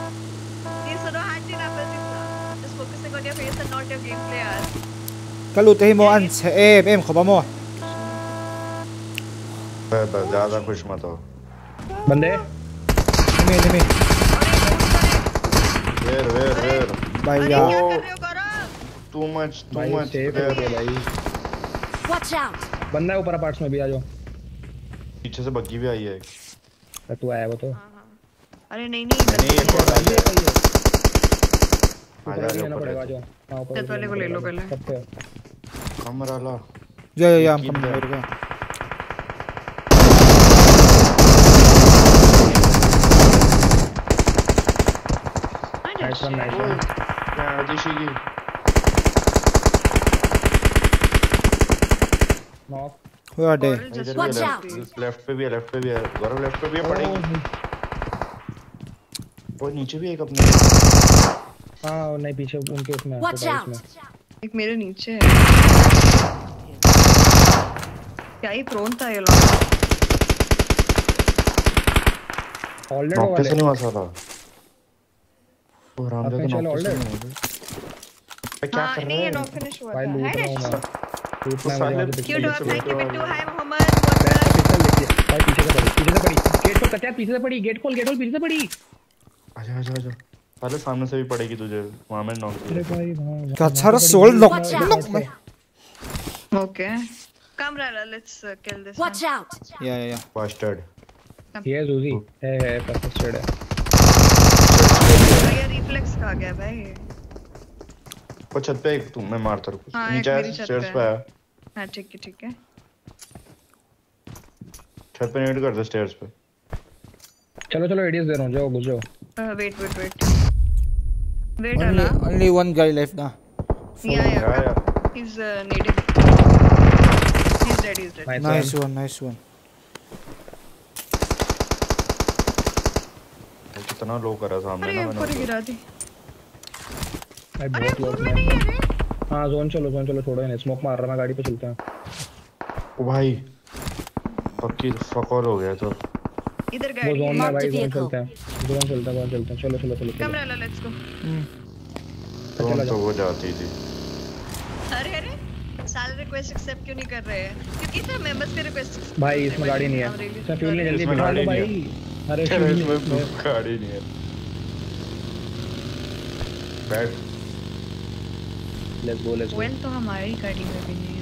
كلوته مو انس ايه بام خبا مو ज़्यादा खुश मत हो बंदे निमे निमे वेर वेर वेर भैया टू मच टू मच भाई वॉच आउट बंदा ऊपर अपार्ट्स में भी आ जाओ पीछे से बग्गी भी आई है तो आया वो तो। हाँ। अरे नहीं नहीं नहीं एक और आई है। आ जा ऊपर आ जाओ ऊपर जत वाले को ले लो पहले। कमरा ला। या या हम कम कर गए नाइस वन नाइस वन क्या आदिशी की नॉक भी out. लेफ़्ट लेफ़्ट पे भी है लेफ़्ट पे भी है। गौरव लेफ़्ट पे भी है पड़ेगी। वो नीचे भी एक अपने हाँ। नहीं पीछे उनके उसमें एक मेरे नीचे है। क्या ही प्रोन था ये लोग? ऑलरेडी वाले। कैसे नहीं मसा था। वो राम already? नहीं हुआ क्या हाँ कर नहीं रहे हैं? भाई था। लूट रहा हूँ मैं तो क्यों dog thank you Bittu hi Mohammad भाई पीछे से पड़ी पीछे से पड़ी गेट खोल कच्चा पीछे से पड़ी गेट खोल गेट खोल पीछे से पड़ी। आजा आजा आजा। पहले सामने से भी पड़ेगी तुझे वहाँ में नॉक अरे भाई Kachara soul knock Watch out. knock me. Okay come रहा let's kill this Watch out! Yeah yeah yeah. Bastard ये जूजी है है परसिस्टेड है ये रिफ्लेक्स खा गया भाई। वो छत पे एक तू मैं मारता रुक। हाँ, नीचे स्टेयर्स पे है। आया। हाँ ठीक है ठीक है। छत पे नेट कर दे स्टेयर्स पे। चलो चलो एडीएस दे रहा हूँ जाओ घुस जाओ। Wait wait wait wait Only अला only one guy left now. या या या या he's uh, needed. He's dead he's dead. Nice Nice one, nice one. कितना लो करा सामने अरे ना ऊपर मैंने गिरा दी। भाई अरे में नहीं है रे हाँ जोन चलो जोन चलो छोड़ो इन्हें। स्मोक मार रहा मैं गाड़ी पे चलते हैं। ओ भाई पक्की फकौल हो गया तो। इधर वो गाड़ी। जोन में भाई जोन. चलते हैं। जोन चलता है जोन चलते हैं। चलो चलो चलो कम चलो रहा लेट्स गो तो तो वो जाती थी। अरे अरे सारे रिक्वेस्ट एक्सेप्ट क्यों नहीं कर रहे हैं? क्योंकि सर मेंबर्स के रिक्वेस्ट भाई इसमें गाड़ी नहीं है। इसमें फ्यूल नहीं जल्दी बिठा गाड़ी दो भाई। अरे इसमें गाड़ी नहीं है। बैठ। Let's go let's go well तो हमारी गाड़ी में भी नहीं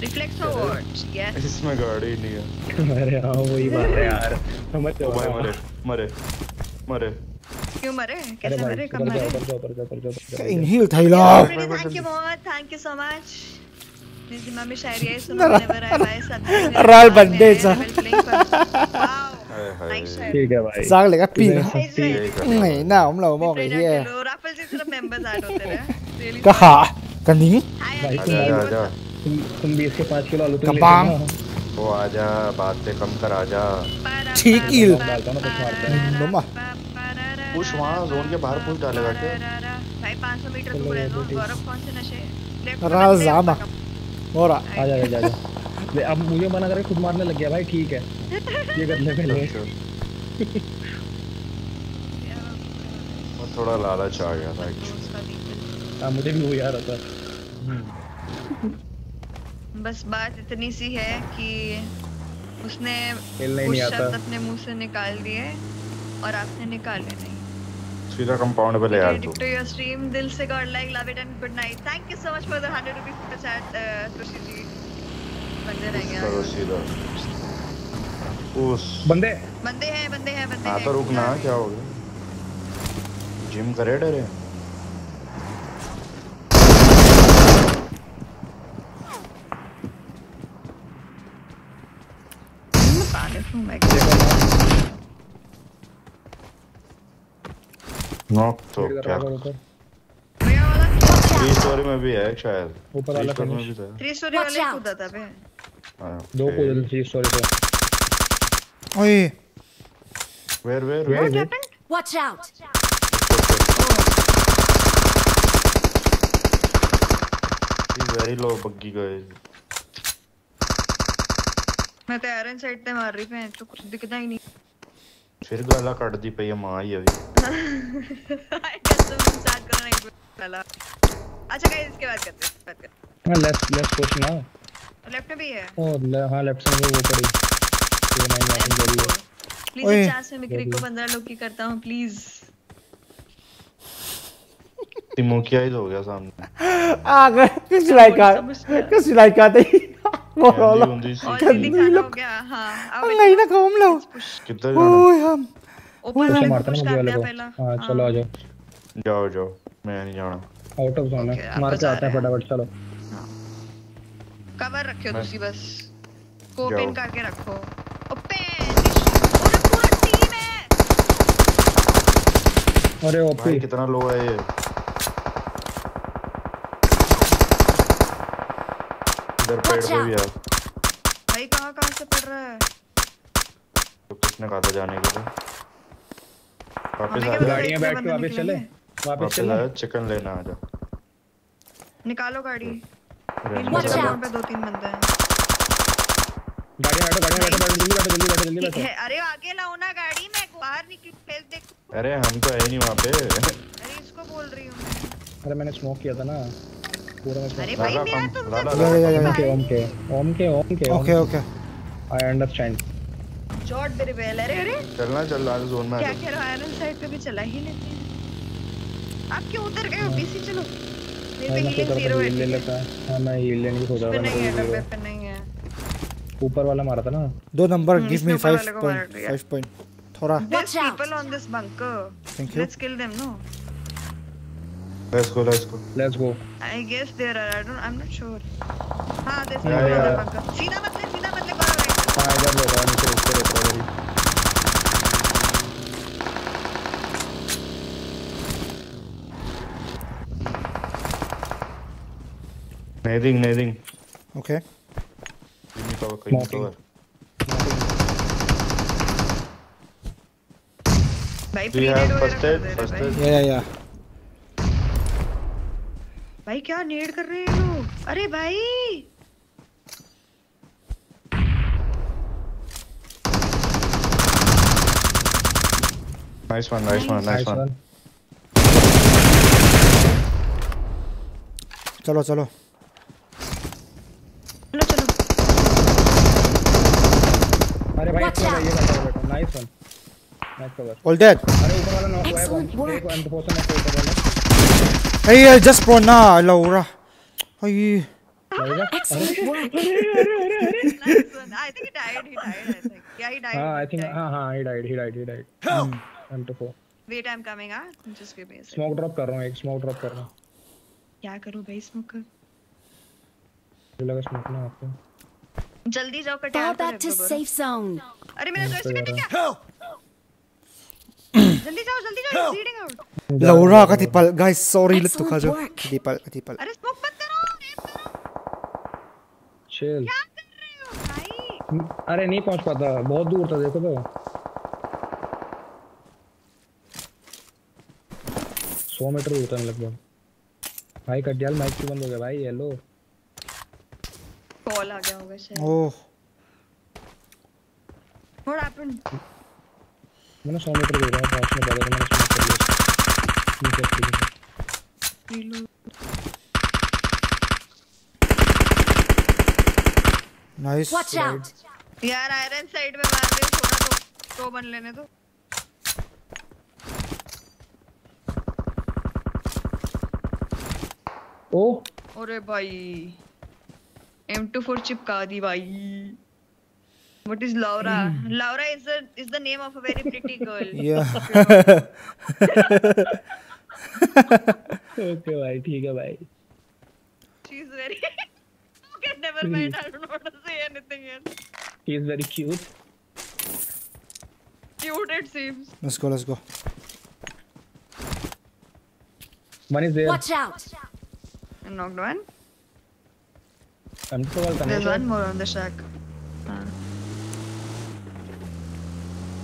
रिफ्लेक्स अवार्ड्स यस इसमें गाड़ी नहीं है। अरे हाँ वही बात है यार। समझ जाओ भाई मरे मरे मरे। क्यों मरे? कैसे मरे? कब मरे? ऊपर जाओ ऊपर जाओ ऊपर जाओ थैला thank you thank you so much मेरी शायरी सुनो नेवर आई बाय राल सा ठीक है भाई। लेगा पी। नहीं ना हम लोग मौके ही। है राफेल जी सिर्फ़ मेंबर्स होते कहा? भाई तुम बीस पाँच किलो आलू कबांग। वो आजा बात से कम कर आजा। हूँ। हैं rồi. पुश वहाँ जोन के बाहर पुश डालेगा क्या भाई 500 मीटर दूर है तो गौरव कौन से नशे. आ। जा जा जा। ले, अब मुझे मना करके खुद मारने लग गया भाई ठीक है। ये कर ले पहले। थोड़ा लालच आ गया था। हाँ मुझे भी वही आ रहा था बस बात इतनी सी है कि उसने कुछ शब्द अपने मुँह से निकाल दिए और आपने निकाले नहीं। सीधा कंपाउंड पे ले यार तू। To your stream दिल से god like love it and good night thank you so much for the 100 rupees super chat uh, Tushi जी। बंदे रहेंगे करो सीधा। उस। बंदे। बंदे हैं बंदे हैं बंदे हाँ हैं। तो रुकना क्या हो गया? जिम करे डरे? पागल हूँ मैं क्या नॉक तो क्या थ्री स्टोरी में भी है शायद ऊपर वाला story में। भी था थ्री स्टोरी वाले ही कूदा था बे हाँ, दो. को जल्दी स्टोरी पे ओए is it? Watch out! He's very low, buggy guys. मैं तो एरन साइड पे मार रही हूँ तो कुछ दिखता ही नहीं। फिर गला कट दी ਆ ਮਾਂ ਹੀ ਆ ਵੀ ਆਈ ਗੈਸ ਤੁਮ स्टार्ट करना नहीं तो पहला अच्छा गाइस इसके बाद करते हैं बात करते हैं। लेफ़्ट लेफ़्ट पुश ना लेफ़्ट में भी है? ओ हाँ लेफ़्ट में वो पड़ी। ये नहीं मैं आ रही है। प्लीज़ चांस में मिक्री को 15 लोग की करता हूँ प्लीज़ तो हो गया सामने। आ गए किस लाइक का किस लाइक का मोरोला गंदी लोग अंगाई ना घूम लो ओए हम ओपन से मारता ना मुझे वाले को हाँ चलो आ जाओ जाओ जाओ मैं नहीं जाना आउट ऑफ़ जोन है मार जाते हैं फटाफट चलो कवर रखियो तुसी बस. को करके रखो. ओपन अरे ओपी। कितना लो है ये। इधर पेड़ पे भी है। भाई कहाँ कहाँ से पड़ रहा है? तो किसने कहा था जाने के लिए? वापस आ जा गाड़ियाँ बैठ के वापस चले? वापस चले? चिकन लेना आ जा निकालो गाड़ी। रेंज तीन में बजे चला। ग्राउंड पे दो तीन बंदे हैं। गाड़ियाँ बैठो गाड़ियाँ बैठो बैठो जल्दी बैठो जल्दी बैठो जल्दी बैठो। अरे आगे लाओ ना गाड़ी मैं बाहर निकली फेस देख। अरे हम तो है नहीं वहाँ पे। अरे इसको बोल रही हूँ मैं। अरे मैंने स्मोक किया था ना। पूरा अरे भाई मेरा कम- तुमसे लाला- या या या ओम के ओम के ओम के ओम के। ओके। ओके आई अंडरस्टैंड मेरे बेल। अरे अरे। चलना चल रहा जोन में क्या कह रहे हो? आयरन साइड पे भी चला ही लेते हैं आप क्यों उधर गए हो? पीसी चलो। मेरे पे हीलिंग ज़ीरो है। ले लेता। हाँ मैं हील लेने की सोच रहा था। नहीं है डब्बे पे नहीं है। ऊपर वाला मारा था ना? दो नंबर गिव मी ऊपर 5 वाले को मार पॉइंट दिया। 5 पॉइंट थोड़ा। People on this bunker. Thank you. Let's kill them, no? Let's go, let's go. Let's go I guess there are. I don't. I'm not sure. हाँ, there's Yeah, people on the yeah. bunker. सीधा मत ले, सीधा मत ले, करो right. हाँ इधर ले रहा है नीचे ऊपर ऊपर मेरी Nading, nading. Okay. Give me cover, give me Smoking. cover. भाई Do you pre-nade have वगैरह first कर aid? दे रहे First भाई। aid? या या या भाई क्या नेड कर रहे हैं लोग? अरे भाई! Nice one, nice one, nice nice one. One चलो चलो। चलो चलो। अरे भाई ये nice one nice cover. All dead अरे ऊपर वाला नॉक हुआ है वन एक वन फोर्स में ऊपर वाला hey just pro na laura hey लगेगा Excellent work. nice one. I think he died. He died. I think. Yeah, he died. हाँ आई he थिंक died. हाँ हाँ he died he died he died one two four Wait, I'm coming. Ah, just give me a second. Smoke drop कर रहा हूँ एक smoke drop कर रहा हूँ क्या करूँ भाई स्मोकर? मुझे लगा स्मोक ना आपको जल्दी जाओ Fall Katiyar back to safe zone. अरे मेरा यहाँ पे जोइस्टिक जा है रहा क्या? जल्दी जाओ जल्दी जाओ reading out Laura katipal guys sorry let's Excellent kajo katipal katipal अरे स्मोक मत करो चिल क्या कर रहे हो भाई अरे नहीं पहुँच पाता बहुत दूर था देखो तो सौ मीटर दूर था लगभग भाई कटियाल माइक क्यों बंद हो गया भाई हेलो कॉल आ गया होगा शायद oh. व्हाट हैपेंड मैंने सौ मीटर दूर था पास में लगा तो मैंने स्मोक कर इसमें क्या चाहिए नाइस वॉच आउट यार आयरन साइड में मार दे थोड़ा तो तो बन लेने दो ओ अरे भाई M24 चिपका दी भाई What is Laura? Mm. Laura is the is the name of a very pretty girl. Yeah. Okay भाई ठीक है भाई She's very Okay, never mind. I don't know what to say anything else. He is very cute Cute it seems. Let's go, let's go. One is there Watch out! I knocked one. I'm just about There's to one more on the shack. Uh,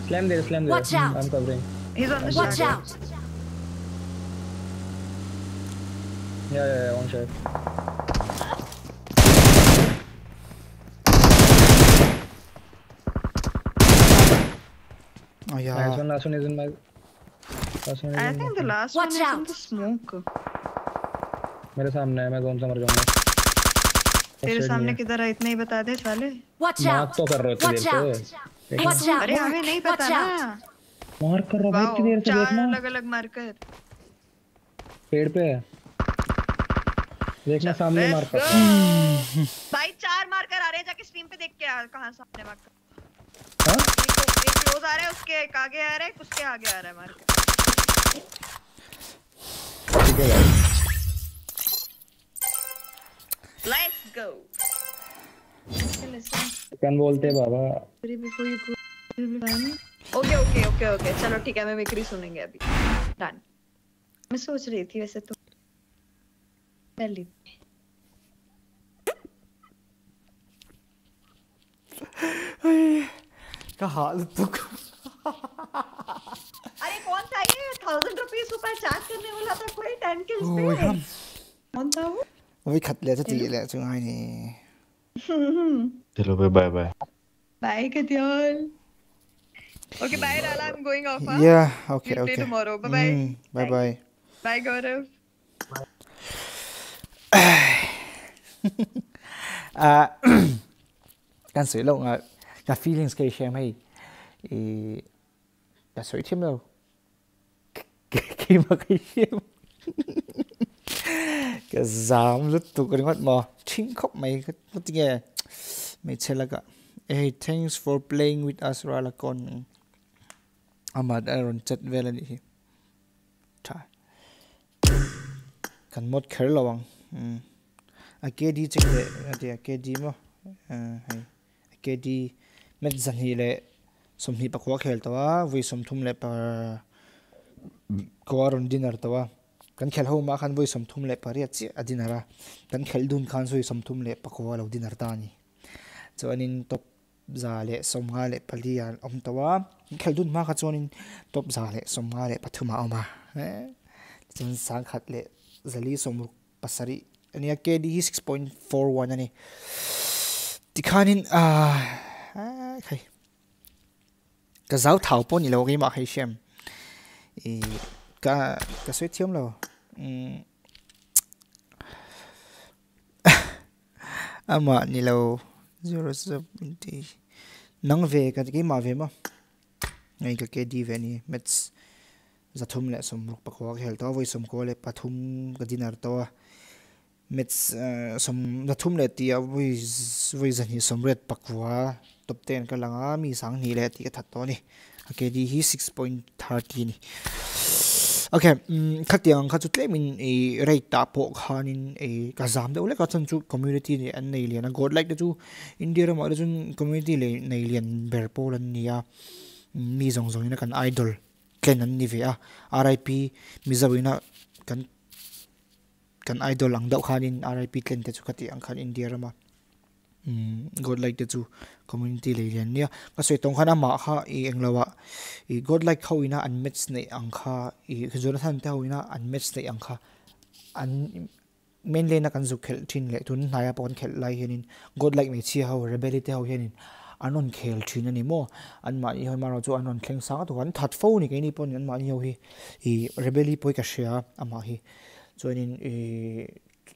slam there slam there Watch out. I'm covering he's on the Watch shack. out! Yeah, yeah, yeah, one shot. Oh, yeah. Last one, last one is in my. Last one I think the last one is in the smoke. मेरे सामने है मैं कौन सा मर जाऊँगा? तेरे सामने किधर है? इतने ही बता दे साले। मार्क तो कर रहे थे देर से। अरे हमें नहीं पता मार्क कर रहा है देर से देखना चार अलग अलग मार्कर पेड़ पे है। देखना सामने Let's कर भाई चार मार्कर आ रहे हैं जाके स्ट्रीम पे देख के आ कहाँ सामने मार्कर हाँ? एक एक क्लोज आ रहा है उसके एक आगे आ रहा है उसके आगे आ रहा है मार्कर ठीक है लेट्स गो कन बोलते बाबा। ओके ओके ओके ओके चलो ठीक है मैं मिक्री सुनेंगे अभी। डन मैं सोच रही थी वैसे तो। कर लेते हैं का हाल तो अरे कौन था ये थाउज़ेंड रुपीस ऊपर चार्ज करने वाला था कोई टेन के पे कौन था वो वही खत ले था तीले ले था आई नहीं चलो बे बाय बाय बाय कत्योल Okay, bye Lala. I'm going off. Huh? Yeah. Okay. We'll okay. Play tomorrow. Bye bye. Mm, bye bye. Bye Gaurav. Bye. À, can sửa lộn à, cả feelings cái xem hay, thì cả sửa thêm đâu, khi mà cái xem, cái dám lúc tụ cái ngót mò, chính khóc mày cái nó tiếng nghe, mày chơi là cả, hey thanks for playing with us ra là con, Ahmad Aaron chat về là đi, trời, cần một khởi Hmm. lòng, um. AKD check le ati AKD mo. Eh, hai. AKD met zan hi le som hi pakwa khel tawa vui som thum le par kawaron dinner tawa. Kan khel ho ma khan voi som thum le par ya chi adinara. Kan khel dun khan soi som thum le pakwa lo dinner ta ni. Cho anin top za le som nga le palian om tawa. Khel dun ma kha chonin top za le som nga le pathuma oma. Eh, Chen sang khat le zali som pasari ani a KD hi 6.41 ani tikhanin a khai ka zau thau po ni lo ge ma khai shem e ka ka soi thiam lo ama ni lo 070 nang ve ka ge ma ve ma ngai ka KD ve ni mets zathum le som ruk pakwa khel to voi som ko le pathum ka dinar to mets äh, som zathum le tia voi voi zan hi som red pakwa top 10 ka langa mi sang ni le ti ka that to ni di hi 6.30 ni. Okay mm, um tiếng khát chút lệ mình e rate ta po khanin e ka zam de ule ka chan chu community ni an nei lian. God like de chu, india ra ma de chun community le nei lian ber polan nia mm, mi zong zong ina kan idol ken an ni ve a. Rip mi zawina kan kan idol ang dau khanin rip tlen te chu khati ang khan india rama. Mm, god like te chu community le lian nia. Ka soi tong khana ma kha i englawa i god like khawina an match nei ang kha. I jonathan te hoina an match nei ang kha. An main lane kan zu khel thin le tun, naya pon khel lai henin god like me chi haw rebellion te ho henin anon khel thin ani mo. An ma i ma ro chu anon thleng sa to an that phone ni ke ni pon an ma ni ho hi. I rebellion poi ka share ama hi chuanin e eh,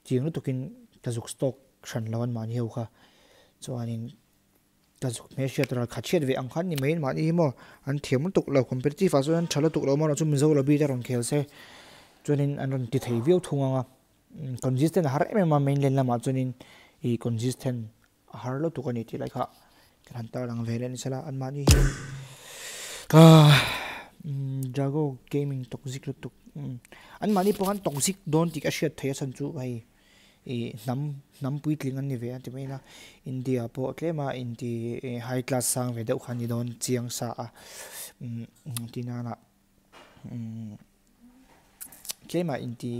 tiang lu tukin ka zuk stock shan lawan ma ni ho kha. Chuanin ta zuk me shia tra kha chet ve ang khan ni main ma ni mo an thiam tuk lo competitive a chuan thala tuk lo ma chu mizo lo bi ta ron khel se. Chuanin an ron ti thei viau thunga nga mm, consistent har em ma main len lama. Chuanin e eh, consistent har lo tu kan ti lai kha. Kan ta lang velen sala an mani hi ka ah, mm, jago gaming toxic lo tuk an mani po kan toxic don tik a thaya san chu ai e nam nam pui tling an ni ve ti mai na india po tlema ti high class sang ve deuh khan ni don chiang sa a tina na tlema indi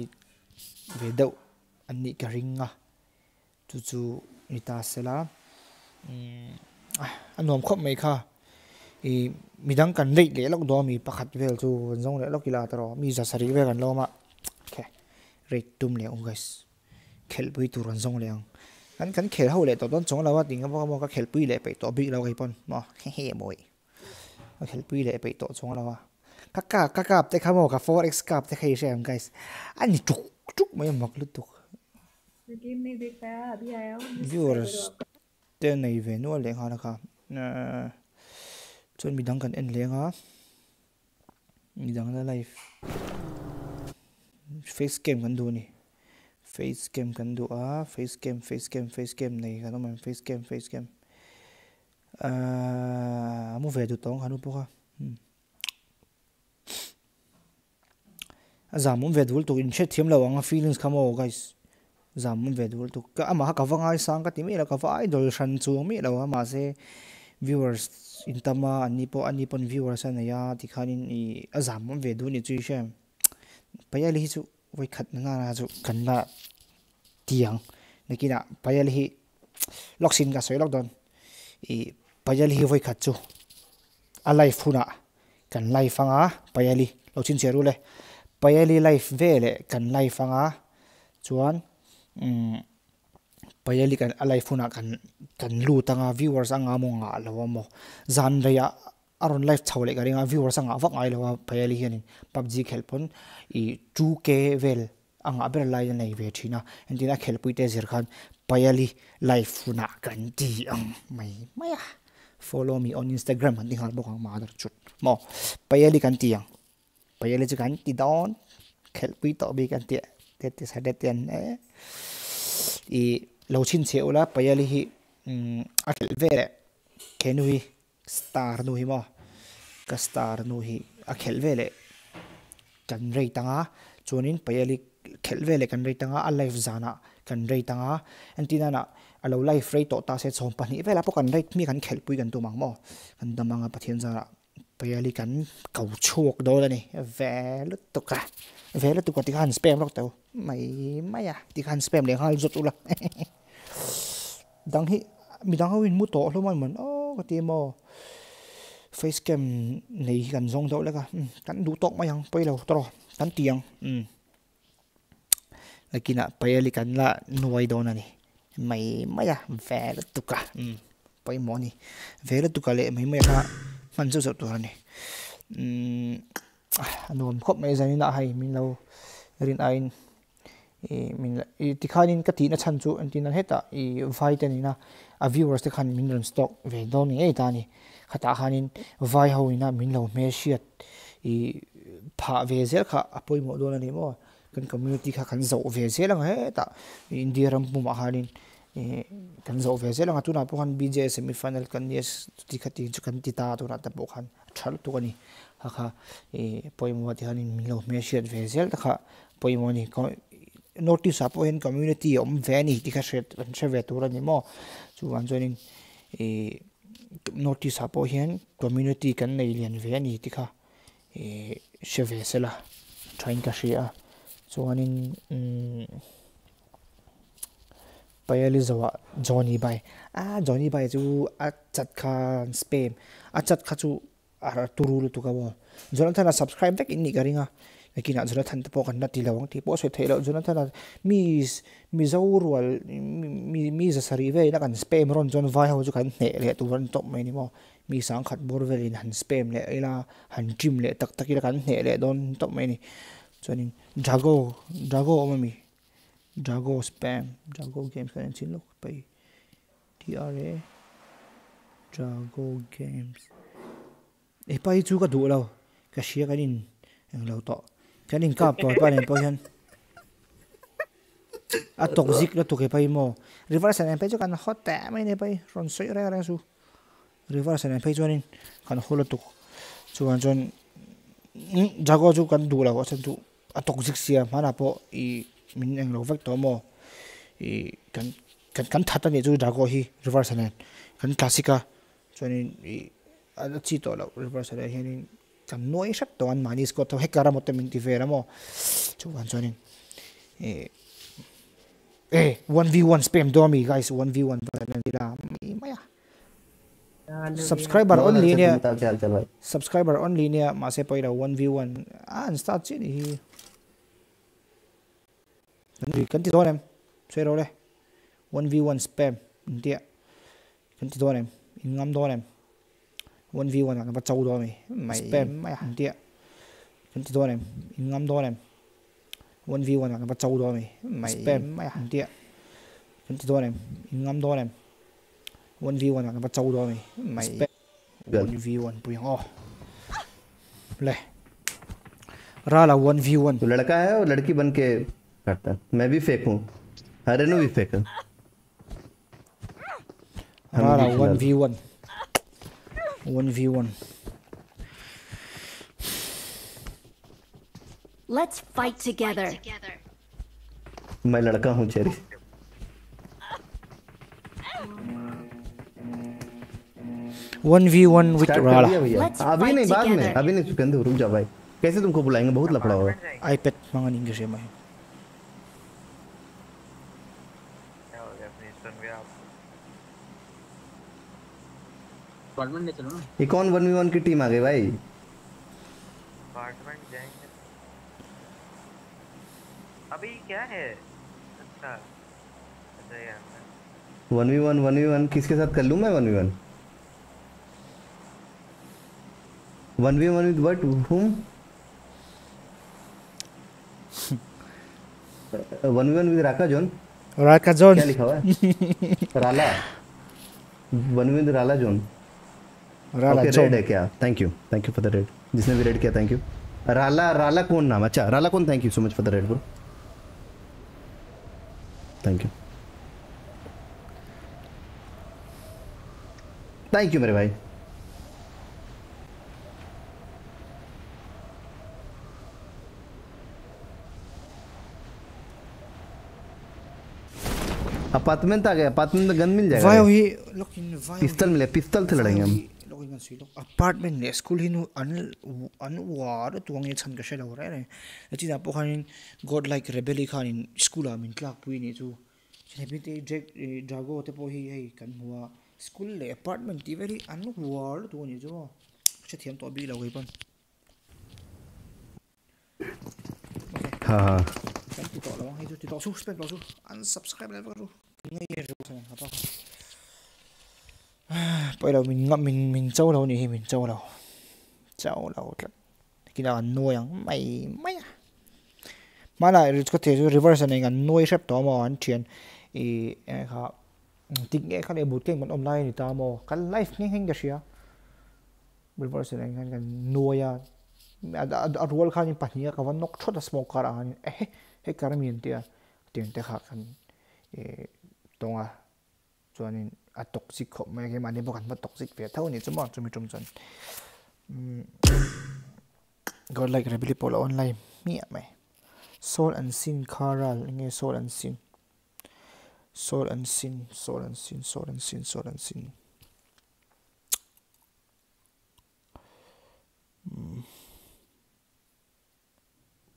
ve deuh an ni ka ringa chu chu ni ta sela an nom khop mai kha i midang kan lei le lok do mi pakhat vel chu jong le lok ila taro mi za sari ve kan loma khe re tum le ong guys khel bui tu ran jong le ang kan kan khel ho le to don chong lawa ting ba mo ka khel pui le pe to bi lo kai pon mo he he moi ka khel pui le pe to chong lawa ka ka ka ka te kha mo ka 4x ka te khai shem guys ani chuk chuk mai mak lu tu game nahi dekh paya abhi aaya hu viewers te nahi ve no le kha na kha chon mi cần kan en le nga mi là live. Face cam kan du ni face cam kan du a face cam face cam face cam này. Kan man face cam face cam. À mu về du tong hanu po kha a zamum ve dul to in chat là lo anga feelings kamo guys. Zamum ve dul cả mà các vang ai sang ka timi la ka vai đồ shan xuống mi mà mà se viewers, in tama, ani po, ani pon viewers ana ya tikhanin i azamum ve du ni chu shem. Payali chu wai khat na na chu kan na tiang nakina, payali hi loksin ga soi lockdown i, payali hi wai khat chu. A life huna kan lai fanga, payali loksin cheru le. Payali life vele kan life anga chuan um payali kan alai funa kan kan lu tanga viewers anga mo nga lawa mo. Zan reya aron live chawle ka ringa viewers anga wak ai lawa payali hianin. Pubg khelpon i 2k vel, anga ber lai nei ve thina entina khelpuite zir khan payali live funa kan ti ang mai maya ah. follow me on instagram han ding hal bok ang madar chut. Mo, payali kan ti ang. Payali chu kan ti don khelpui to bi kan ti, te te sa de ten eh. I lo chin che ula payali hi a khel ve le kenu hi star nu hi mo ka star nu hi a khel ve le kan rei tanga chuanin payali khel ve le kan rei tanga a life zana kan rei tanga antina na alo life rei to ta se chom pani vela po kan rei mi kan khel pui kan tu mang mo kan damanga pathian zana payali kan kau chuak do la ni ve lu to ka ve lu to ka ti kan spam lok tau mai mai à ti kan spam le hal zot ula dang hi, mi dang hawin mu to lo man man. O, ka ti mo face cam nei kan zong do la ka kan du tok ma yang poi lo, tro, kan tiang um hmm. lakina ah, payali kan la nuai do na ni. Mai à ve lu to ka um hmm, poi mo ni. Ve lu to ka le mai mai ka man zo zo to ni. Hmm, ah, um anom khop mai zani na ah hay mình lo rin ain i min i tikhanin ka ti na chan chu an tin an heta i vai te na a viewers te khan min ron stock ve do ni ei ta ni khata khanin vai ho ina min lo me shiat i pha ve zel kha apoi mo do na ni mo kan community kha kan zo ve zel ang he ta india ram pu ma hanin kan zo ve zel ang tu na po kan bj semi final kan yes ti khati chu kan ti ta tu na ta po khan thal tu kani ha kha e poimo ti hanin min lo me shiat ve zel ta kha poimo ni notice apo in community om veni ti kha shet an che ve tur ani mo. Chu wan joining e notice apo hen community kan nei lian ve ani ti kha e she ve sela train ka shia so anin mm, payali zawa johnny bai. A johnny bai chu a chat kha spam. A chat kha chu a turul tu ka bo. Jonathan subscribe back in ni garinga lakina jonathan te po kan nati lawang ti po so thelo jonathan mi mi zawrwal mi mi giờ sari về là cần spam ron jon vai ho chúng kan nè lệ tu vẫn top mấy ni mi sáng khát khat về velin han spam le là han gym le tắc tak là cần nè lệ don top mai cho nên, drago drago mà mi. Drago spam, drago games cái này xin lỗi bây tra drago games. E pai chu ka du lo ka shia kan in ang lo to kan in kap to pa len po hian a toxic la to ke pai mo reverse an pe chu kan hot ta mai ne pai ron soi re re su. Reverse an pe chu nin kan holo tu chuan chuan jago chu kan du la ko chan tu a toxic sia mana po i min eng lo vek to mo i kan kan kan thata ni chu jago hi reverse an kan classica chuan i a chi to lo reverse an hian kan noi sat to an mani ko to hekara mo te min ti vera mo chuan chuan eh eh 1v1 spam domi guys 1v1 nila maya subscriber only nya subscriber only nya mase poira 1v1 ah start chi ni nanti kan ti donem sero le 1v1 spam ntia kan ti donem ingam donem 1v1 kan ba chau do mi mai spam mai ntia kan ti donem ingam donem 1v1 kan ba chau do mi mai spam mai ntia kan ti donem ingam donem 1v1 kan ba chau do mi mai spam 1v1 puyang oh ले राला 1v1 तो लड़का है और लड़की बन के करता है मैं भी फेक हूँ हरे नु भी फेक है राला 1v1 1v1 Let's fight together. मैं लड़का हूँ चेरी। वन वी वन विथ भैया। अभी नहीं बाद में। अभी नहीं सुकंदू रुक जा भाई। कैसे तुमको बुलाएँगे? बहुत लफड़ा होगा आईपैड मंगा नहीं कैसे मैं स्क्वाडमेंट ले चलो ना। इकॉन 1v1 की टीम आ गई भाई? स्क्वाडमेंट जाएँगे। अभी क्या है? अच्छा। अच्छा यार 1v1 1v1 किसके साथ कर लूँ मैं 1v1 1v1 with what? Whom? 1v1 with Raka John Raka John क्या लिखा हुआ है? Rala one with Rala John Rala okay, raid है क्या? Thank you thank you for the raid जिसने भी रेड किया थैंक यू राला राला कौन नाम? अच्छा राला कौन? Thank you so much for the raid bro thank you thank you मेरे भाई. अपार्टमेंट आ गया अपार्टमेंट में गन मिल जाएगा पिस्तल मिले पिस्तल से लड़ेंगे हम. kan sui lok apartment ne school hinu an an war tuang ye chan ka she lo re re ati da po khanin god like rebelli khanin school a min tlak pui ni chu chebi te jack drago te po hi hei kan hua school le apartment ti very an war tu ni jo che thiam to bi lo ge pan ha ha kan tu to lo hei tu to su spend lo su unsubscribe level ru ngai ye ru ha pa bây giờ mình ngậm, mình mình trâu đầu nhỉ? Mình trâu đầu. Trâu đâu cái nào nuôi ăn mày mày à? Mà lại có thể reverse này ăn nuôi sắp đó mà anh chuyện ý à, ha tính nghe cái này bút kinh mình online thì ta mà cái life nghe hình cái gì à reverse này ăn nuôi à. A rual khan in pahnia ka van nóc chốt là smoke kar an eh อะตกซิกขมไม่ใช่มาในพวกกันมาตกซิกเฟียเท่านี้จะมองจะมีจมจนก็ไล่กันไปรีพอร์ตออนไลน์มีอะไร soul and sin coral ยังไง soul and sin soul and sin ซินโ and sin soul and sin soul and sin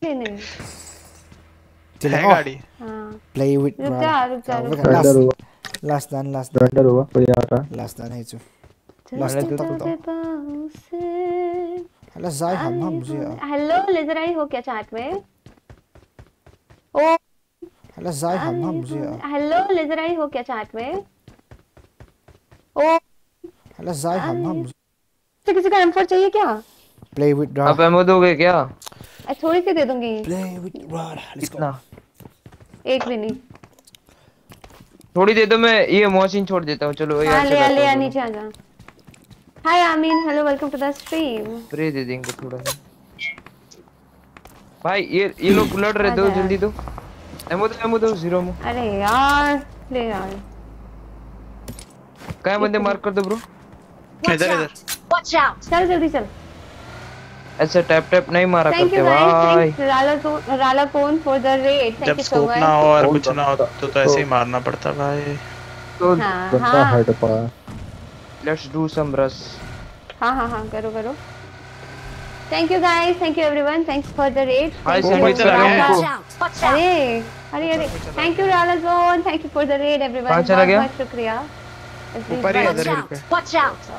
นี่นี่ play with รุกจ้ารุกจ้ารุกจ้า last done last done. Render होगा कोई आ रहा लास्ट दान है जो last done. तक हेलो जाय हम हम जी हेलो लेजर आई हो क्या चैट में? ओ हेलो जाय हम हम जी हेलो लेजर आई हो क्या चैट में? ओ हेलो जाय हम हम मुझे किसी का M4 चाहिए क्या? प्ले विद रॉड अब एमो दोगे क्या? थोड़ी सी दे दूँगी। Play with rod let's go एक भी नहीं। थोड़ी दे दो मैं ये मशीन छोड़ देता हूँ। चलो हाँ यार ले ले आ नीचे आ जा hi Ameen hello welcome to the stream spray दे देंगे थोड़ा सा। भाई ये ये लोग लड़ रहे दो जल्दी दो। एमो दो एमो दो ज़ीरो एमो अरे यार ले यार। कहाँ बंदे? मार्क कर दो ब्रो। इधर इधर। वॉच आउट चल जल्दी चल। ऐसे टैप टैप नहीं मारा करते भाई राला को राला कौन फॉर द रेट थैंक जब यू सो स्कोप मच ना हो और कुछ ना हो तो तो ऐसे ही मारना पड़ता भाई तो हाँ, बंदा हाँ। hurt पड़ा। लेट्स डू सम रश हाँ हाँ हाँ करो करो। Thank you guys thank you everyone thanks for the raid hi sandwich चला गया इनको अरे अरे अरे। Thank you Rala John thank you for the raid everyone बहुत शुक्रिया। ऊपर ही इधर पे Watch out.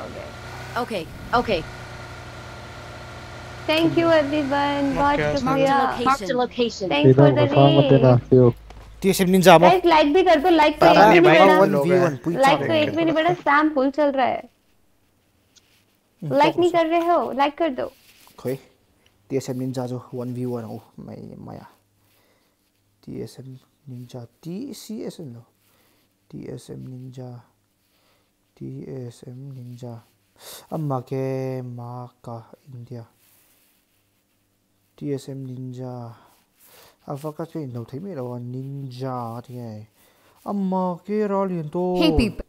Okay, okay. Thank you everyone. बहुत शुक्रिया. Thanks for the raid. TSM Ninja मो लाइक लाइक भी कर दो लाइक तो एक भी बड़ा लाइक तो एक भी नहीं बड़ा स्पैम फुल चल रहा है। लाइक नहीं कर रहे हो? लाइक कर दो। कोई? टीएसएम निंजा जो 1v1 ओ मैं माया। TSM Ninja TCSM no TSM Ninja TSM Ninja अम्मा के माँ का India TSM Ninja. Avaka ke no thấy mấy đâu Ninja thì này. Amma ke ra liền to. Hey people.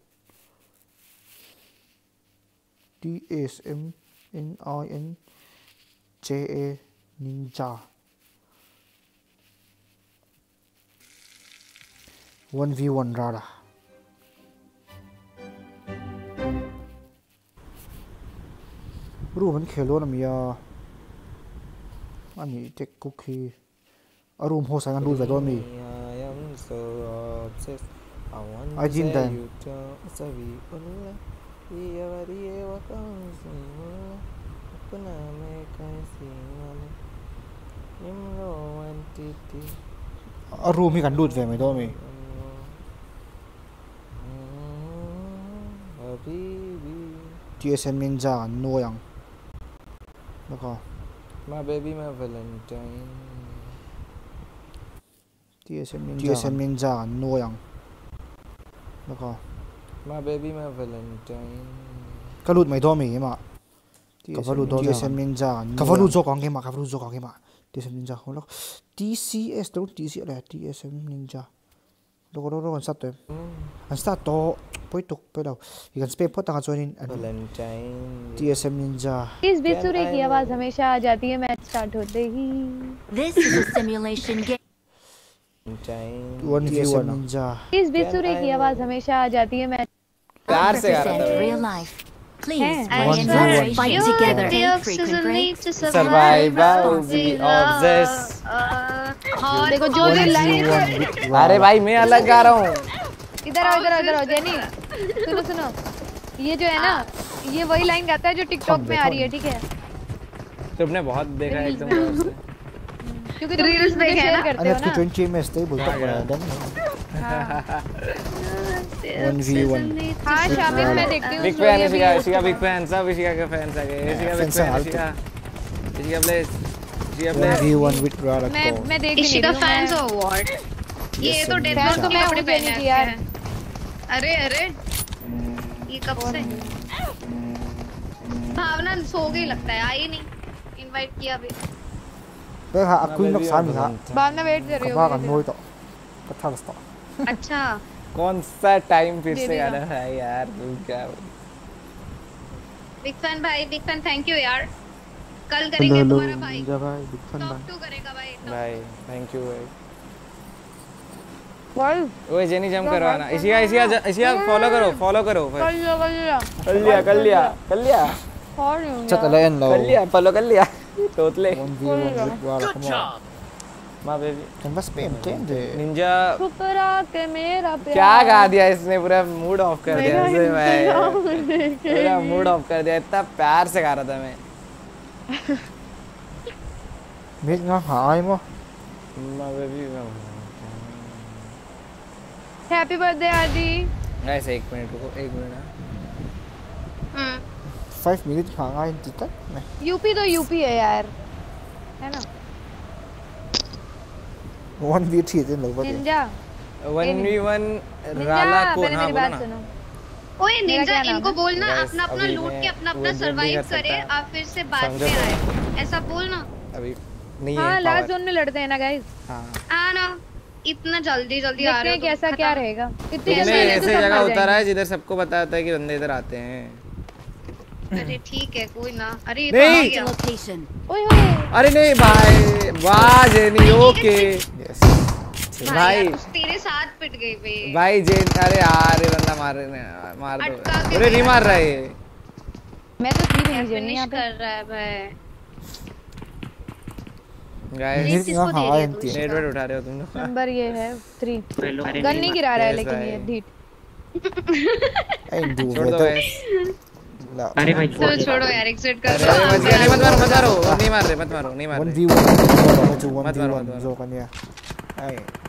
TSM N I N J A Ninja 1v1 rara Bro man khelo na miya ani tek cookie arum ho ani te ve arum ho sangan am vedo mi ajin dan arum hi kan lut ve mai do mi TSM Ninja no My baby, my valentine. TSM Ninja TSM Ninja no yang. Nako. My baby, my valentine. ka lut mai do mi ma ka va lut do TSM Ninja ka va lut zo kong ke ma ka va lut zo kong ke ma TSM Ninja TCS do TC la TSM Ninja Look, look, look, unstato. Unstato. Poi tu, poi dau. You can spray put hands on in. Valentine. TSM Ninja. इस बेसुरे की आवाज़ हमेशा आ जाती है match start होते ही. This is a simulation game. One view one. Ninja. इस बेसुरे की आवाज़ हमेशा आ जाती है मैच. प्यार से कर real life. Please, let's fight together. Survival, we obsess. हाँ देखो जो भी लाइन अरे भाई मैं अलग गा रहा हूँ। इधर आओ इधर आओ इधर आओ जेनी। सुनो सुनो। ये जो है ना ये वही लाइन गाता है जो टिकटॉक में आ रही है ठीक है? तुमने बहुत देखा है एकदम क्योंकि तुम रील्स में शेयर करते हो ना। F220 में stable तो बड़ा dan 1v1 हाँ। शामिल मैं देखती हूँ big fan Ishika Ishika big fan सब इशिका के फैंस आ गए Ishika big fan. Ishika Ishika place 1v1 with Rara मैं. मैं देख नहीं रही फैंस हूँ हो व्हाट ये तो डेथ. नोट के मैं कपड़े पहने यार अरे अरे। ये कब से? भावना सो गई लगता है आई नहीं। इनवाइट किया अभी। ha. बाद में वेट कर रही हूँ. Kathal अच्छा। कौन सा टाइम फिर से है यार तू क्या बिग फ़ैन भाई बिग फ़ैन थैंक यू यार। कल करेंगे तुम्हारा भाई। Ninja bhai, big fan bhai. टू करेगा भाई भाई थैंक यू भाई बोल ओए जेनी जम करवाना इशिका इशिका इशिका फॉलो करो फॉलो करो कर लिया कर लिया। कर लिया कर लिया कर लिया। होगा alayan lo. कर लिया फॉलो कर लिया। तोतले। 1v1 with Rara. Come on. माँ baby. Kan bas pen ken de. Ninja ठुकरा के मेरा प्यार। क्या गा दिया इसने? पूरा मूड ऑफ़ कर दिया मेरा इसे मैं पूरा मूड ऑफ़ कर दिया। इतना प्यार से गा रहा था मैं। biết nó hỏi mà mà baby का हैप्पी बर्थडे आदि गाइस एक मिनट रुको एक मिनट हाँ फाइव मिनट खाएगा इन तक यूपी तो यूपी है यार है ना वन वी थी थे लगभग निंजा वन वी वन राला को हाँ बोलो ना ओए निंजा इनको बोलना अपना अपना लूट के अपना अपना जल्दी सरवाइव करे आप फिर से बाद में। आए। ऐसा बोलना। अभी नहीं हाँ है लास्ट जोन में लड़ते हैं ना गाइस हाँ। ना इतना जल्दी जल्दी आ रहे हैं तो कैसा क्या रहेगा। इतनी जल्दी ऐसे जगह उतारा है जिधर सबको पता होता है कि बंदे इधर आते हैं। अरे ठीक है कोई ना। अरे ये तो नहीं। ओए अरे नहीं भाई वाह जेनी ओके भाई भाई तेरे साथ पिट गई बे भाई जेन अरे यार ये बंदा मार रहे ने- मार दो अरे नहीं मार रहा है ये मैं तो थी नहीं जेनी फिनिश कर रहा है भाई गाइस दे नेट वेट उठा रहे हो तुम लोग नंबर ये है थ्री अरे गन नहीं नहीं गिरा रहा है लेकिन ये Ain't छोड़ दो. अरे भाई चलो छोड़ो यार एग्जिट कर अरे अरे, मत मारो मत मारो नहीं मार रहे मत मारो नहीं मार रहे v one. One v one. मत मारो मत मारो Zo kanya. Ay.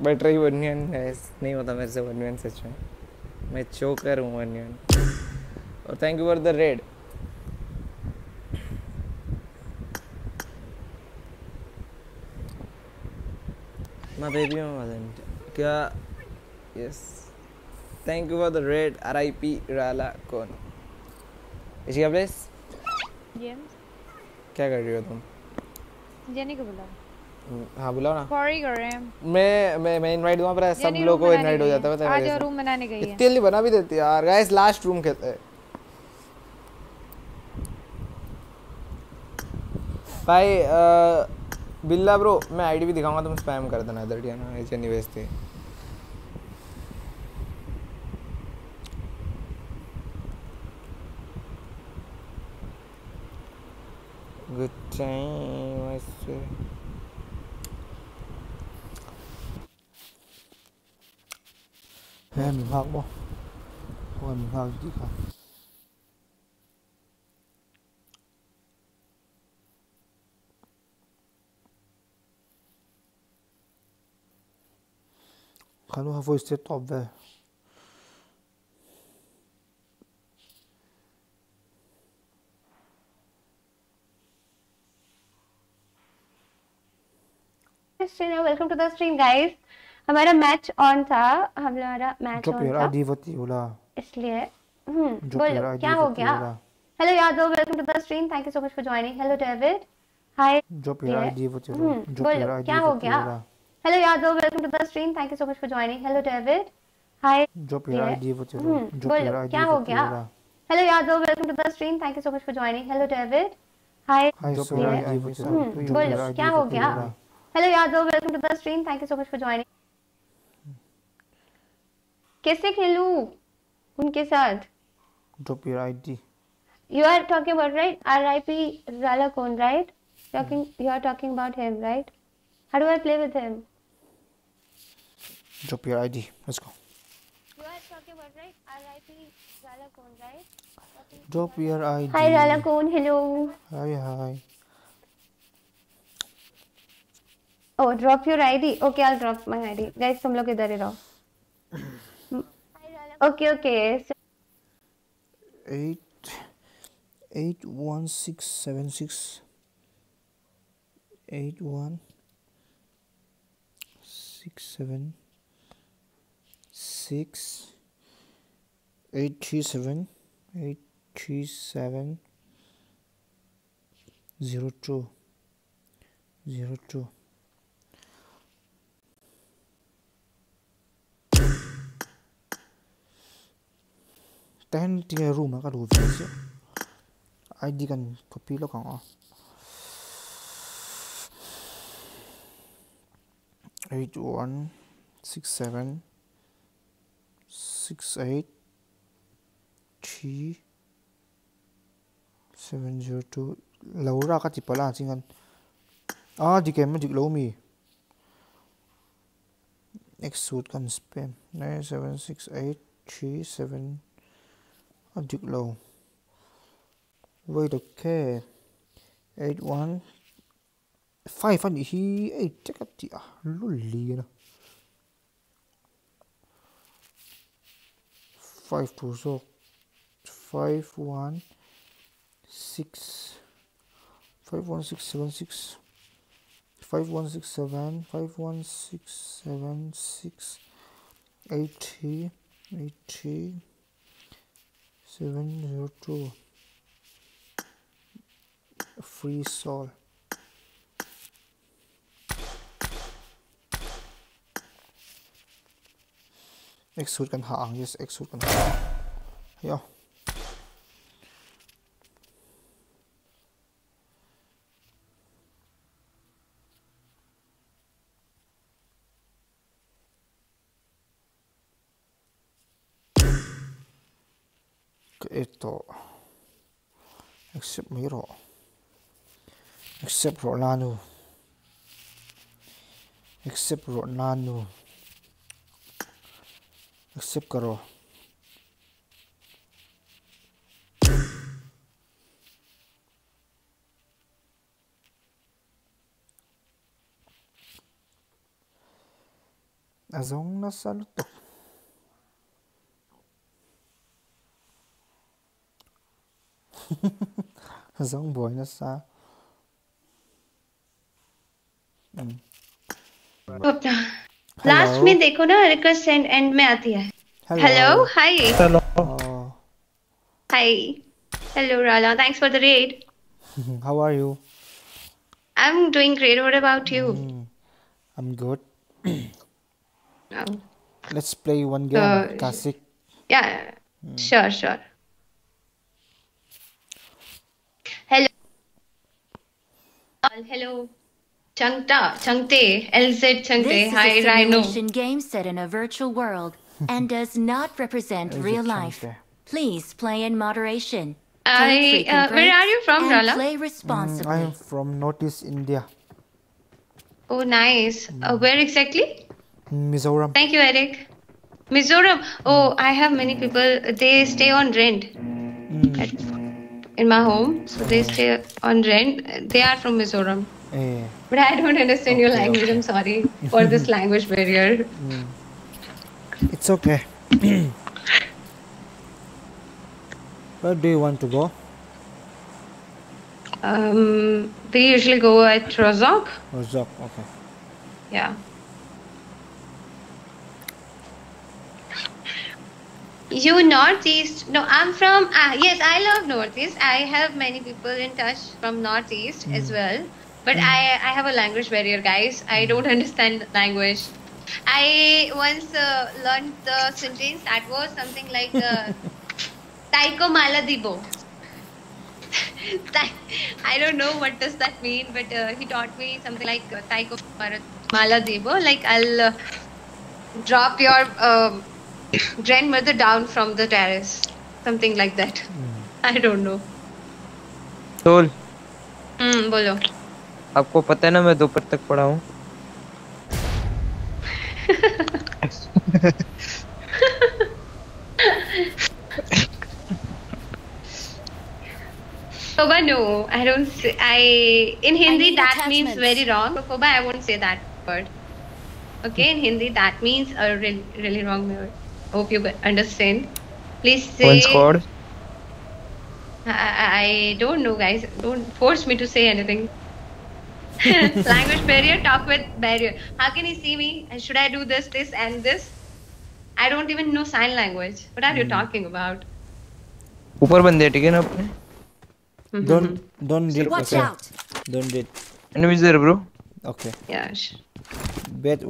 बट रही वन वन नहीं होता मेरे से वन वन सच में। मैं चोकर हूँ वन वन। और thank you for the raid My baby wasn't. क्या? Yes thank you for the raid R I P Rala कौन इसी का प्लेस क्या कर रही हो तुम? जेनी को बुला हम्म, हाँ बुलाओ ना। सॉरी कर रहे हैं। मैं मैं मैं इनवाइट दूँगा पर सब लोग को इनवाइट हो जाता है। पता है आ मेरे जाओ से। रूम बनाने गई है। इतनी बना भी देती है यार। गाइस लास्ट रूम खेलते हैं भाई बिल्ला ब्रो मैं आईडी भी दिखाऊँगा तुम स्पैम कर देना इधर ठीक है ना? ऐसे नहीं भेजते Thế mình hoang bỏ Không. Phải mình hoang chút không Khá nó Welcome to the stream, guys. हमारा मैच ऑन था हमारा मैच ऑन था। आदि वती होला इसलिए हम्म बोलो क्या हो गया? Hello Yadav welcome to the stream thank you so much for joining hello David hi जो आदि वती होला बोलो। क्या हो गया? Hello Yadav welcome to the stream thank you so much for joining hello David hi जो आदि वती होला बोलो। क्या हो गया? Hello Yadav welcome to the stream thank you so much for joining hello David hi बोलो क्या हो गया? Hello Yadav welcome to the stream thank you so much for joining कैसे खेलू उनके साथ? तो फिर it you are talking about right RIP Rala कौन right talking you are talking about him right how do I play with him जो पी आई let's go drop your ID okay I drop my ID guys तुम लोग इधर ही रहो. Okay, okay. So, eight eight one six seven six. Eight one six seven six. Eight three seven. Eight three seven. Zero two. Zero two. Ten tia room ka lu fi ID kan copy lo kang eight one six seven six eight three seven zero two. Lâu ra ka chỉ là chính anh à đi kèm chỉ lâu mi exude con spam. Nine seven six eight three seven object low wait okay one. 5 anh hi ấy chắc là Five lùi liền five two so five one six. Five one six seven six. Five one six seven. Five one six seven six. Eighty eighty seven zero two. Free soul. Execute kan hang yes execute kan ha. yeah to accept mấy rồi accept rồi nanu accept rồi nanu accept rồi à zông nó sao nasa lutok giống buổi nó xa ừ. लास्ट में देखो ना request send and में आती है hello hi hello hi hello राला thanks for the red how are you I'm doing great what about you I'm good oh. let's play one game Uh, classic yeah sure sure Hello Changta Changte LZ Changte This is hi a Rhino simulation game set in a virtual world and does not represent real life. Please play in moderation. I, uh, where are you from, Rala? Play responsibly. Mm, I'm from Northeast India oh nice uh, where exactly Mizoram Thank you, Eric. Mizoram. Oh, I have many people. They stay on rent at, in my home. So they stay on rent. They are from Mizoram. eh, But I don't understand your language. okay. I'm sorry for this language barrier. mm. it's okay where do you want to go Um, we usually go at Rozok. Rozok okay Yeah. You Northeast? No, I'm from. Uh, yes, I love Northeast. I have many people in touch from Northeast as well. But I, I have a language barrier, guys. I don't understand language. I once uh, learned the sentence that was something like uh, Taiko Maladibo. I don't know what does that mean, but uh, he taught me something like uh, Taiko Maladibo. Like I'll uh, drop your um, grandmother down from the terrace, something like that. I don't know. Soul Hmm, बोलो. आपको पता है ना मैं दोपहर तक पढ़ा हूँ Koba, no, I don't say. I in Hindi need that means very wrong. So Koba, I won't say that word. Okay, in Hindi that means a really, really wrong word. Hope you understand. Please say. One squad I, I I don't know, guys. Don't force me to say anything. Language barrier, talk with barrier. How can he see me? And should I do this, this, and this? I don't even know sign language. What are you talking about? ऊपर बंदे ठीक है ना अपने don't don't read Watch okay out! don't read enemies there bro okay Yeah. sh- bad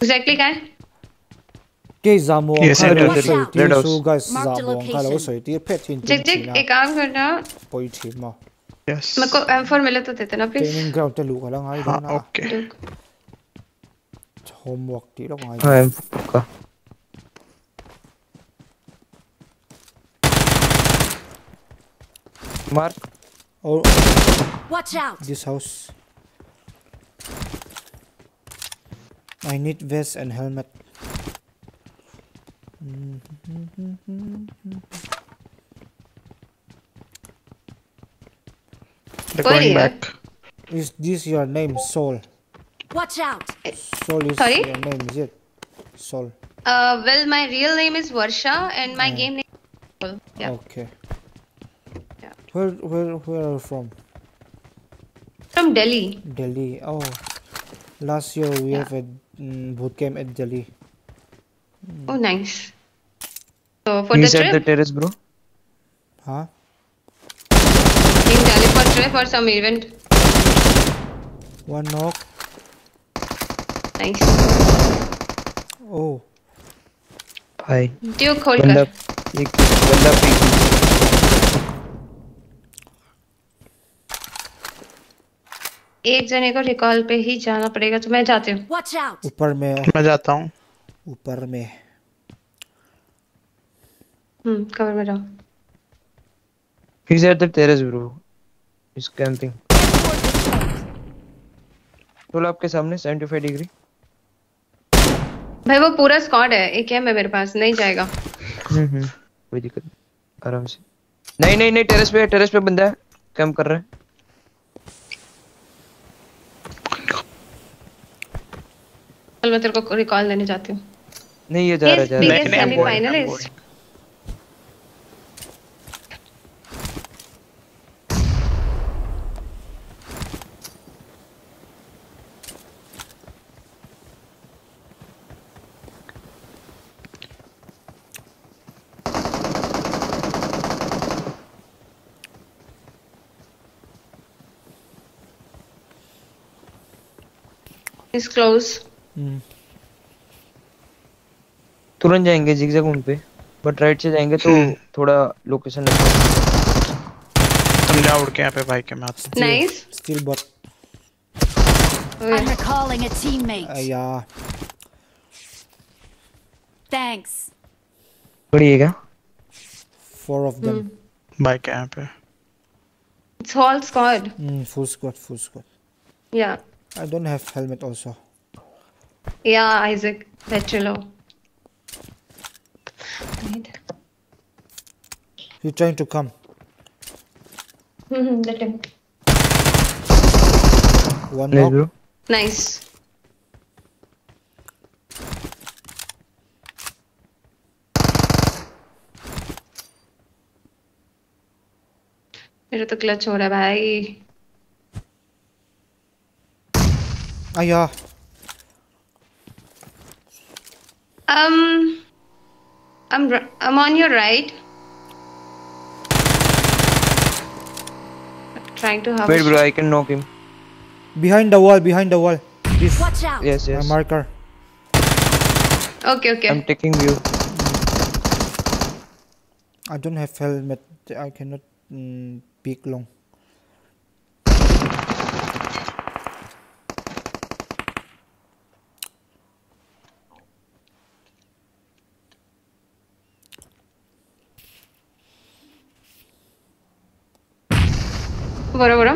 Exactly, guy. cái zamo Yes, khai red lo house. soi Red ti house. su guys Mark the zamo khai lo location. soi ti phet hin Jig jig, एक काम करना poi thi ma yes मेरे को M4 मिले तो देते ना please training ground te lu ka lang ai हाँ na okay homework ti lo ngai हाँ M4 का mark oh Watch out! this house I need vest and helmet they're going here? back is this your name soul Watch out! Sol is Sorry? your name, is it? Sol. Uh, well, my real name is Varsha and my game name is Sol. Yeah. Okay. Where where where are you from? From Delhi. Delhi. Oh, last year we have a boot camp at Delhi. Oh, nice. So for He's the at the terrace, bro. Huh? in Delhi for trip or some event. One knock. Nice. Oh. भाई Duke खोल बंदा कर. एक बंदा पीछे एक जने को रिकॉल पे ही जाना पड़ेगा तो मैं जाती हूँ। ऊपर में। मैं जाता हूँ। ऊपर में। हम्म कवर में रहो He's at the terrace, bro. He's camping. चलो आपके सामने 75 डिग्री भाई वो पूरा स्क्वाड है। एक एम है मेरे पास नहीं जाएगा। हम्म हम्म। कोई दिक्कत आराम से। नहीं नहीं नहीं टेरेस पे टेरेस पे बंदा है। कैंप कर रहा है। चल मैं तेरे को रिकॉल देने जाती हूँ। नहीं ये जा रहा जा रहा है। फाइनलिस्ट इज़ क्लोज हम्म तुरंत जाएँगे जिगजैग उन पे बट राइट से जाएँगे तो थोड़ा लोकेशन तुम जाओ उड़ के यहाँ पे भाई के मैं हूँ Nice. Still bot. I'm recalling a teammate. Uh, yeah. Thanks. बढ़िएगा Four of them. भाई के यहाँ पे It's all squad. Mm, full squad, full squad. Yeah. I don't have helmet also. Yeah, Isaac. Let you know. He trying to come. Let him. One Nice, bro. Nice. मेरा तो क्लच हो रहा है भाई Ah um I'm r- I'm on your right trying to have Wait, bro, I can knock him. Behind the wall, behind the wall. This Watch out! Yes, my yes. marker. okay okay I'm taking you. I don't have helmet. I cannot mm, peek long. bora bora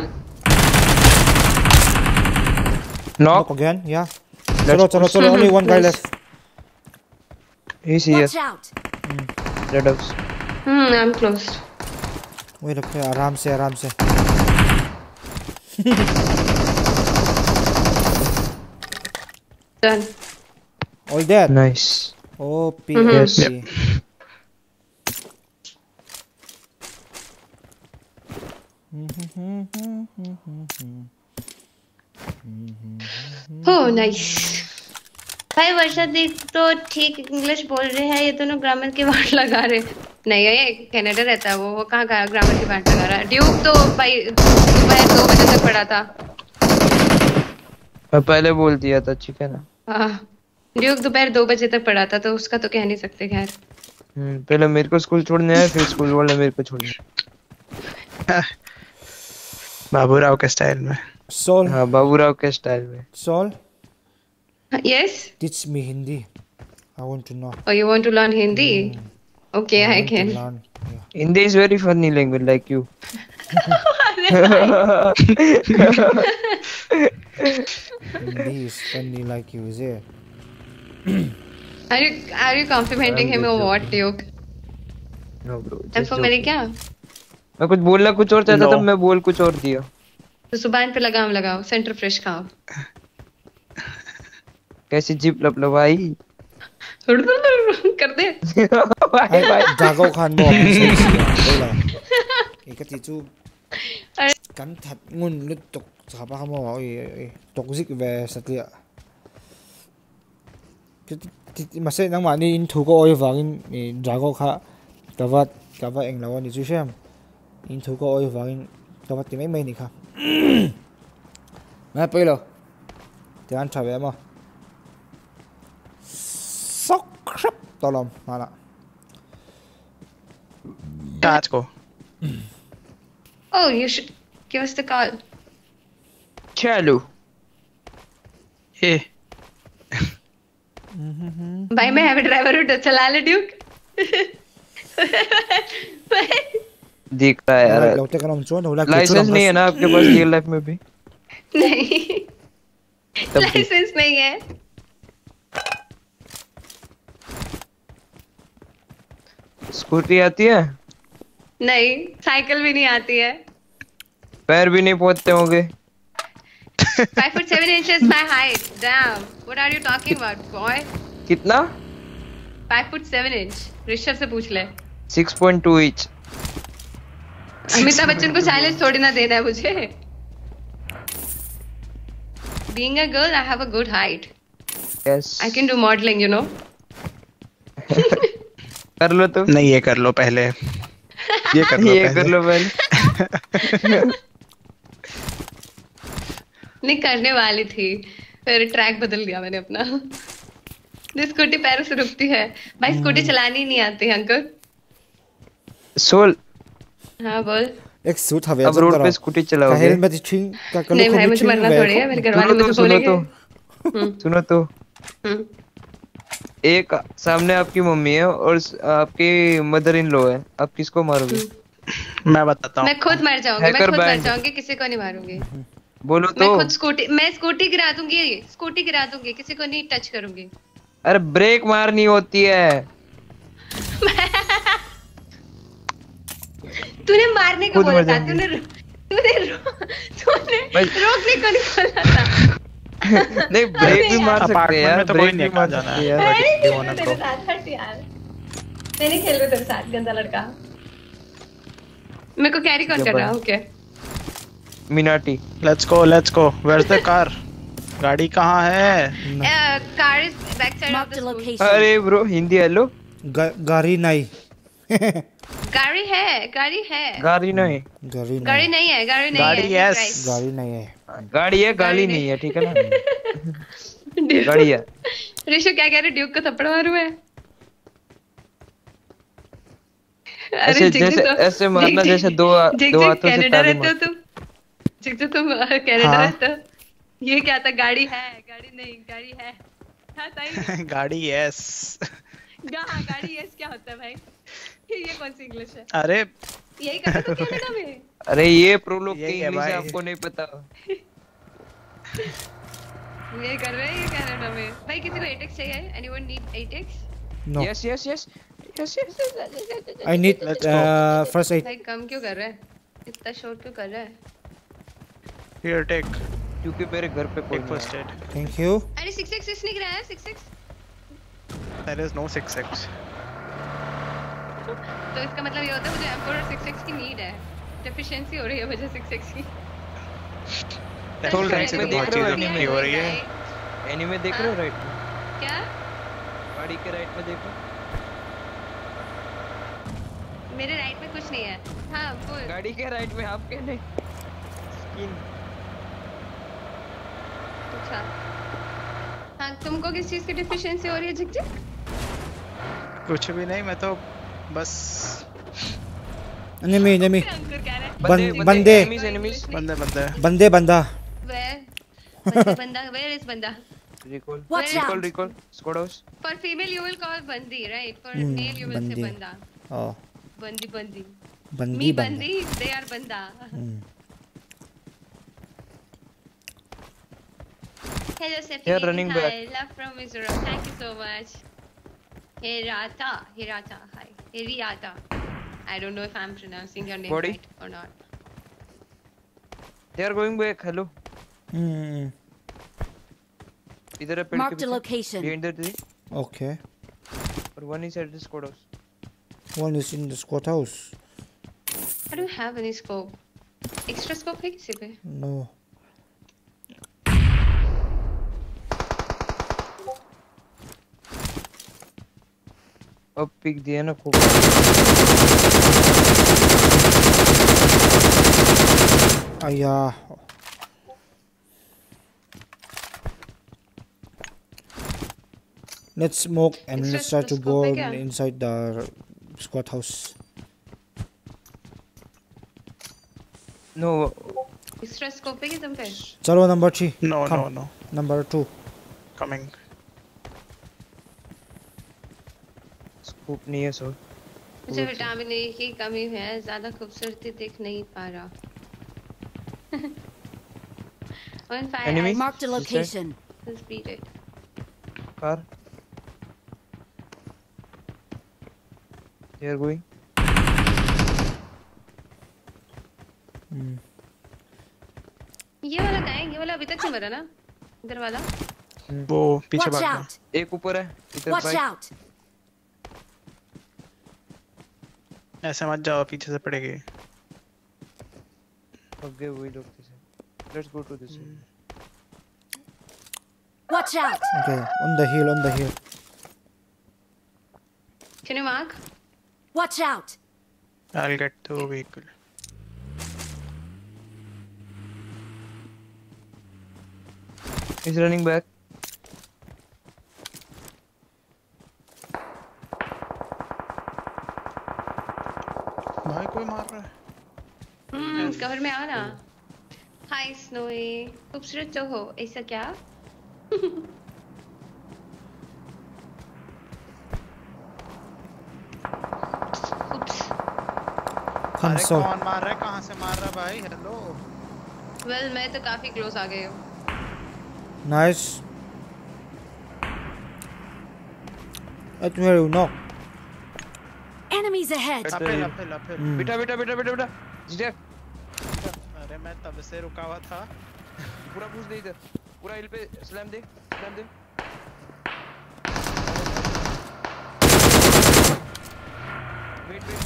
Knock. again. Yeah. Let's Chalo, chalo, push. chalo. Only one guy Nice. left. He's here. Watch out! Red house. hmm I'm close Wait, okay. आराम से, आराम से. done All dead. Nice. Oh, P. Mhm. Yes. P. Oh nice. भाई वर्षा देख तो ठीक इंग्लिश बोल रहे हैं ये दोनों ग्रामर की बात लगा रहे नहीं ये कनाडा रहता है वो वो कहाँ ग्रामर की बात लगा रहा है? ड्यूक तो भाई सुबह दो बजे तक पढ़ा था। मैं पहले बोल दिया था ठीक है ना? हाँ ड्यूक दोपहर दो बजे तक पढ़ा था तो उसका तो कह नहीं सकते खैर। हम्म, पहले मेरे को स्कूल छोड़ने आए फिर स्कूल वाले मेरे को छोड़ने। बाबूराव के स्टाइल में। सोल हाँ बाबूराव के स्टाइल में। Soul yes teach me Hindi I want to know oh you want to learn Hindi okay I can Hindi is very funny language like you Hindi is funny like you is it Are you are you complimenting him or what, Duke? No, bro. And for मेरे क्या? मैं कुछ बोलना कुछ और चाहता था मैं बोल कुछ और दिया। तो सुबाइन पे लगाम लगाओ सेंटर फ्रेश खाओ। कैसी जीप लप लो भाई? तो कर दे। भाई जागो खान मो बोला। एक चीज़ तू कन थत मुन लु तक तो सापा हम आओ ये तक जिक वे सतिया कि मसे नंग मानी इन थुको ओय वांग इन जागो खा। कवा कवा एंग लवा नि जुशम इन छुको और wine dapat may may ka may pilo tiyan sabi mo sok crap tolong mana let's go oh you should give us the call chalu hey भाई मैं हैवी ड्राइवर हूँ चला ले ड्यूक दिख रहा है यार cái nòng chuột đầu là licence नहीं है ना आपके पास रियल लाइफ में भी नहीं लाइसेंस नहीं है स्कूटी आती है नहीं साइकिल भी नहीं आती है पैर भी नहीं पहुँचते होंगे Five foot seven inches my height. Damn. What are you talking about, boy? कितना Five foot seven inch. Rishabh से पूछ ले 6.2 इंच अमिताभ बच्चन को चैलेंज थोड़ी ना देना है मुझे। Being a girl, I have a good height. Yes I can do modeling, you know. कर लो तुम। नहीं ये कर लो पहले। ये कर लो ये पहले। कर लो पहले। नहीं करने वाली थी। फिर ट्रैक बदल दिया मैंने अपना। स्कूटी पैरों से रुकती है। भाई स्कूटी चलानी नहीं आती अंकल सोल हाँ बोल। एक सूट हवे अब रोड पे स्कूटी चलाओगे? हेलमेट में छिंग का कलो नहीं भाई मुझे मरना थोड़ी है मेरे घर वाले मुझे सुनो बोलेंगे तो सुनो तो। हम्म। एक सामने आपकी मम्मी है और आपकी मदर इन लॉ है। आप किसको मारोगे? मैं बताता हूँ। मैं खुद मर जाऊँगी मैं खुद मर. जाऊँगी किसी को नहीं मारूँगी। बोलो मैं तो। खुद स्कूटी मैं स्कूटी गिरा दूँगी स्कूटी गिरा दूँगी किसी को नहीं टच करूँगी। अरे ब्रेक मारनी होती है। तूने मारने को बोला था तूने तूने तूने रोकने को नहीं बोला था। नहीं ब्रेक भी मार सकते हैं यार तो कोई ब्रेक भी नहीं मार जाना है। यार तेरे साथ हट यार मैं नहीं खेल रही तेरे साथ गंदा लड़का। मेरे को कैरी कौन कर रहा है? Okay Minati let's go let's go where is the car गाड़ी कहाँ है? Car is back side of the school अरे ब्रो हिंदी हेलो गाड़ी नहीं। गाड़ी है गाड़ी है। गाड़ी नहीं। गाड़ी गाड़ी नहीं है गाड़ी नहीं गाड़ी है yes. गाड़ी नहीं है। गाड़ी है गाड़ी नहीं है ठीक है ना? गाड़ी है। ऋषु क्या कह रहे ड्यूक को थप्पड़ मारू मैं? ऐसे जैसे तो- ऐसे मारना जैसे दो दो हाथों से कनाडा ताली रहते हो मार तुम? जिग्जू तुम कनाडा हाँ। रहते हो? ये क्या था गाड़ी है गाड़ी नहीं गाड़ी है। हाँ गाड़ी यस गा- गाड़ी यस क्या होता है भाई? ये कौन सी इंग्लिश है? अरे। यही करते तो कनाडा में? अरे ये प्रो लोग की इंग्लिश है आपको नहीं पता। ये कर रहे हैं ये कनाडा में। भाई किसी को 8x चाहिए? Anyone need 8x No. Yes yes yes yes yes I need uh, first भाई कम क्यों कर रहा है? इतना शॉर्ट क्यों कर रहा है? हियर टेक क्योंकि मेरे घर पे कोई फ़र्स्ट एड Thank you. अरे 6x नहीं गिराया? 6x there is no 6x तो इसका मतलब ये होता है मुझे M4 और 6x की नीड है। डेफिशिएंसी हो रही है मुझे 6x की। सोल राइट से में बहुत हो चीज़ें एनीमे हो रही है। एनीमे देख रहे हो राइट में? क्या? गाड़ी के राइट में देखो। मेरे राइट में कुछ नहीं है। हाँ बोल। गाड़ी के राइट में आपके नहीं स्किन अच्छा। हाँ तुमको किस चीज़ की डेफिशिएंसी हो रही है झिक झिक कुछ भी नहीं मैं तो बस। एनिमी एनिमी बंदे बंदे बंदे बंदे। बंदे बंदा। बंदा वेयर इज़ बंदा recall recall recall squad house for female you will call बंदी right for male you will say बंदा ओ बंदी बंदी बंदी बंदी दे आर बंदा hello Hello, Sefi. You're running love from Ijra thank you so much हे राता हे राता हाय Hiriata I don't know if I'm pronouncing your name Body? right or not they are going back hello Hmm. इधर है पेड़ के Marked a पीछे location. ये इधर थी Okay. और one is at the squad house One is in the squad house. I don't have any scope. Extra scope है किसी पे? No. Up pick the kokuyor. Ay. Let's smoke and it's let's try to go inside the squad house. No. Extra scoping is on Chalo number 3. No, Come. no, no. Number 2. Coming. Scope नहीं है सो। मुझे vitamin A की कमी है ज़्यादा खूबसूरती देख नहीं पा रहा। One fire Enemy? Marked a location. Let's beat it. Car they are going Hmm. ये वाला कहाँ है? ये वाला अभी तक नहीं मरा ना? इधर वाला? वो पीछे भाग गया। out! एक ऊपर है इधर बाइक out! ऐसे मत जाओ पीछे से पड़ेगी अब गए वही लोग थे let's go to this Watch out! Okay, on the hill, on the hill. Can you mark? Watch out! I'll get to vehicle. He's running back. कोई मार रहा है। हम्म कवर में आ ना हाय स्नोई खूबसूरत तो हो ऐसा क्या. कौन मार रहा है? कहाँ से मार रहा भाई? हेलो वेल well, मैं तो काफ़ी क्लोज आ गई हूँ। Nice. At where you knock? Enemies ahead! Uphill uphill uphill. बेटा बेटा बेटा बेटा बेटा जिया अरे मैं तब से रुका हुआ था। पूरा पूछ दे इधर। पूरा हिल पे स्लैम दे स्लैम दे। वेट वेट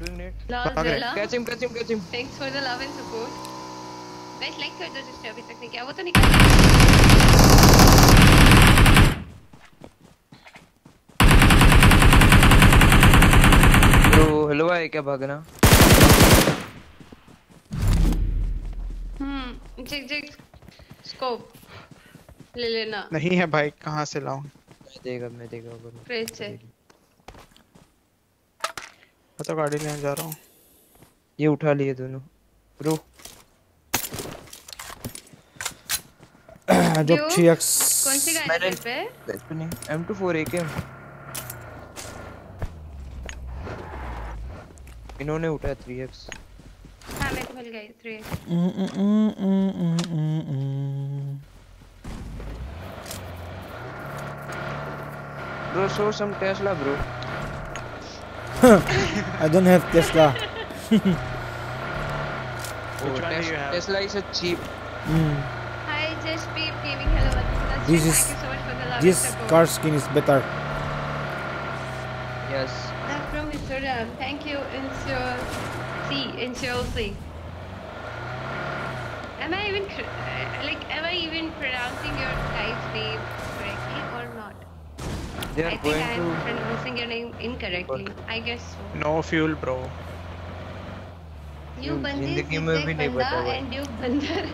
डूइंग नेट लाल भाग रहे। जला catch him catch him catch him thanks for the love and support guys like कर दो जिसने अभी तक नहीं किया वो तो नहीं हेलो भाई क्या भागना? हम्म जिग जिग स्कोप ले लेना। नहीं है भाई कहाँ से लाऊं? मैं देगा मैं देगा ब्रो फ्रिज से। मैं तो गाड़ी लेने जा रहा हूँ। ये उठा लिए दोनों। ब्रो क्यों? 3x. कौन सी गाड़ी पे बैठ नहीं M24 एक इन्होंने उठाया 3x हाँ मैं तो मिल गई three Mm, mm, mm, mm, mm, mm, mm. Bro, show some Tesla, bro. I don't have Tesla. Oh, Which one do you have? Tesla is a cheap. Mm. Hi just beep gaming hello This is so this car skin is better. Yes. Awesome. Thank you, Insure C, Insure C. Am I even uh, like am I even pronouncing your guy's name correctly or not? They're I think I'm to... pronouncing your name incorrectly. But I guess so. No fuel, bro. You Bandi, Banda, and you Bandar.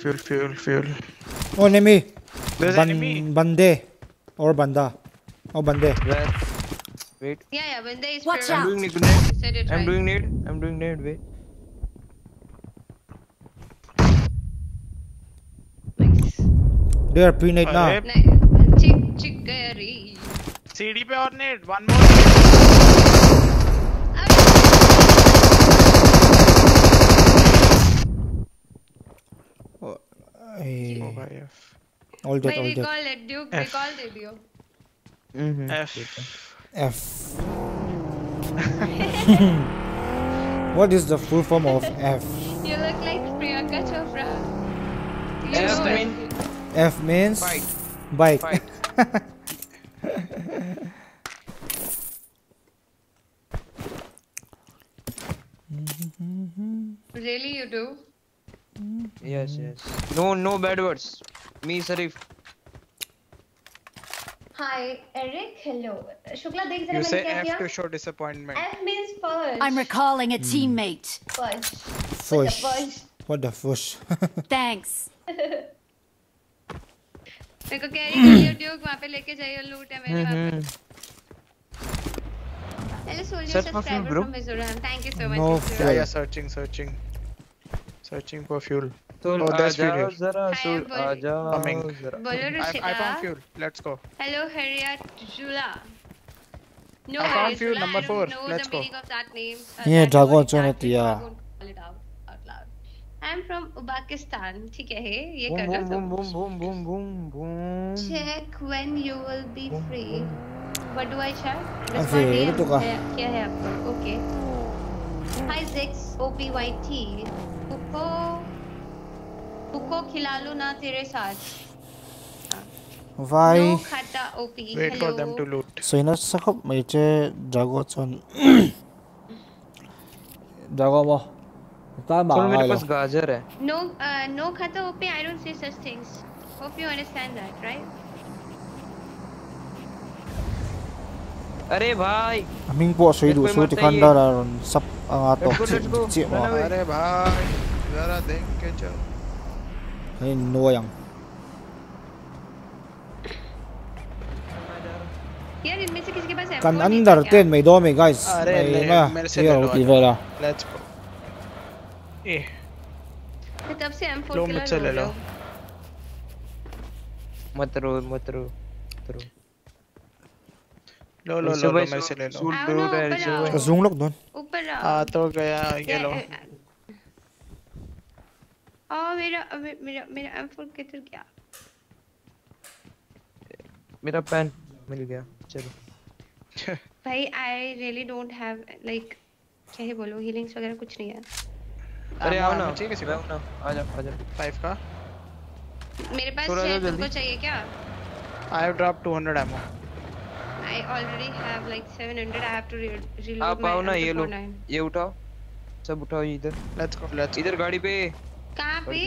Fuel fuel fuel O enemy बंदे और बंदा ओ बंदे wait yeah yeah बंदे is what I am doing need I am doing need I am doing need wait nice they are P net now चिक चिक गरी सीडी पे और net one more F. All good, all we call it Duke, F. we call you. Mm -hmm. F. F. what is the full form of F? You look like Priyanka Chopra. You F, mean F means bike. Bike. bike. really, you do? Yes, yes. No, no bad words. Me, Sarif. hi Eric hello Shukla देख जरा You मैंने say क्या F किया to show disappointment. F means fudge I'm recalling a teammate. fudge Fush. fudge What the fush? Thanks. मेरे को कैरी कर लियो ड्यूक वहाँ पे लेके जाइए लूट है मेरे वहाँ पे Hello soldier Search for fuel, subscriber bro. from Mizoram thank you so much Searching for fuel. so oh, there's fuel here. Zara, so ajao, Coming. Zara. I, I found fuel. Let's go. Hello, Harrietula. No, I found fuel. Number 4 Let's go. Meaning. Uh, yeah, Dragon Chonat, yeah. I'm from Uzbekistan. ठीक है ये कर रहा हूँ. Boom boom boom boom boom boom. Check when you will be free. What do I shout? अरे ये तो क्या? क्या है आपको? Okay. Hi Zix, O P Y T. बुको बुको खिला लो ना तेरे साथ why no khata op wait Hello. for them to loot so ina sakop meche jago chon jago mo ta ma मेरे पास गाजर है no uh, no khata op i don't say such things hope you understand that right अरे भाई Ming boss हुई दूसरों दिखाना रहा सब आतो चिप मार अरे भाई जरा देख के चल Ay no yang. यार इनमें से किसी के पास Kan M4 नहीं andar था क्या? ten may do me guys. अरे May ले ma. मेरे से Yo ले लो ti आजा। vela. Let's go. ए मैं तब से M4 लो के मुझसे लिए ले रो लो मत रो मत रो मत रो लो लो ऐसे लो लो भाई मेरे से ले लो सूट आओ दो ना, रे, ऊपर ऐसे आओ। भाई। Ka zoom look don. ऊपर आओ आ तो गया ये लो आ मेरा मेरा मेरा M4 किधर गया? मेरा पेन मिल गया चलो। भाई I really don't have like क्या ही बोलो हीलिंग्स वगैरह कुछ नहीं है। अरे आओ ना। ठीक है मैं हूँ ना आजा आजा फाइव का? मेरे पास है तुमको चाहिए क्या? I have dropped 200 ammo. I already have like 700 I have to re reload आप आओ ना ये लो। ये उठाओ। सब उठाओ इधर। Let's go. Let's इधर गाड़ी पे। कहाँ पे?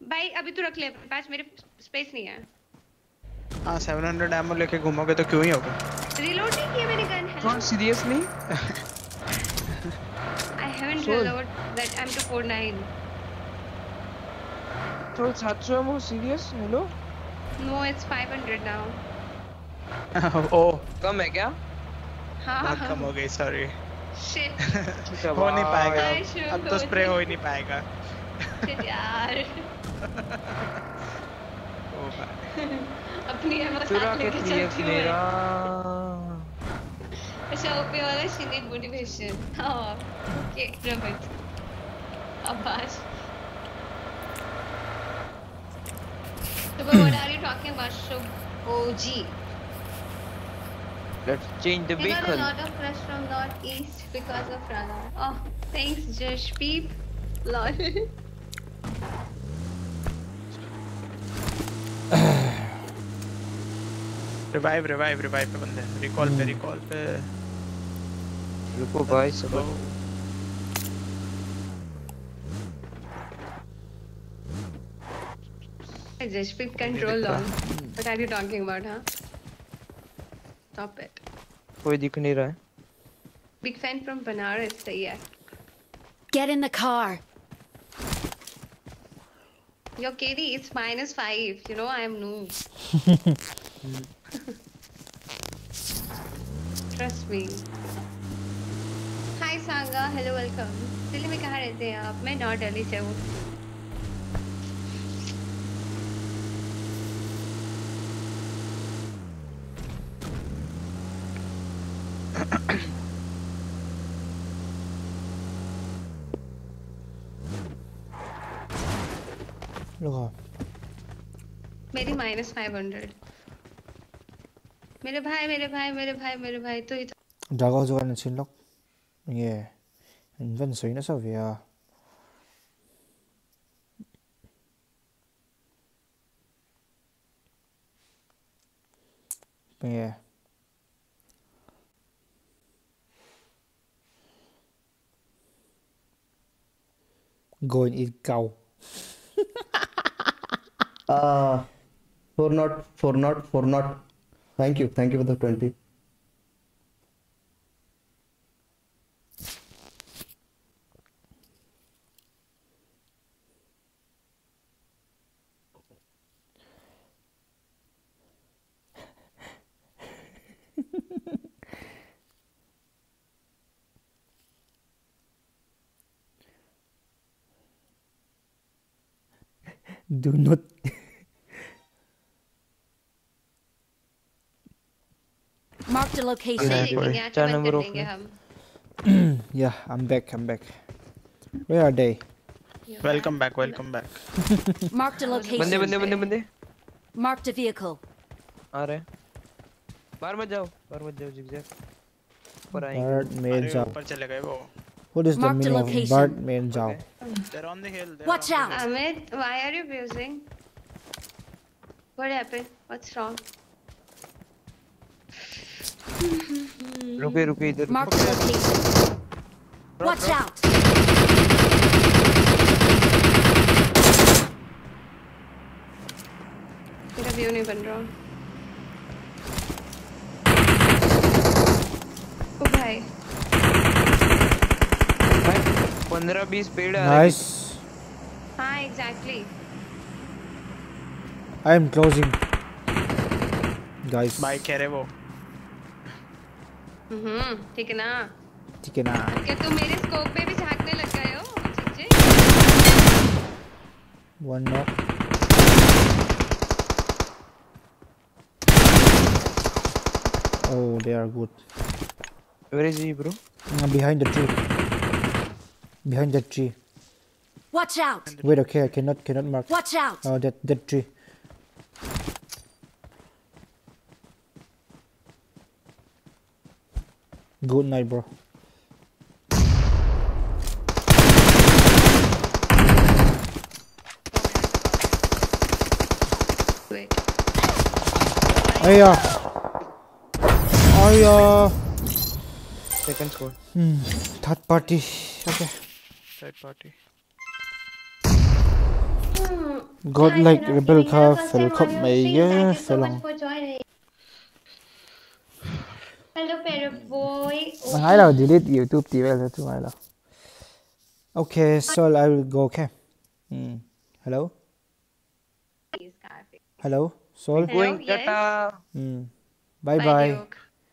भाई अभी तू रख ले पास मेरे स्पेस नहीं है। हाँ 700 ammo लेके घूमोगे तो क्यों ही होगा? रिलोड नहीं किया मैंने गन कौन seriously I haven't Sold. reload that M249 तो 700 ammo serious hello no it's 500 now oh कम है क्या? हाँ। कम हो गई सॉरी हो नहीं पाएगा अब तो स्प्रे हो ही नहीं पाएगा यार ओ भाई अपनी एमो चुरा साथ के लेके चलती हूँ मेरा अच्छा ओपी वाला need motivation हाँ okay Robert Abbas So but what are you talking about Shub OG let's change the I got a vehicle lot of crush from northeast because of Rana oh thanks Josh Peep lol revive revive revive पे बंदे रिकॉल पे रिकॉल पे रुको भाई सब Josh Peep control lol what are you talking about huh Stop it कोई दिख नहीं रहा है big fan from Banaras सही है Get in the car. Yo, Katie, it's minus five. You know I'm noob. Trust me. Hi Sangha, hello, welcome. Delhi में कहाँ रहते हैं आप? मैं नॉर्थ दिल्ली से हूँ. Look मेरी माइनस फाइव हंड्रेड मेरे भाई मेरे भाई मेरे भाई मेरे भाई तो इधर Drago zo an chin lok. Yeah. In van soi na sa via. Yeah. Go and eat cow. Uh, four not, for not, for not. Thank you, thank you for the 20. Do not. Marked a location. से देखेंगे आज चार बंद नंबर कर ऑफ देंगे में हम yeah, I'm back. I'm back. Where are they? Welcome back, welcome back. Marked a location. बंदे बंदे बंदे बंदे Marked a vehicle. आ रहे हैं बाहर मत जाओ बाहर मत जाओ जिगजैग ऊपर आएंगे Bird main अरे Zhao. ऊपर चले गए वो What is the Mark the meaning of location. bird main Zhao? They're on the hill. They're Watch on the out. Amit why are you abusing what happened what's wrong रुके रुके इधर Marked a location. Watch out. मेरा view नहीं बन रहा ओ भाई पंद्रह बीस पेड़ Nice. हाँ exactly I am closing. Guys. Bike कह रहे वो हम्म ठीक है ना ठीक है ना क्या तुम मेरे स्कोप पे भी झांकने लग गए हो चिच्चे One knock. Oh, they are good. Where is he, bro? Uh, behind the tree. Behind that tree. Watch out. Wait, okay, I cannot cannot mark. Watch out. Oh, that that tree. Good night, bro. Wait. Aya. Aya. Second squad. Hmm. Third party. Okay. Third party. Godlike rebel ka felkop maya felong. for joining hello Pero boy Ngay là delete YouTube về là thứ hai là. Okay, so I will go. Okay. Hmm. Hello. Hello. Sol. Hello, Going, yes. Hmm. Bye Bye, bye.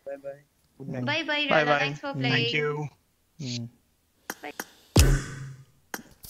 Bye bye. Good night. bye bye Bye bye. thanks for playing Thank you. Hmm.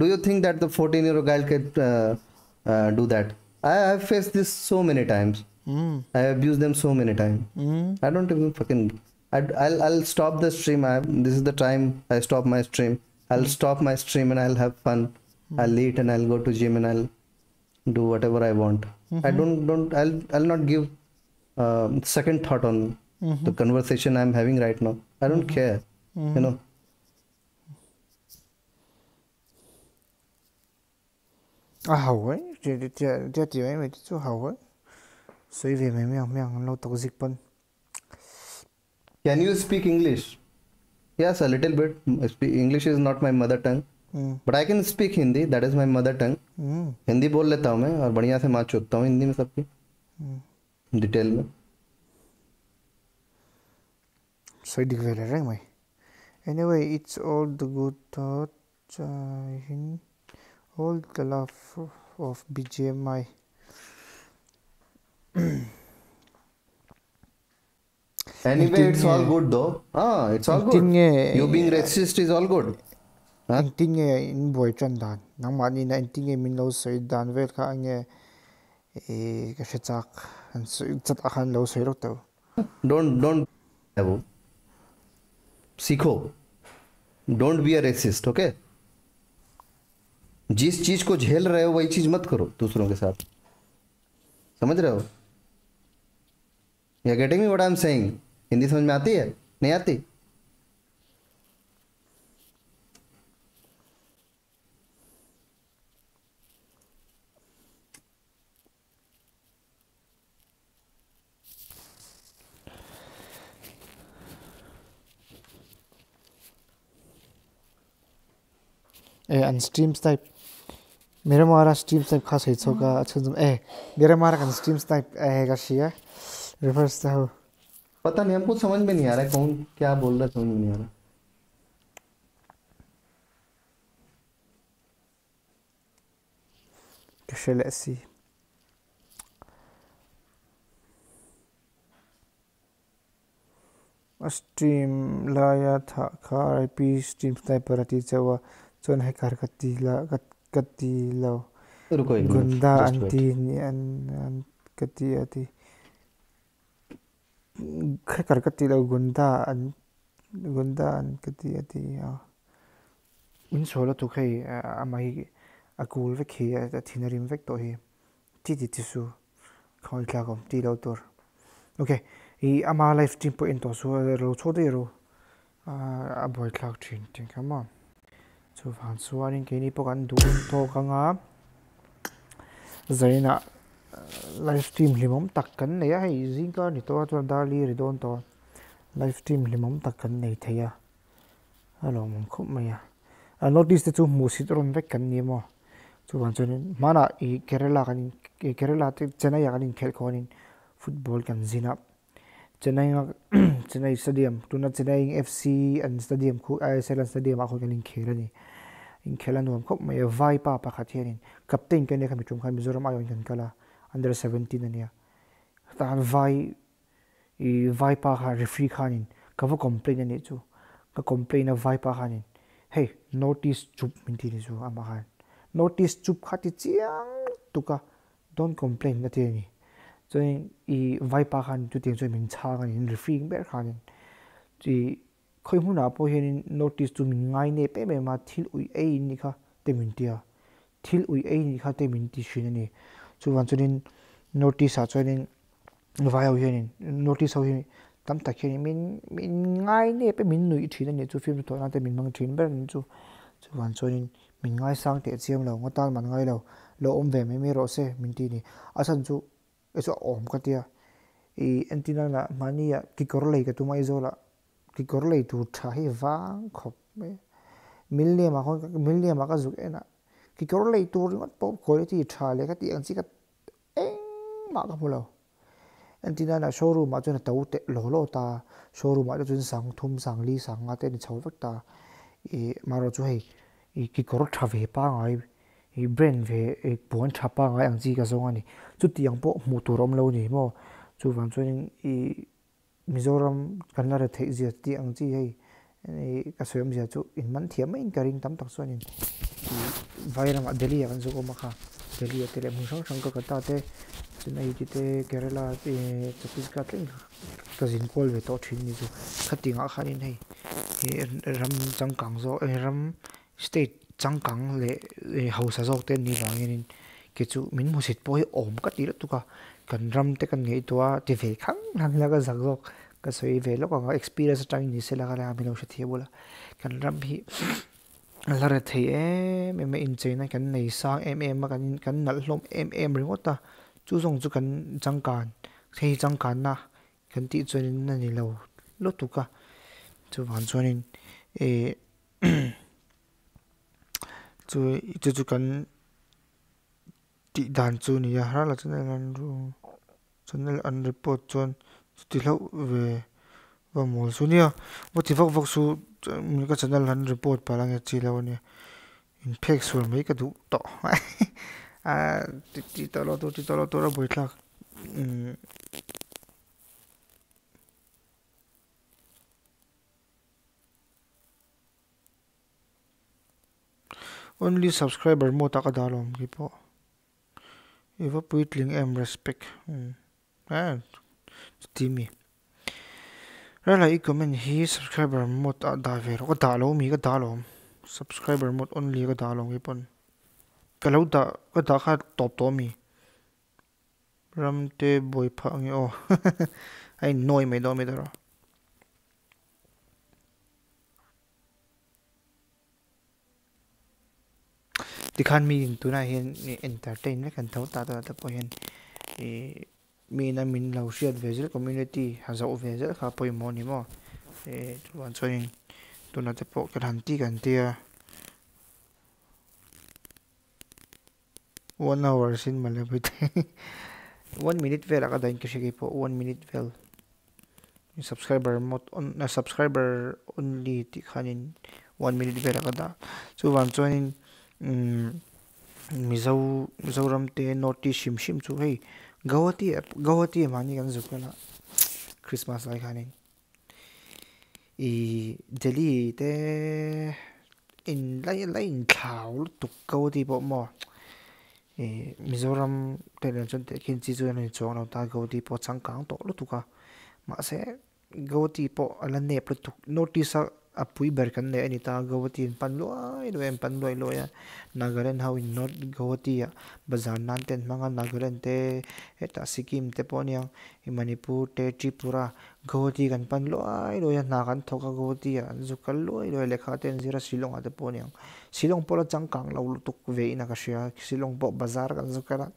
trolling. Even if they are trying, do you think that the 14 year old guy can uh, uh, do that? I have faced this so many times. Hmm. I abuse them so many times. Hmm. I don't even fucking. I'd, I'll I'll stop the stream. I this is the time I stop my stream. I'll stop my stream and I'll have fun. I'll eat and I'll go to gym and I'll do whatever I want. I Mhm. don't don't I'll I'll not give um, second thought on the Mhm. conversation I'm having right now. I don't care. Mhm. You know. 아 Can you speak English? Yes, a little bit. English is not my mother tongue. But I can speak Hindi that is my mother tongue Hindi बोल लेता हूँ मैं और बढ़िया से माँ चुकता हूँ हिंदी में सबकी। hmm. डिटेल में। सही दिख रहा है मैं anyway it's all the good thought whole gala of BGMI. anyway, it's all good though. Ah, it's all good. You being racist is all good. anh tin nghe in buổi chân đàn nắng mà đi anh tin nghe mình lâu sưởi đàn về cả anh nghe cái sự chắc anh sưởi chắc anh lâu sưởi đâu tao don't don't Sikho. Don't be a racist okay? जिस चीज़ को झेल रहे हो, वही चीज़ मत करो दूसरों के साथ। समझ रहे हो? या getting me I am saying Hindi समझ में आती है? नहीं आती? अन स्ट्रीम मेरे मारा Mira mara खास type khas hit soka ए मेरे मारा mara kan streams है का शिया। रिवर्स था तो हो। पता नहीं हमको समझ में नहीं आ रहा है कौन क्या बोल रहा समझ में नहीं आ रहा। कैसे let's सी स्ट्रीम लाया था खा आई पी स्ट्रीम पर आती चावा चोन है कार कती ला कत kati lo. Gunda anti ni an kati ati khakar kati lo gunda an gunda an kati ati a. In solo tu khai amai akul vek hi a thinarim vek to hi. Ti ti tisu khoi tlakom ti lo tur. Okay i ama life team po in to so ro chode ro a boy clock chin tin come on chu van suarin ke ni po kan du to ka nga zaina live stream limom tak kan nei a hei zing ka ni to to dar li ri don to live stream limom tak kan nei theya alo mong à. mai a a notice te chu mu sit ron vek kan ni mo chu van Mà mana i kerala kan i kerala te chennai kan in, khel khonin, football kan zina chennai chennai stadium, tuna chennai fc an stadium khu isl stadium a khu kan in khelani in khela nuam khop mai vai pa pa khat hianin captain kan ne khami tum khan mizoram ayon kan kala under 17 ania tan vai, i vai pa kha referee khanin ka va complain ani chu, ka complain a vai pa khanin hey, notice chup minti ni chu ama khan notice chup khati chiang tuka don't complain, na ti ni. Cho i vai pa khan tu ti chu min cha khanin referee ber khanin chi khoi hu na po hin notice tu min ngai ne pe me ma thil ui ei ni kha te min tia thil ui ei ni kha te min ti shin ni chu wan chunin notice a chunin vai au hin notice au hin tam tak hin min min ngai ne pe min nui thina ni chu film to, na te min mang thin ber ni chu. Chu wan chunin mình ngay sang te chiam lo ngotal man ngai lo lo mấy ve me mi ro se min ti ni asan chu eso om ka tia. I antina na mania ki kor lei ka tu mai zo la ki kor lei tu tha hi wang khop me milne ma khon milne ma ka zuk ena ki kor lei tu ringot pop quality tha le ka ti ang chi ka eng ma ka tin anh na showroom ma chuna tau te lo lo ta showroom ma chun sang thum sang li sang nga te ni chhau vak ta. Mà maro chu hei i ki kor tha ve pa ngai i brand ve e puan tha pa ngai ang chi ka zong ani chu ti ang po mu tu rom lo ni mo chu van chuan i mizoram kan la re thei zia ti ang chi hei eh, ka soyam zia chu in man thiam mai in karing tam tak chuan in vairam adeli delhi kan zu ko ma kha delhi a tele mu sang sang ka ka ta te. Chennai ti te kerala te chhattisgarh tling ka zin kol ve to thin ni chu. Khatinga khanin hei. Eh, ram changkang zo ram state changkang le hausa zok te ni wangin ke chu min mu sit poi om ka ti tu ka kan ram te kan ngei tua ti ve khang nan la ka zak zok ka soi ve lo ka experience tang ni se la ka la mi lo thie bola kan ram hi la ra thei em em in chena kan nei sang em em ma kan kan nal hlom em em ringota chu zong chu kan changkan thei changkan na kan ti chuan na ni lo lo tu ka chu van chuanin e chu chu chu kan ti dan chu ni ya hala channel an ru channel an report chuan ti lo ve wa mol su nia wa ti vak vak su mi ka channel an report pa lang chi lo ni in phek sur mai ka du to a ti ti to lo to ti to lo to ra boi thlak only subscriber mo ta ka dalom ki po iwa puitling em respect. À ah timi là ít comment hi subscriber mod à ah, đa về ver oh, đa lâu mi có đa lâu subscriber mo only ka dalom ki pon. Cái lâu đa có đa kha top top, mi. Ramte boy, pha yo o ai noi đâu do mi da ti khan mi tu na hian eh, entertain le kan thấu ta ta ta po hian e mi na min lo shiat vezil community ha zo vezil kha poi mo ni mo e eh, chuan chuan tu na te po kan han ti kan tia. One hour sin malabit one minute vel aka dain kasi po one minute vel. Subscriber mod on, na subscriber only ti khanin one minute vel aka da. Chuan chuan mizo mizoram te noti shim shim chu hei gawati gawati mani kan zukala christmas lai khani i delhi te in lai lai in thau tu gawati bo mo e mizoram te len chon te kin chi chu ni chong lo ta gawati po chang kang to lu tu ka ma se gawati po ala nep lu tuk notice apui ber kan ne ani ta gawati pan loi lo em pan loi loya nagaland how in not gawati ya bazar nan ten manga nagaland te, eta sikkim te ponia i manipur te, tripura, gawati kan pan loi loya na kan thoka gawati ya zukal loi loi lekha ten zira silong ate ponia silong pola changkang lo tuk ve ina ka shia. Silong po bazar kan zukala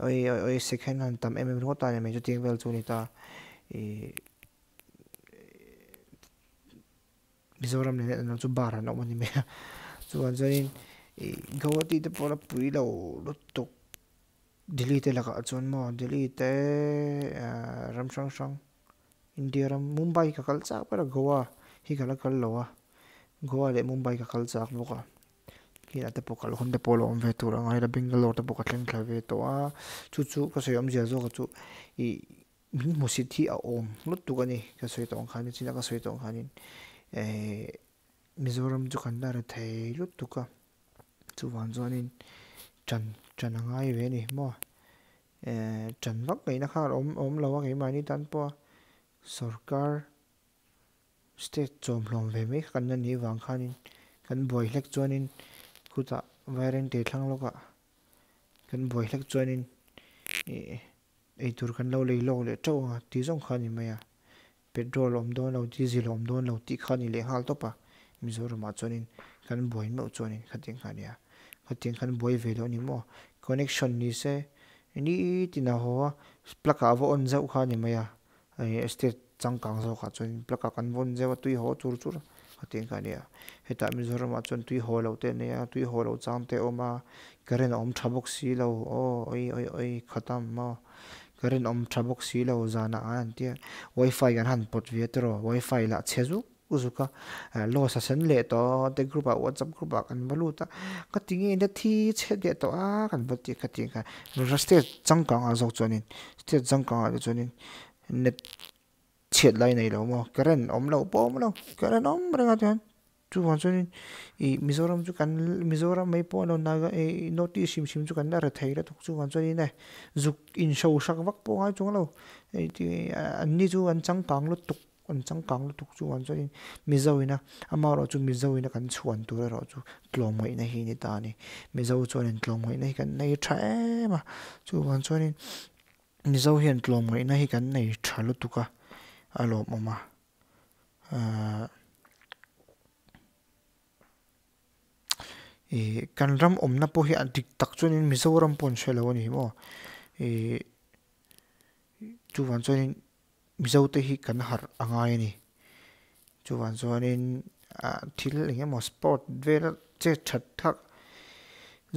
oi oi second hand tam em em ro ta ne me chu ting vel chu ni ta e mizoram ne na chu bara na mani me chuan chuan gawati te pola pui lo lo tuk delhi te laka chuan mo delhi te ram sang sang india ram, mumbai ka kal chak para goa. Hi kala kal lowa goa le mumbai ka kal chak boka kina te pokal hon te polo om ve tur angai la bangalore te pokal tlen thla ve to a chu chu ka soyam zia zo ka chu i min musit hi a om lut tu ka ni ka soi tong khani china ka soi tong khanin mizoram chu kan dar thei lut tuka chu wan zonin chan chan angai ve ni mo chan vak ngai na khar om om lawa ngai mani tan po sarkar state chom hlom ve me kan na ni wang khanin kan boy hlek chuanin khuta viren te thlang loka kan boy hlek chuanin e ei tur kan lo lei lo le chaw ti zong khani maya petrol om don lo diesel om don lo ti khani le hal topa mizoram mizoram chonin kan boy mo chonin khating khania khating khan boy ve lo ni mo connection ni se ni tina ho plaka avo on zau kha ni maya ai state changkang zo kha chonin plaka kan von zewa tui ho chur chur khating khania heta mizoram chuan tui ho lo te ne ya tui ho lo chang te oma karen om thabok si lo. O oi oi oi, khatam ma karin om thabok si lo zana an tia. Wifi kan han pot ve tro wifi la chezu uzuka. Eh, lo sa sen le to te group a whatsapp group a kan balu ta. Ka tinge na thi che de to a kan bat ti ka ti ka. Raste changkang a zo chonin ste changkang a chonin net chet lai nei lo mo. Karen om lo pom lo. Karen om renga tan chu wan chonin i mizoram chu kan mizoram mai po no naga e notice sim sim chu kan da ra thei ra thuk chu wan chonin này zuk in show sak vak po ha chung lo e ti an ni chu an changkang lo tuk an changkang lo tuk chu wan chonin mizoina ama ro chu mizoina kan chuan tu ro chu tlom mai na hi ni ta ni mizo chonin tlom mai na hi kan nei tha ma chu wan chonin mizo hian tlom mai na hi kan nei tha lo tuka alo mama e kan ram om po hi an tik tak chuan mizoram pon shelo ni mo e chu wan in mizo te hi kan har angai ni chu wan chuan in thil enge mo sport vel che that thak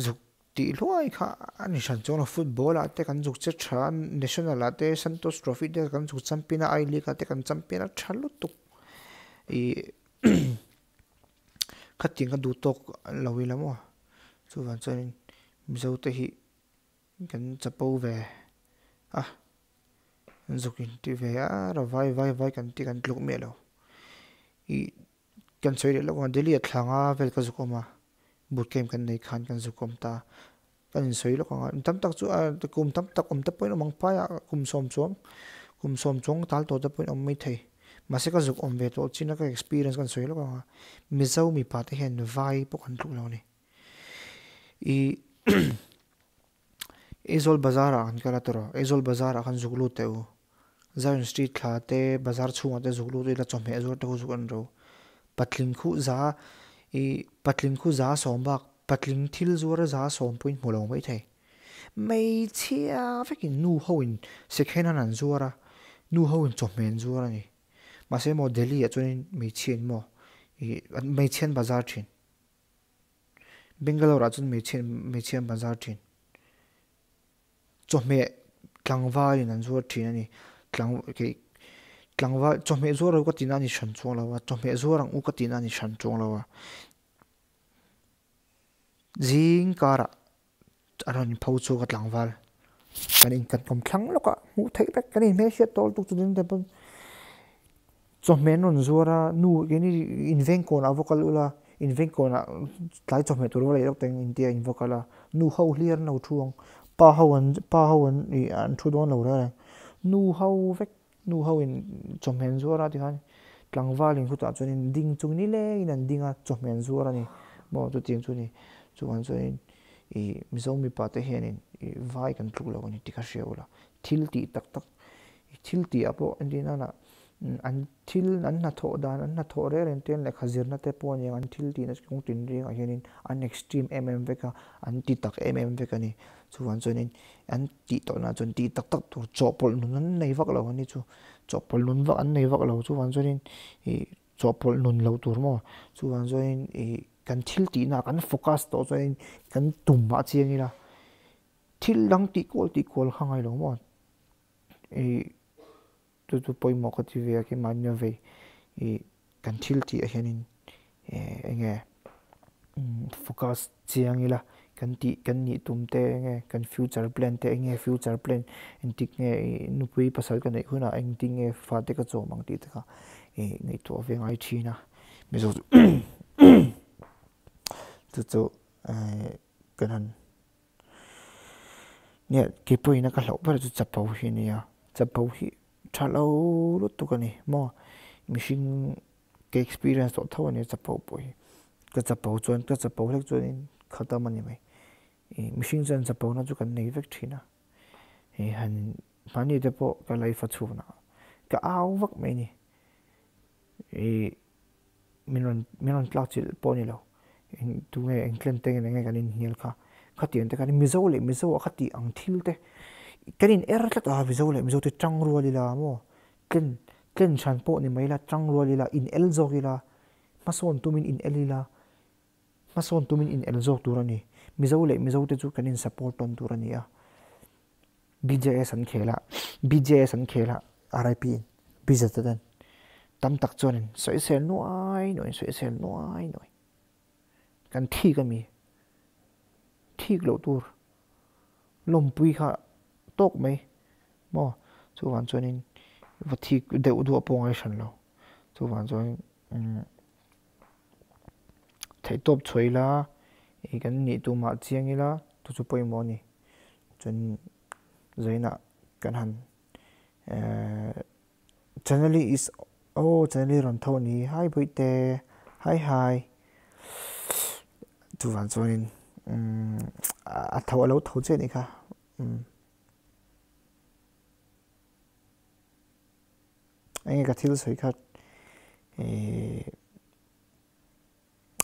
zuk ti loi kha ani san chuan football ate kan zuk che tha national ate santos trophy te kan zuk champion a i league ate kan champion a thalu tuk e khating ka du tok lowi lamo chu wan chuan mizo te hi kan chapo về. À zukin ti vay a ra vai vai vai kan ti kan tluk me lo i kan soi lo thằng à về cái ka mà, boot kem cần này khan cần zukom ta. Kan soi lo tâm tắc chú à cùng tâm tắc cùng tập với nó mang phai à cùng xóm xóm cùng xóm xóm tal to tập với nó mới thấy ma se ka zuk om ve to china ka experience kan soi lo kan mi zau mi pa te hen vai po kan tluk lo ni i ezol Bazaar an kala toro Azol Bazaar kan zuklu te u zain Street kha te bazar chunga te zuklu te la chome azor te zukan ro patling khu za i patling khu za sombak patling thil zuara za som point mulo mai thai mai chia fekin nu hoin sekhen an zuara nu hoin chomen zuara ni mà sẽ một delhi a chunin mai mấy chiên i mai chien bazar trên Bangalore a chun mai chien mai chien bazar thin chome tlangwa in an zuar thin ani tlang ke, tlangwa, chome rồi có tin ani shan chung lawa chome zuar ang u có tin anh shan chuông lâu zing cara aron phau chu ka tlangwal kan in kan kom thlang loka, mu thai bek kan in me she tol tu chu din de pon chome non zuara nu ke ni invent ko na vocal ula invent ko na tlai chome tu ro le lok teng india in vocal nu ho hliar no thuang pa hawan pa hawan i an thu don lo ra nu hau à, vek nu hau in chom hen zuara ti han tlangwa ling khu ta chon in ding chung ni le in an dinga chom hen zuara ni mo tu ting chu ni chu wan chon in i mizo mi pa te hen in vai kan tlu lo ni tika sheula thil ti tak tak thil ti apo andina na an thil, an na tho dan, an na tho re ren ten le khazir na te po ni an thil ti kung tin ri a hianin an extreme mm veka an ti tak mm veka ni. Chuan chuanin an to na chuan ti tak tak tur chopol nun an nei vak lo ani chu. Chopol nun vak an nei vak lo. Chuan chuanin i chopol nun lo tur maw. Chuan chuanin i, kan thil na kan focus to chuanin kan tum ma chiang ila thil lang ti kol ti kol khangai lo mo i tu tu pawimawh kha ti ve ke ma mania ve. I kan thil ti a hianin eh, enge mm, focus chiang ila. Kan ti, kan ni tum te nge kan future plan te nge future plan. En tik nge nu pui pasal kan nei huna, eng ting nge, fa te ka chaw mang ti ta ka. E ngai to ve ngai thina me zo tu tu eh, kan han. Ne ke pui na ka lo par chu chapau hi ni ya chapau hi thalo lu tu ka ni mo machine ke experience to cái tập pui ka chuẩn chuan ka chapau lek chuan khata mani mai. Mihring chan chapo na chu kan nei vek thina he han, mani te po ka lai fa chuna ka aw vak mai ni e minon minon tla chil po ni lo en tu nge en klem te nge kan in hiel kha khati en te kan mi zo le mi zo khati ang thil te karin er tla ta mi le mizo te chang ru li la mo ken ken chan po ni mai la chang ru li la in el zo gi la mason tumin in el elila mason tumin in el zo turani mizo le mizo te chu kanin support ton turania BJS an khela BJS an khela RIP bizatadan tam tak chonin soi sel no ai noi soi sel no ai noi kan thi ka mi thik lo tur lom pui kha tok mai mo chu wan chuanin va thi de u du apong ai shan lo chu wan chuan thei top choi la i kan ni tu ma chiang ila tu chu poi mo ni chun zaina kan han generally is oh generally ron tho ni hai boi te hai hai tu van chuan um a tho lo tho che ni kha anh ka thil soi kha e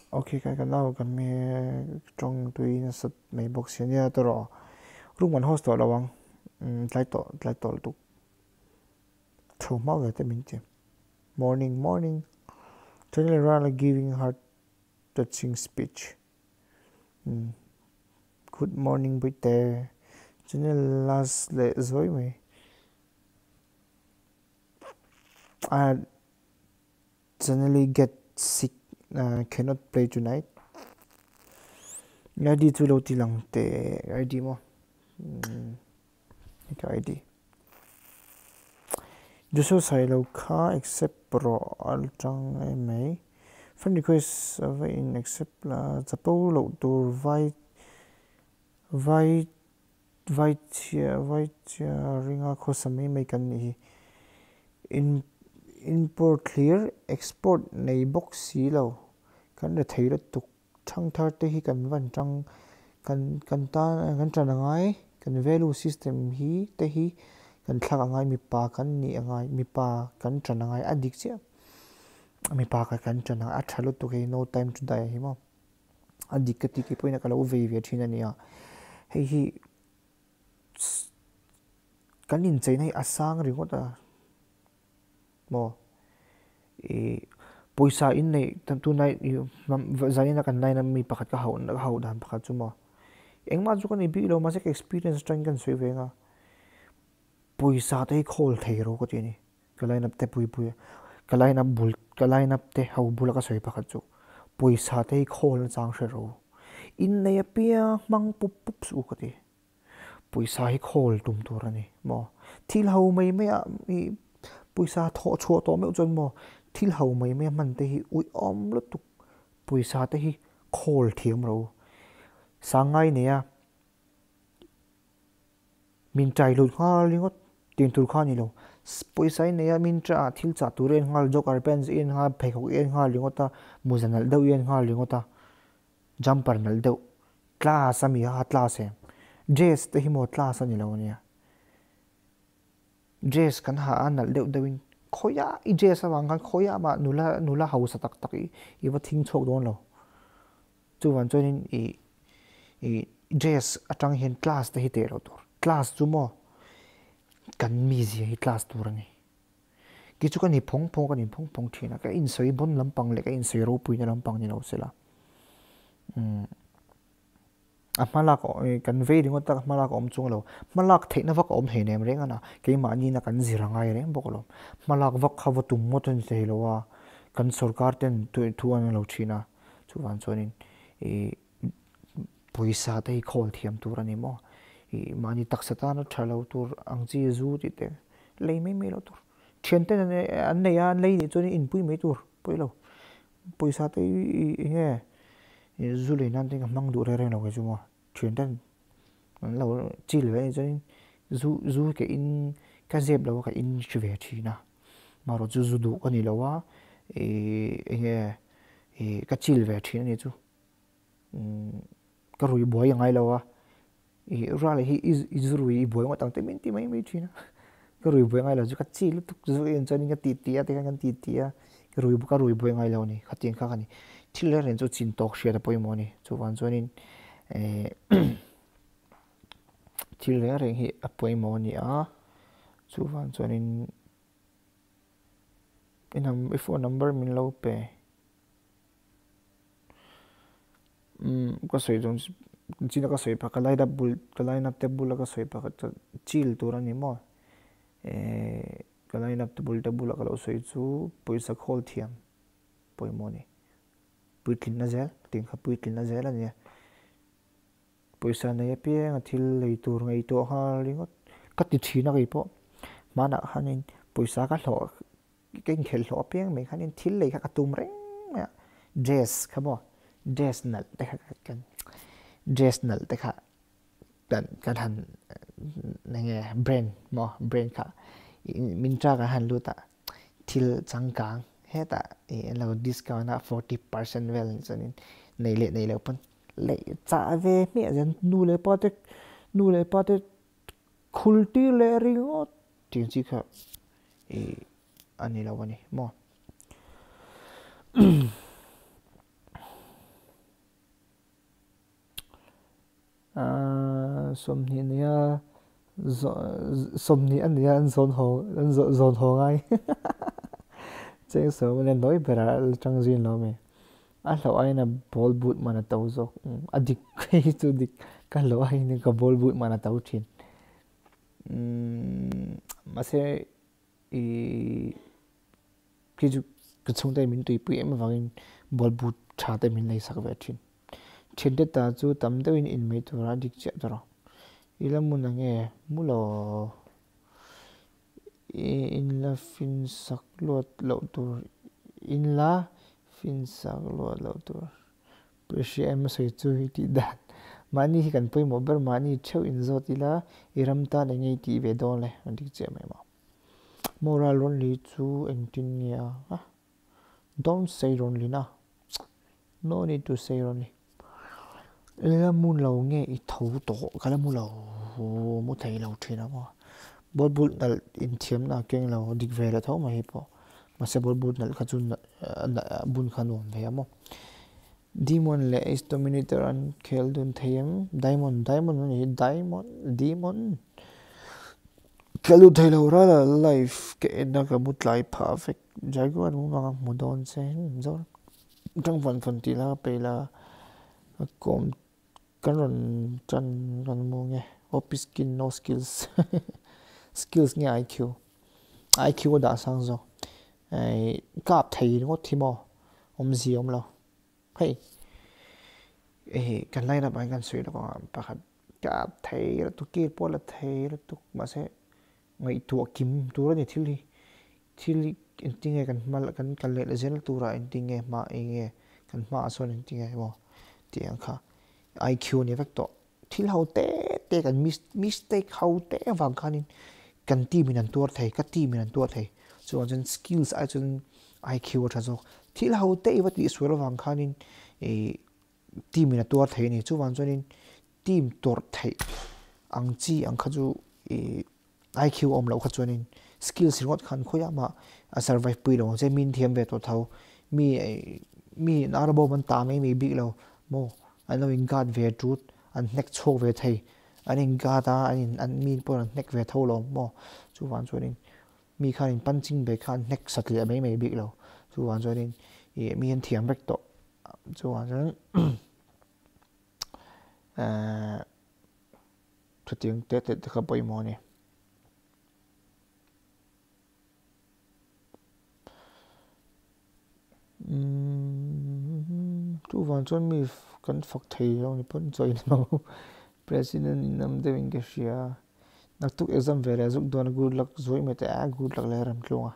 ok, cái cái nào cái mẹ, trong tuy nó sắp mấy box xe nha tôi rồi lúc mình host đó vâng lại tổ lại tổ tục thâu máu về tới mình chứ morning morning. Turning around like giving heart touching speech. Mm. good morning bữa tè cho nên last lệ rồi mày. I generally get sick. Uh, cannot play tonight. ID tu lo ti lang te ID mo mm, ừ. ito ID sao sai lo kha except pro al chang ai mai. Friend request of in là la chapo lo tur vai vai vai chia vai chia ringa kho sami mai kan ni in import clear, export nei box si lo kan ra thei ra tuk thang thar te hi kan van tang kan kan ta kan tra na ngai kan value system hi te hi kan thla ngai mi pa kan ni ngai mi pa kan tra na ngai adik che mi pa ka kan tra na a thalo tu ke no time to die hi mo adik ka ti ki poina kala u ve ve thina ni a à, hei hi kan in chei nei asang rồi ngota à mo e poisa in nei tam tu nai zani na kan nai na mi pakhat ka hau na hau dan pakhat chu mo engma chu kan i bi lo ma se experience strength kan sui venga poisa te khol thei ro ko ti ni kalai nap te pui pui kalai nap bul kalai nap te hau bul ka sui pakhat chu poisa te khol chang she ro in nei apia mang pup pup su ko ti poisa hi khol tum tur ani mo thil hau mai mai mi poisa tho cho to me chon mo thil hau mai mai man te hi ui om lo tuk poisa te hi khol thiam ro sangai ne ya min chai lu kha lingot tin tur kha ni lo poisa ne ya min tra thil cha turen ngal jok ar pens in ha phei khok en ha lingota muzanal deu yen ha lingota jumper nal deu class ami ha class em dress te hi mo class ani lo nia dress kan ha anal deu deuin khoya i dress awang kan khoya ma nula nula hau sa tak tak i. I wa thing chok don lo. Chu wan chonin i i dress atang hen class te hi te ro tur. Class chu mo kan mi zi hi class tur ani. Ki chu kan ni phong phong, kan ni phong phong thina. Ka in soi bon lampang le, ka in soi ro pui na lampang ni lo sela. Um a amalak kan ve ding ta malak om chung lo malak theina vak om he nem reng ana ke ma ni na kan zirangai reng bok lo malak vak khawa tum moton se lo wa kan sarkar ten tu tu an lo china chu wan chonin e poisa te khol thiam tur ani mo e mani taksata na thalo tur angchi zu ti te lei me me lo tur thian te an ne ya lei ni choni in pui me tur pui lo poisa te nge du lei nan ting mang du ra đây là cái gì mà thuyền tan lo chi le cho du du cái in ka dẹp là cái in chu ve thi na mà rồi chú du con này ừ, là á cái cái chill về thì này chú cái rồi bói yang ai là á ra là hi is rồi bói ngon tăng tên tí mấy mấy chuyện cái rồi bói ngay là chú cái chill lúc chú yên cho nên cái tít tía thì cái tít tía cái rồi cái rồi bói ngay lâu này, khát tiền khác này thil ren chu chin tok hria da poi mo ni chu wan chuanin e thil ren reng hi a poi mo ni a chu wan chuanin inam i phone number min lo pe um ka soi jong china ka soi pa ka lai da bul ka lai nap te bul ka soi pa ka chil tur ani mo e ka lai nap te bul te bul ka lo soi chu poisa khol thiam poi pui ni na zel ting kha pui puitlin na zel ani poisa nei pe nga thil lei tur ngai to ha lingot ka ti thina kai po mana hanin poisa ka hlo ken khel hlo pe me khanin thil lei ka tum reng ya dress kha mo dress nal te kha kan dress nal te kha dan kan han nge brain mo brain kha min tra ka han lu ta. Thil changkang heta e lo discount na 40% vel chanin nei le nei le pon le cha ve mi zen nu le pa te, nu le pa te khulti le ringo tin chi kha e ani lo wani mo. A somni nia somni an nia an zon ho an zon ho ngai. sẽ số nên nói về là trong riêng lo mẹ à lo ai na bol boot mà na tàu zô, à đi cái chỗ đi cả lo ai na cả bol boot mà na tàu chín ừ, mà sẽ i cái chỗ cái chúng ta mình tùy bụi em vào cái bol boot cha ta mình lấy sắc về chín trên đất ta chú tấm tao mình in mấy tu ra đi chết rồi ilam muốn nghe mulo in la fin sak luat lo tur in la fin sak luat lo tur pressure em soi chu hi ti dan mani hi kan poi mo ber mani cheu in zo ti la iram ta le ngei ti ve don le an che mai ma moral ron li chu engineer ah don't say ron li na no need to say ron li la mun lo nge i thau to kala mu lo mu thai lo thina ma bol bul nal in thiam na keng lo dik ve la tho ma hi po. Ma se bol bul nal khachun bun khanon ve amo demon le is dominator an khel dun thayam diamond diamond ni diamond, demon. Kalu thailo ra la life ke na ka mutlai perfect jaguar mu ma mudon se zo tang van van ti la, pe la, kom, kan ron, chan ron mu nge. Office skin no skills. skills nge iq iq da sang zo ai kap thai ngo thimo om zi om lo hey eh kan lai na bai kan sui la ko pakhat kap thai ra tu ki pola thai ra tu ma se ngai tu kim tu ra ni thil hi thil intinge kan mal kan kan le zen tu ra intinge ma enge kan ma so intinge mo tiang kha IQ ni vek to thil hau te te kan mistake hau te wang khanin kan ti minan tur thai ka ti minan tur thai so chen skills, a chen IQ tha zo. Thil hau te wa ti sur wang khanin e team minan tur thai ni. Chu wan chonin team tor thai ang chi, ang kha chu e IQ om lo kha chonin skills ringot khan khoya ma, a survive pui lo. Che min thiam ve to thau mi e, mi narabo man ta mai mi big lo. Mo, I know in God ve truth anh neck chok ve thầy anh in God à anh in anh mi po neck về thâu lo mo chú hoàn cho nên mi khan in pan ching be khan neck sat le mấy mấy bị lo chú hoàn cho nên e mi en thiam bek to chú hoàn cho nên tiếng tết tết khắp bơi mo nè chú hoàn cho mi kan fak thei lo ni pon choi president in nam de wing ke shia nak tuk exam ve re zuk don good luck zoi me te a good luck le ram tlunga.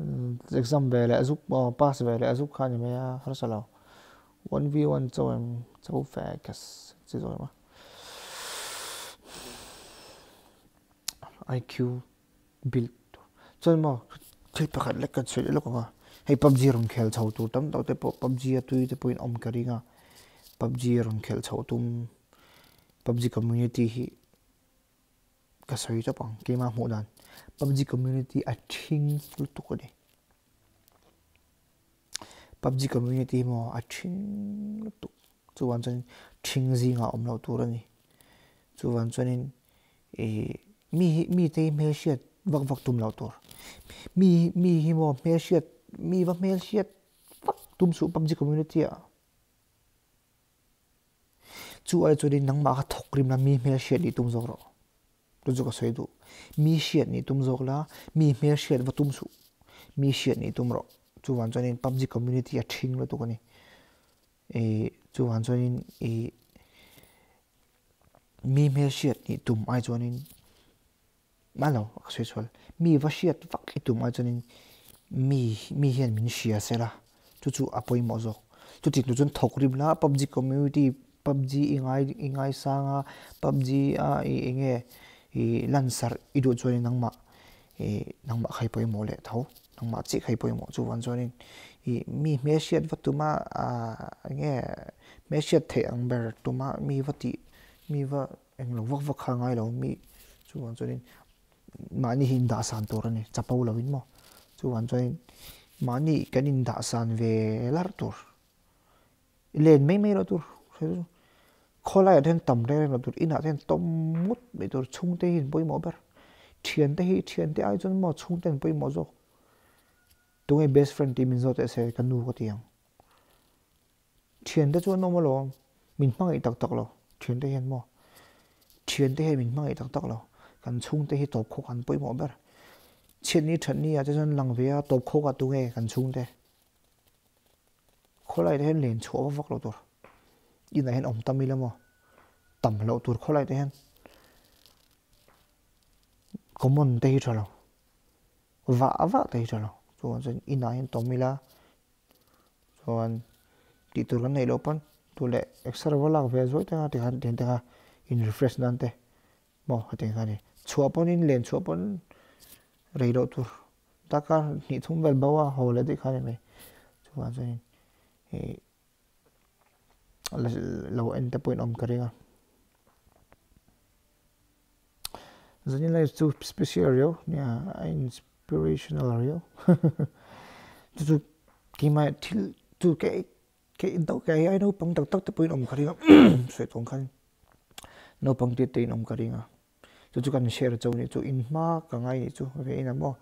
Eh, exam ve le zuk eh, pass ve le zuk khan me a har sala 1v1 cho em cho fa kas chi zoi ma IQ build. Chon ma thil pakhat le kan sui lo ko ma hei PUBG rum khel chau tu. Tam to te PUBG a tui te point om kari nga. PUBG rum khel chau tum. PUBG community hi ka soi to pang ke ma mu dan. PUBG community a thing lu tu ko de PUBG community mo a thing lu tu chu wan chen thing zi nga om lo tu ra ni. Chu wan chen e mi mi te me shiat vak vak tum lo tur. Mi mi hi mo me shiat mi va me shiat vak tum su PUBG community a chu ai chu din nang ma kha thok rim na mi mel shiat ni tum zoro tu chu ka soi du mi shiat ni tum zok la mi mel shiat va tum su mi shiat ni tum ro chu wan chuan in PUBG community a thing lo tu ko ni e chu wan chuan in e mi mel shiat ni tum ai chuan in ma lo soi chol mi va shiat vak i tum ai chuan in mi mi hian min shia sela chu chu apoi mo zo chu ti tu chun thok rim la PUBG community PUBG ingai ingai sanga PUBG a, i enge i, lansar idu chuan nang ma e nang ma khai poi mo le tho nang ma chi khai poi mo chu wan chuan i, mi me shiat va tuma a nge me shiat the ang ber tuma mi vati, mi va, eng lo vak vak kha ngai lo, mi chu wan chuan mani hin da san tur ni chapau lo in mo. Chu wan chuan mani kanin da san ve lar tur. Len mai mai lo tur khó lại thêm tầm đây là lo in ina thêm tôm mút, bị tur chung te hình bôi mỏ bờ thian te hi thian te ai chân mỏ chung ten bôi mỏ rồi. Tụi ngai best friend thì mình rồi sẽ se kan cái ko tiang thian te chu nó mà lo, mình mang cái tak tak lo thian te hiền mỏ. Thian te hi mình mang cái tak tak lo, cần chung te hi top khô cần bôi mỏ ber chen ni than ni à chân lang về à top kho ka tu nge kan chung te khó lại thêm liền chỗ va lo tụi tur này hen làm à, tầm tam tuột khó lại thế hen common te hi cho lâu cho te hi thalo chuan chuan ina hin tomila cho anh đi kan này đâu pan tu lệ extra wala ve zoi ta ti han ten ta in refresh nan mà mo hatin này chua pon in lên chua pon rei ro tur ta ka ni thum bao bawa hồ le thế khani cho anh chuan e lo en te point om karinga zanin lai chu special rio nia inspirational rio tu tu ki mai til tu ke ke in tau ke ai no pang tak tak te point om karinga soi tong khan no pang ti te om karinga tu tu kan share chau ni tu in ma ka ngai ni chu ve ina mo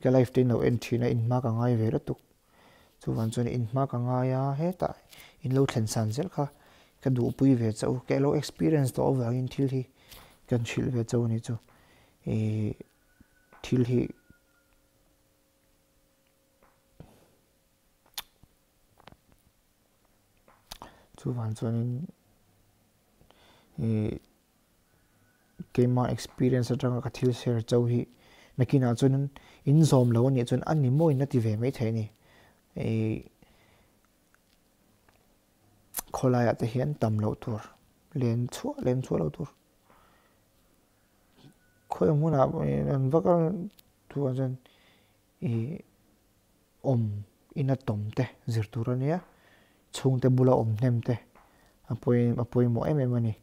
ke life tin no en thina in ma ka ngai ve ra tu chu wan chu in ma ka ngai ya he ta in lo thlen san zel kha. Kan du pui ve chau. Ke lo experience to over in thil hi. Kan chil ve chau ni chu. E thil hi. Chu wan chuan in e game experience atanga ka thil share chau hi. Nakina chuan in zom lo ni chuan ani moi na ti ve mai thei ni. E kholaya te hian tam lo tur len chu len chu lo tur khoi muna an eh, vakal tu an e eh, om, ina tom te, zir tur ania chung te bula om nem te. Apoi apoi mo em em ani.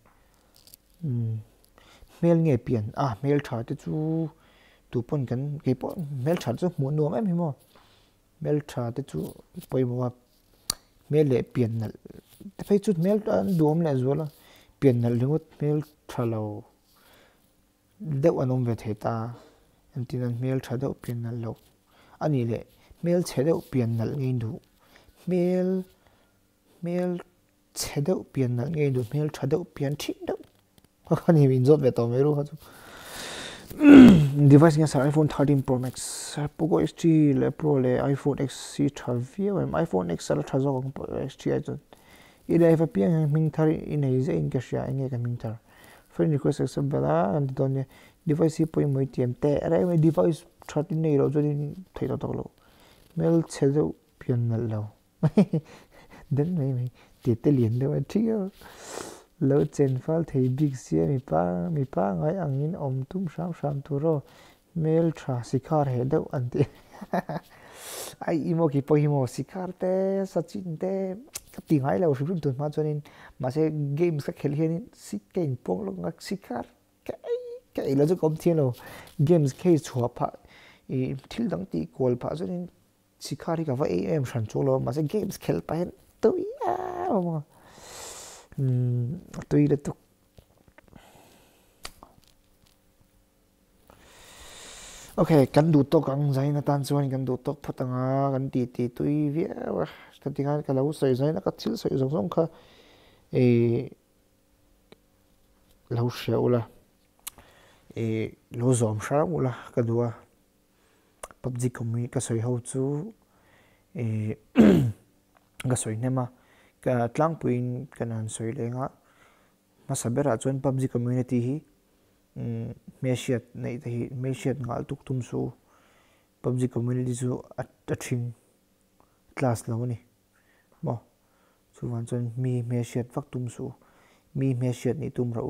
Hmm. Mail nge pian. À mail tha te chu tu pon kan ke po mail tha chu mu nuam em hi mo. Mail tha te chu poi mo mail le pian na te phei chu mail an duom le zola pian na lingot mail thả lo deuh an awm ve thei ta. An tin an mail tha deuh pian na lo ani le mail che deuh pian na ngei du mail mail che deuh pian na ngei du mail tha deuh pian thi deuh kan hi in zot ve to meru ha chu device nga sa iphone 13 pro max. Pogo x3 le pro le iphone xc tha via em iphone x la tha zo x3 ai chon ila fa pian ming thar in ei ze in ka sha nge ka ming thar. Friend request accept bela and don device hi poi moi tiem. Te ara mai device 13 nei ro jodi thai to to lo mail che pian na lo. Den mai mai, te te lien de thi lo chen fal thei big sia, mi pa mi pa ngai angin om tum sham sham tu ro. Mail tra sikar he do an ti ai imo ki po imo sikar te sachin te ti ngai lo shum tu ma chonin, ma se games ka khel hian si kein pong lo ngak sikar kai kai lo chu kom thien lo games ke chua pha, i thil dang ti kol pha chonin sikar ka va am shan chu lo, ma se games khel pa hen to ya ma hmm, tôi le tuk ok kan du tok ang zai na tan chuan kan du tok phatanga kan ti ti tui vi wa ta ti kan ka lo soi zai na ka chil sai zong zong kha e lo sheula e lo zom sha ula ka duwa PUBG community ka soi ho chu e ga soi nema ka tlang puin kanan soi lenga masabera chuan PUBG community hi meshiat nei te hi meshiat ngal tuk tum su PUBG community su a thing class lo ni. Mo chu wan chuan mi meshiat vak tum su, mi meshiat ni tum ro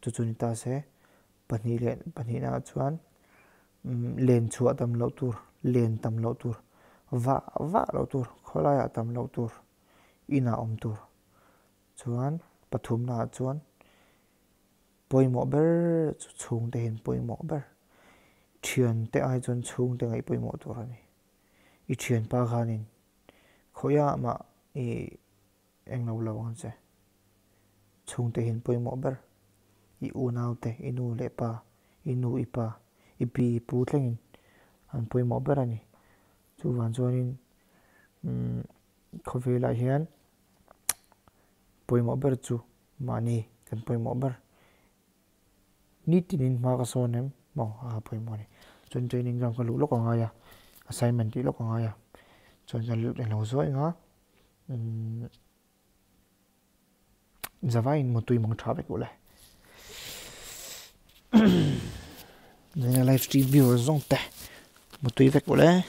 chu chu ni ta se pani le pani na chuan mm, len chu tam lo tur, len tam lo tur, va va lo tur kholaya tam lo tur, ina om tur. Chuan, pathum na chuan poimo ber chung te hin poimo ber thian te ai chuan chung te ngai poimo tur ani i thian pa khanin khoya ma i englo lo ang che. Chung te hin poimo ber i u nau te inu le pa inu i pa, i pi pu tlengin an poimo ber ani. Chu wan chuanin khovela mm, hian poimo ber chu mani kan poimo ber ni tinin ma ka sonem mo a poimo ni chon training jam ka lu lo ka nga ya assignment ti lo ka nga ya chon jan lu lo zo nga zavai mo tui mong tha be ko le Then live stream viewers zong te. Một tuy vek lại.